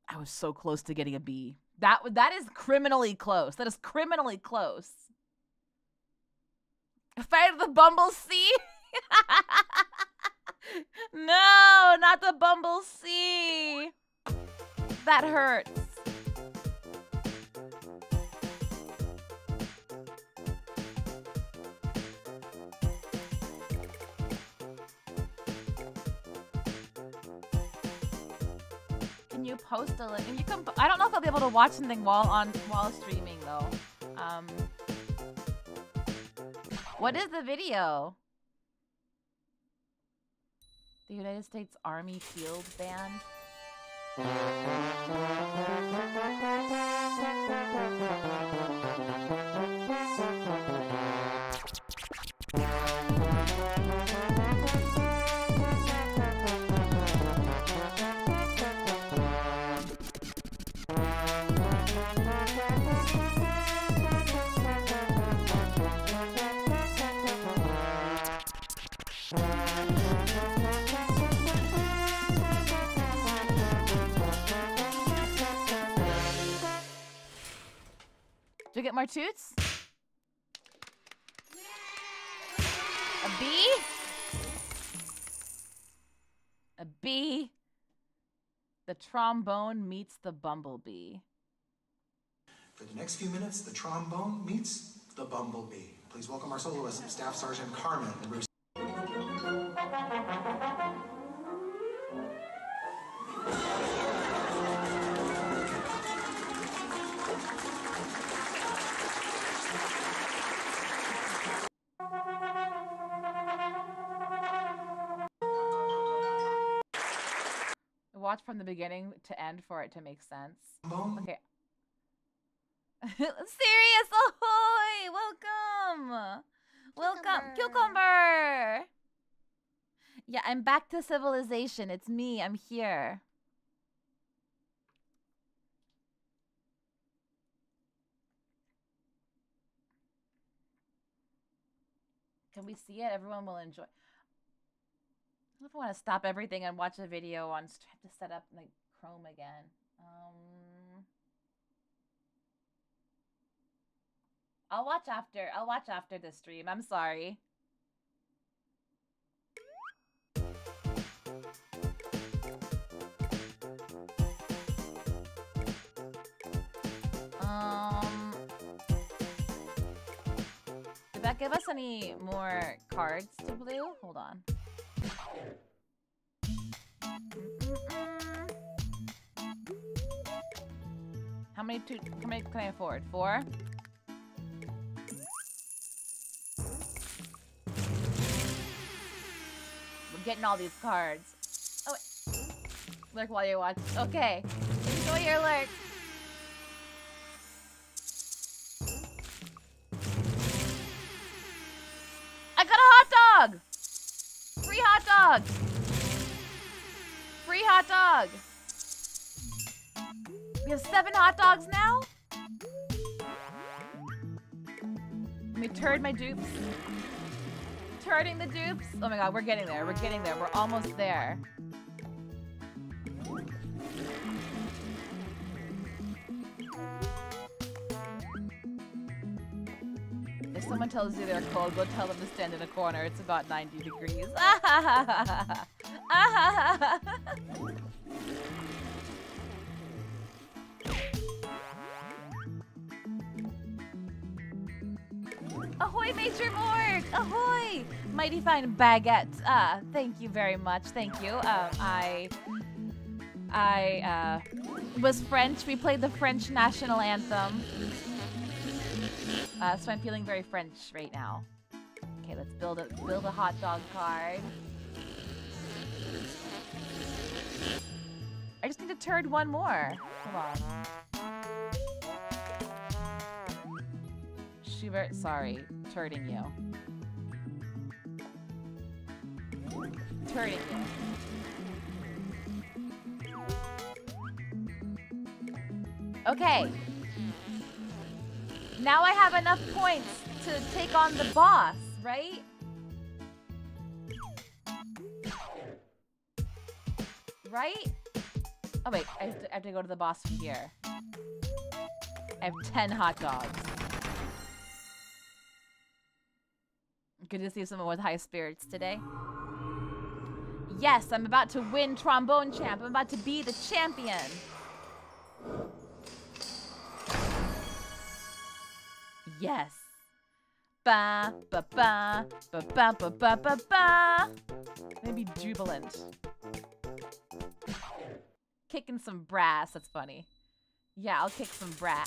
I was so close to getting a B. That that is criminally close. That is criminally close. Fight of the Bumble C. no, not the Bumble. That hurts. Can you post a link? You can. I don't know if I'll be able to watch something while on while streaming though. Um, what is the video? The United States Army Field Band. Get more toots? A B? A B. The trombone meets the bumblebee. For the next few minutes, the trombone meets the bumblebee. Please welcome our soloist, Staff Sergeant Carmen. From the beginning to end for it to make sense. Trombone Okay. Serious ahoy! Welcome! Welcome, cucumber. Yeah, I'm back to civilization. It's me. I'm here. Can we see it? Everyone will enjoy. I don't want to stop everything and watch a video on. Have to set up like Chrome again. Um. I'll watch after. I'll watch after the stream. I'm sorry. Um, did that give us any more cards to blue? Hold on. How many two? How many can I afford? Four. We're getting all these cards. Oh, wait. lurk while you watch. Okay, enjoy your lurk. Dog. Free hot dog. We have seven hot dogs now. Let me turd my dupes. Turning the dupes. Oh my god, we're getting there. We're getting there. We're almost there. Someone tells you they're cold, go tell them to stand in a corner. It's about 90 degrees. Ahoy, Major Morg! Ahoy! Mighty fine baguette. Ah, thank you very much. Thank you. Um, I I uh, was French. We played the French national anthem. Uh, so I'm feeling very French right now. Okay, let's build a build a hot dog card. I just need to turd one more. Come on. Schubert, sorry, turding you. Turding you. Okay. Now I have enough points to take on the boss, right? Right? Oh wait, I have, to, I have to go to the boss from here. I have 10 hot dogs. Good to see someone with high spirits today. Yes, I'm about to win trombone champ. I'm about to be the champion. Yes. Ba ba ba ba ba ba ba ba ba. Maybe jubilant. Kicking some brass. That's funny. Yeah, I'll kick some brass.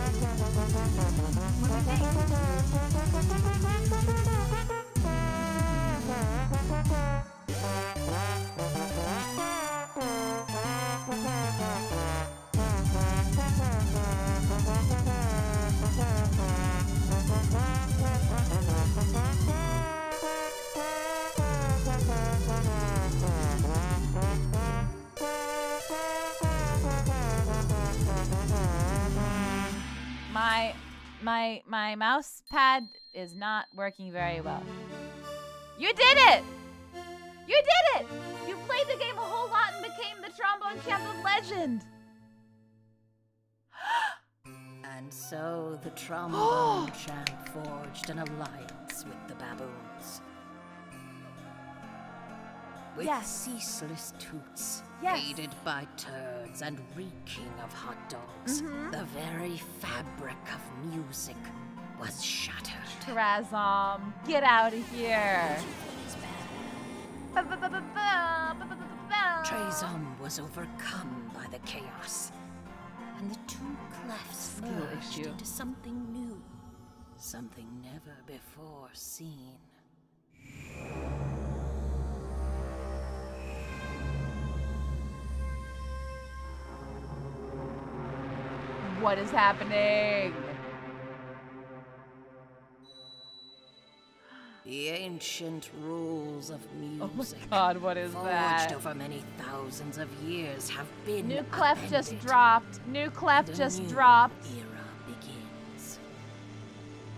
Bye. My my mouse pad is not working very well. You did it! You did it! You played the game a whole lot and became the trombone champ of legend. And so the trombone champ forged an alliance with the baboons with yes. ceaseless toots, yes. aided by turds and reeking of hot dogs. Mm -hmm. The very fabric of music was shattered. Trazom, get out of here. Trazom was overcome by the chaos, and the two clefts merged into something new, something never before seen. What is happening? The ancient rules of Oh my music, god, what is forged that? over many thousands of years, have been New clef just dropped. New clef just new dropped. Era begins.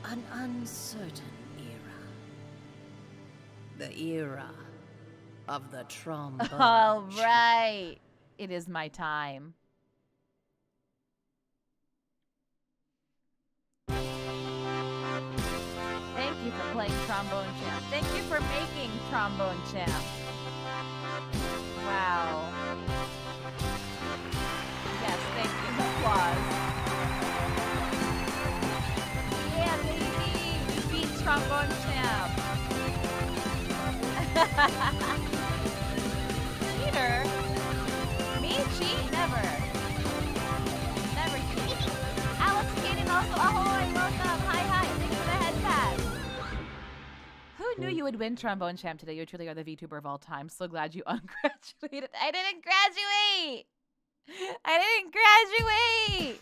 An uncertain era. The era of the trombone. All right. It is my time. for playing Trombone Champ. Thank you for making Trombone Champ. Wow. Yes, thank you. Applause. Yeah, baby! You beat Trombone Champ. Who knew you would win trombone champ today? You truly are the VTuber of all time. So glad you ungraduated. I didn't graduate. I didn't graduate.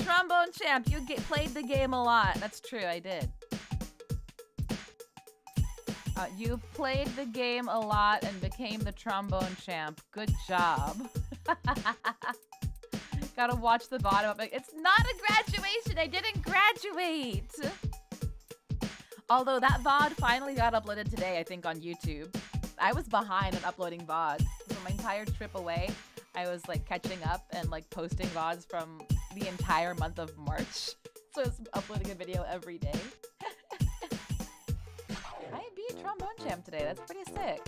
Trombone champ, you get, played the game a lot. That's true, I did. Uh, you played the game a lot and became the trombone champ. Good job. Gotta watch the bottom. It's not a graduation. I didn't graduate. Although that VOD finally got uploaded today, I think, on YouTube. I was behind on uploading VODs. So my entire trip away, I was like catching up and like posting VODs from the entire month of March. So I was uploading a video every day. I beat Trombone Champ today. That's pretty sick.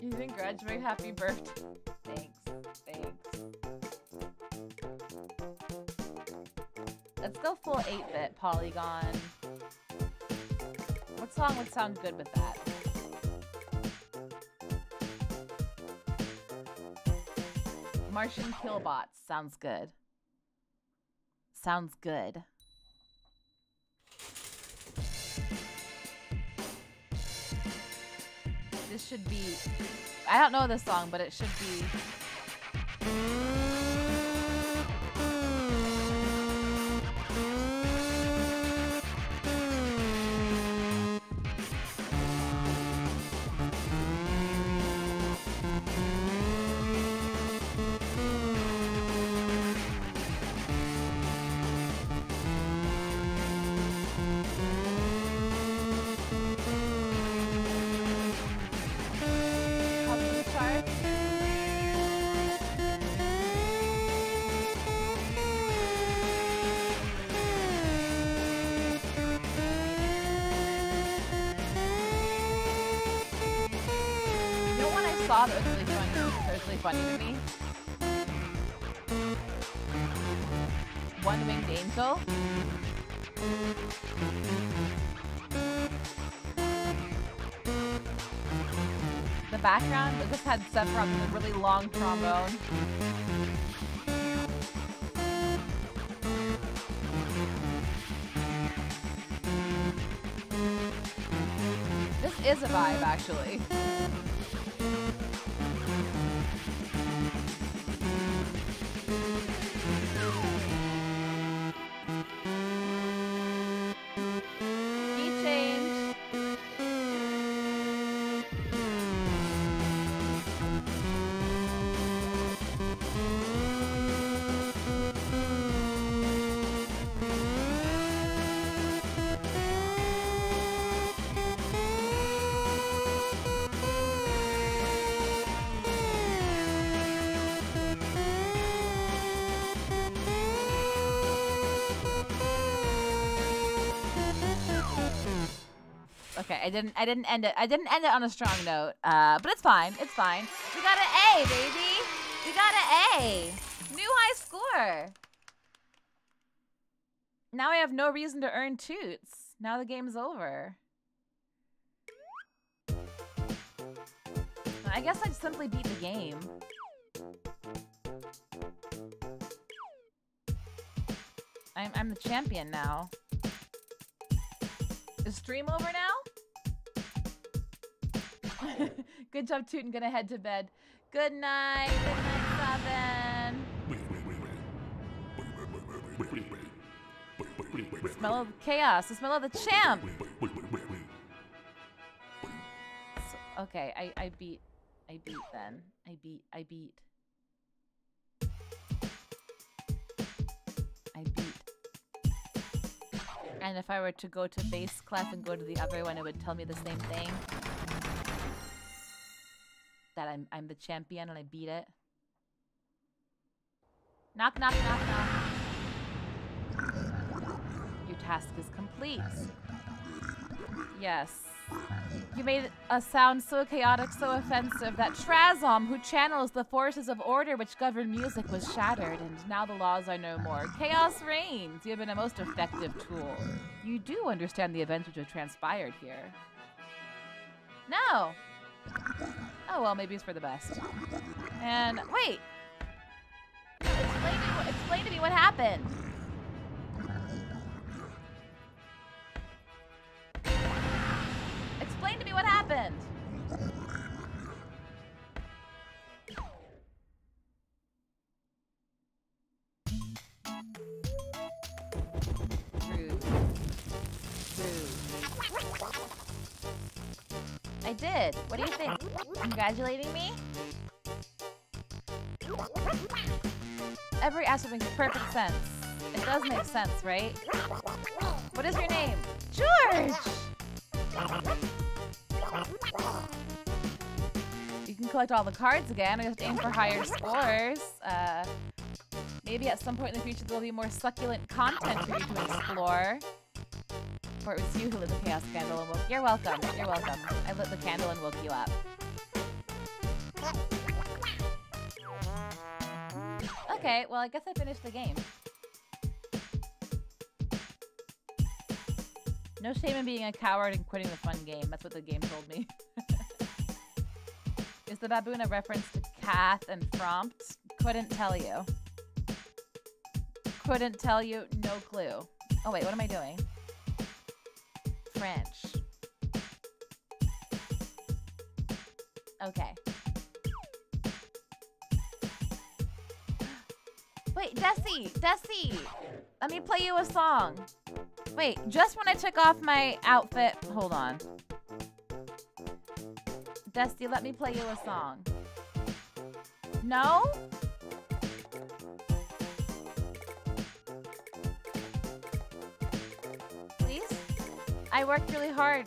You didn't graduate. Happy birthday. Thanks. Thanks. Let's go full 8-bit polygon. What song would sound good with that? Martian Killbots sounds good. Sounds good. This should be. I don't know this song, but it should be. Funny to me. One winged angel. The background just had Sephiroth with a really long trombone. This is a vibe, actually. I didn't I didn't end it I didn't end it on a strong note. Uh, but it's fine. It's fine. We got an A, baby. We got an A. New high score. Now I have no reason to earn toots. Now the game's over. I guess I'd simply beat the game. I'm, I'm the champion now. Is stream over now? Good job, Tootin. Gonna head to bed. Good night. Good night, Seven. Smell of chaos. The smell of the champ. Okay, I, I beat. I beat then. I beat. I beat. I beat. And if I were to go to bass clef and go to the other one, it would tell me the same thing. That I'm I'm the champion and I beat it. Knock knock knock knock. Your task is complete. Yes. You made a sound so chaotic, so offensive that Trazom, who channels the forces of order which govern music, was shattered, and now the laws are no more. Chaos reigns. You have been a most effective tool. You do understand the events which have transpired here. No. Oh well, maybe it's for the best. And wait. Explain to, explain to me what happened. Explain to me what happened. Did. What do you think? Congratulating me? Every aspect makes perfect sense. It does make sense, right? What is your name? George! You can collect all the cards again. I just aim for higher scores. Uh, maybe at some point in the future there'll be more succulent content for you to explore. Or it was you who lit the chaos candle and woke. You're welcome. You're welcome. I lit the candle and woke you up. Okay, well I guess I finished the game. No shame in being a coward and quitting the fun game. That's what the game told me. Is the baboon a reference to Kath and Frompt? Couldn't tell you. Couldn't tell you. No clue. Oh wait, what am I doing? French. Okay. Wait, Desi, Desi, let me play you a song. Wait, just when I took off my outfit, hold on. Dusty, let me play you a song. No? I worked really hard.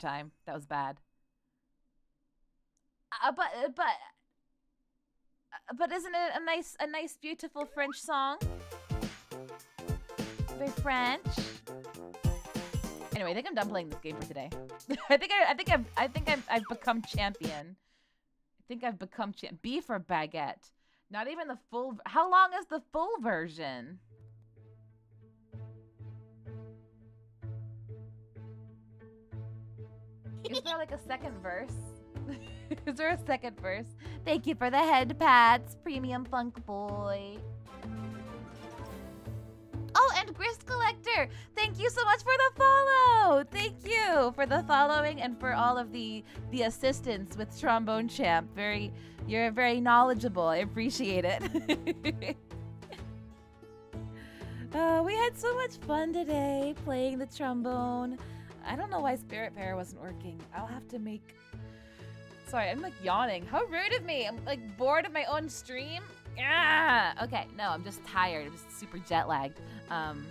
Time. That was bad. Uh, but uh, but uh, but isn't it a nice a nice beautiful French song? Very French. Anyway, I think I'm done playing this game for today. I think I, I think I've I think I've, I've become champion. I think I've become champ. B for baguette. Not even the full. How long is the full version? Is there like a second verse? is there a second verse? Thank you for the head pats, premium funk boy. Oh, and Grist Collector, thank you so much for the follow. Thank you for the following and for all of the the assistance with Trombone Champ. Very, you're very knowledgeable. I appreciate it. uh, we had so much fun today playing the trombone. I don't know why Spiritfarer wasn't working. I'll have to make. Sorry, I'm like yawning. How rude of me! I'm like bored of my own stream, Ah, okay, no, I'm just tired. I'm just super jet lagged. Um,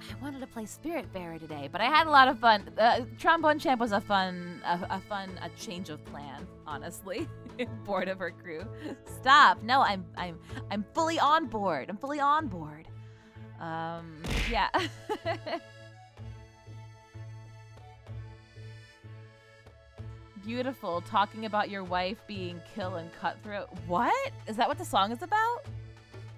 I wanted to play Spiritfarer today, but I had a lot of fun. Uh, Trombone Champ was a fun, a, a fun, a change of plan. Honestly, bored of her crew. Stop. No, I'm, I'm, I'm fully on board. I'm fully on board. Um, yeah. Beautiful. Talking about your wife being kill and cutthroat. What? Is that what the song is about?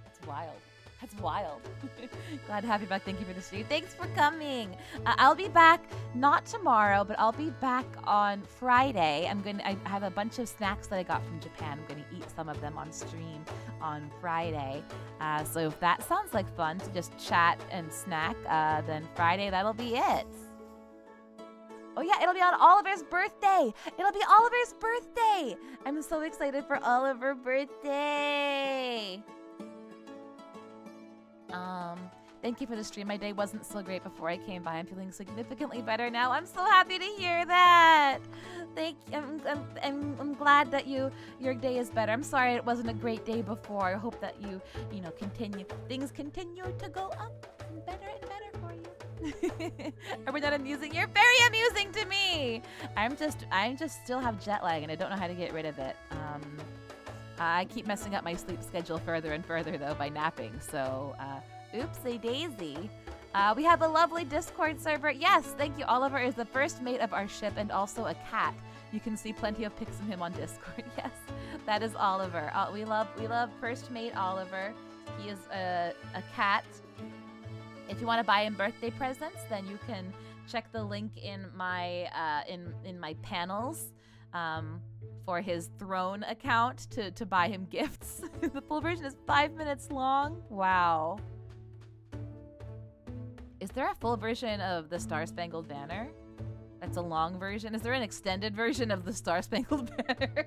That's wild. That's wild. Glad to have you back. Thank you for the stream. Thanks for coming. Uh, I'll be back not tomorrow, but I'll be back on Friday. I'm going. to I have a bunch of snacks that I got from Japan. I'm going to eat some of them on stream on Friday. Uh, so if that sounds like fun to just chat and snack, uh, then Friday that'll be it. Oh yeah, it'll be on Oliver's birthday. It'll be Oliver's birthday. I'm so excited for Oliver's birthday. Um, thank you for the stream. My day wasn't so great before I came by. I'm feeling significantly better now. I'm so happy to hear that. Thank you. I'm, I'm, I'm, I'm glad that you your day is better. I'm sorry it wasn't a great day before. I hope that you, you know, continue things continue to go up and better and. Are we not amusing? You're very amusing to me. I'm just I just still have jet lag and I don't know how to get rid of it. Um, I keep messing up my sleep schedule further and further though by napping. So, uh, oopsie daisy. Uh, we have a lovely Discord server. Yes, thank you. Oliver is the first mate of our ship and also a cat. You can see plenty of pics of him on Discord. Yes, that is Oliver. Uh, we love we love first mate Oliver. He is a, a cat. If you want to buy him birthday presents, then you can check the link in my uh, in in my panels. Um, for his throne account to, to buy him gifts. the full version is five minutes long. Wow. Is there a full version of the Star Spangled Banner? That's a long version. Is there an extended version of the Star Spangled Banner?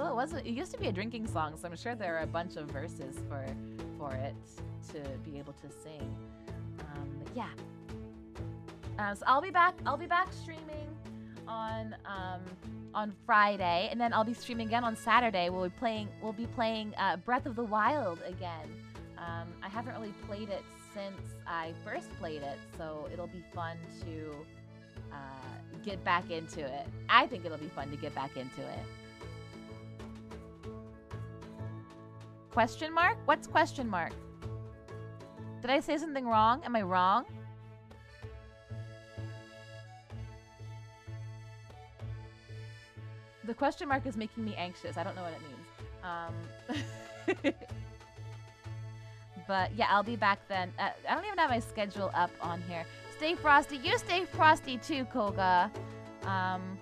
Although it wasn't, it used to be a drinking song, so I'm sure there are a bunch of verses for for it to be able to sing. Um, but yeah, uh, so I'll be back. I'll be back streaming on um, on Friday, and then I'll be streaming again on Saturday. We'll be playing. We'll be playing uh, Breath of the Wild again. Um, I haven't really played it since I first played it, so it'll be fun to uh, get back into it. I think it'll be fun to get back into it. Question mark? What's question mark? Did I say something wrong? Am I wrong? The question mark is making me anxious. I don't know what it means. Um, but yeah, I'll be back then. Uh, I don't even have my schedule up on here. Stay frosty. You stay frosty too, Koga. Um,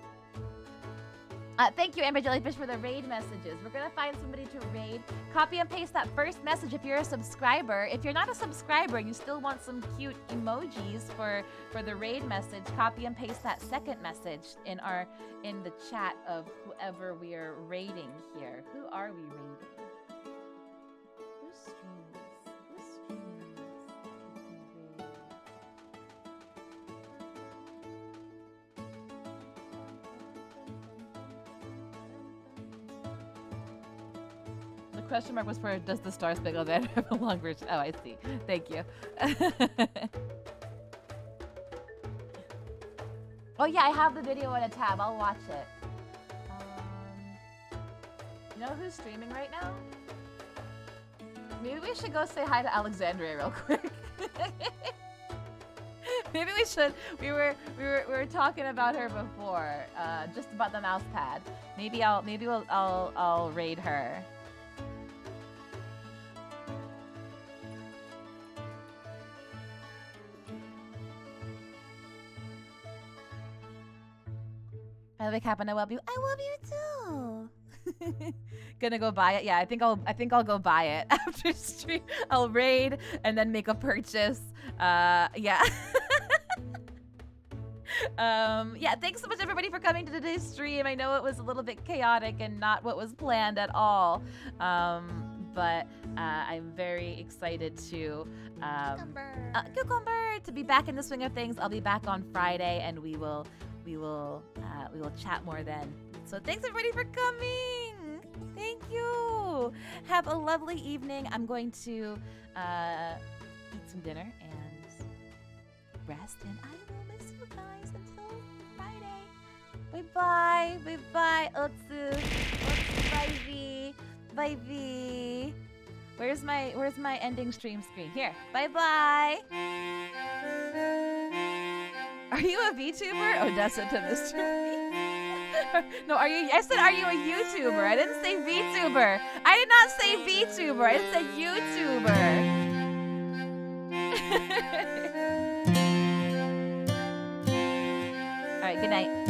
uh, thank you, Amber Jellyfish, for the raid messages. We're gonna find somebody to raid. Copy and paste that first message if you're a subscriber. If you're not a subscriber, and you still want some cute emojis for for the raid message. Copy and paste that second message in our in the chat of whoever we are raiding here. Who are we raiding? Question mark was for does the Star Spangled Banner have a long version? Oh, I see. Thank you. oh yeah, I have the video in a tab. I'll watch it. Um, you know who's streaming right now? Maybe we should go say hi to Alexandria real quick. Maybe we should. We were we were we were talking about her before, uh, just about the mouse pad. Maybe I'll maybe we'll, I'll I'll raid her. I love cap and I love you. I love you too. Gonna go buy it. Yeah, I think I'll I think I'll go buy it after stream. I'll raid and then make a purchase. Uh yeah. um yeah, thanks so much everybody for coming to today's stream. I know it was a little bit chaotic and not what was planned at all. Um but uh, I'm very excited to um, uh, cucumber to be back in the swing of things. I'll be back on Friday, and we will we will uh, we will chat more then. So thanks everybody for coming. Thank you. Have a lovely evening. I'm going to uh, eat some dinner and rest, and I will miss you guys until Friday. Bye bye. Bye bye, Otsu. Otsu, bye V. Bye V. Where's my Where's my ending stream screen? Here. Bye bye. Are you a VTuber? Odessa to Mr. V. no, are you? I said, are you a YouTuber? I didn't say VTuber. I did not say VTuber. I said YouTuber. All right. Good night.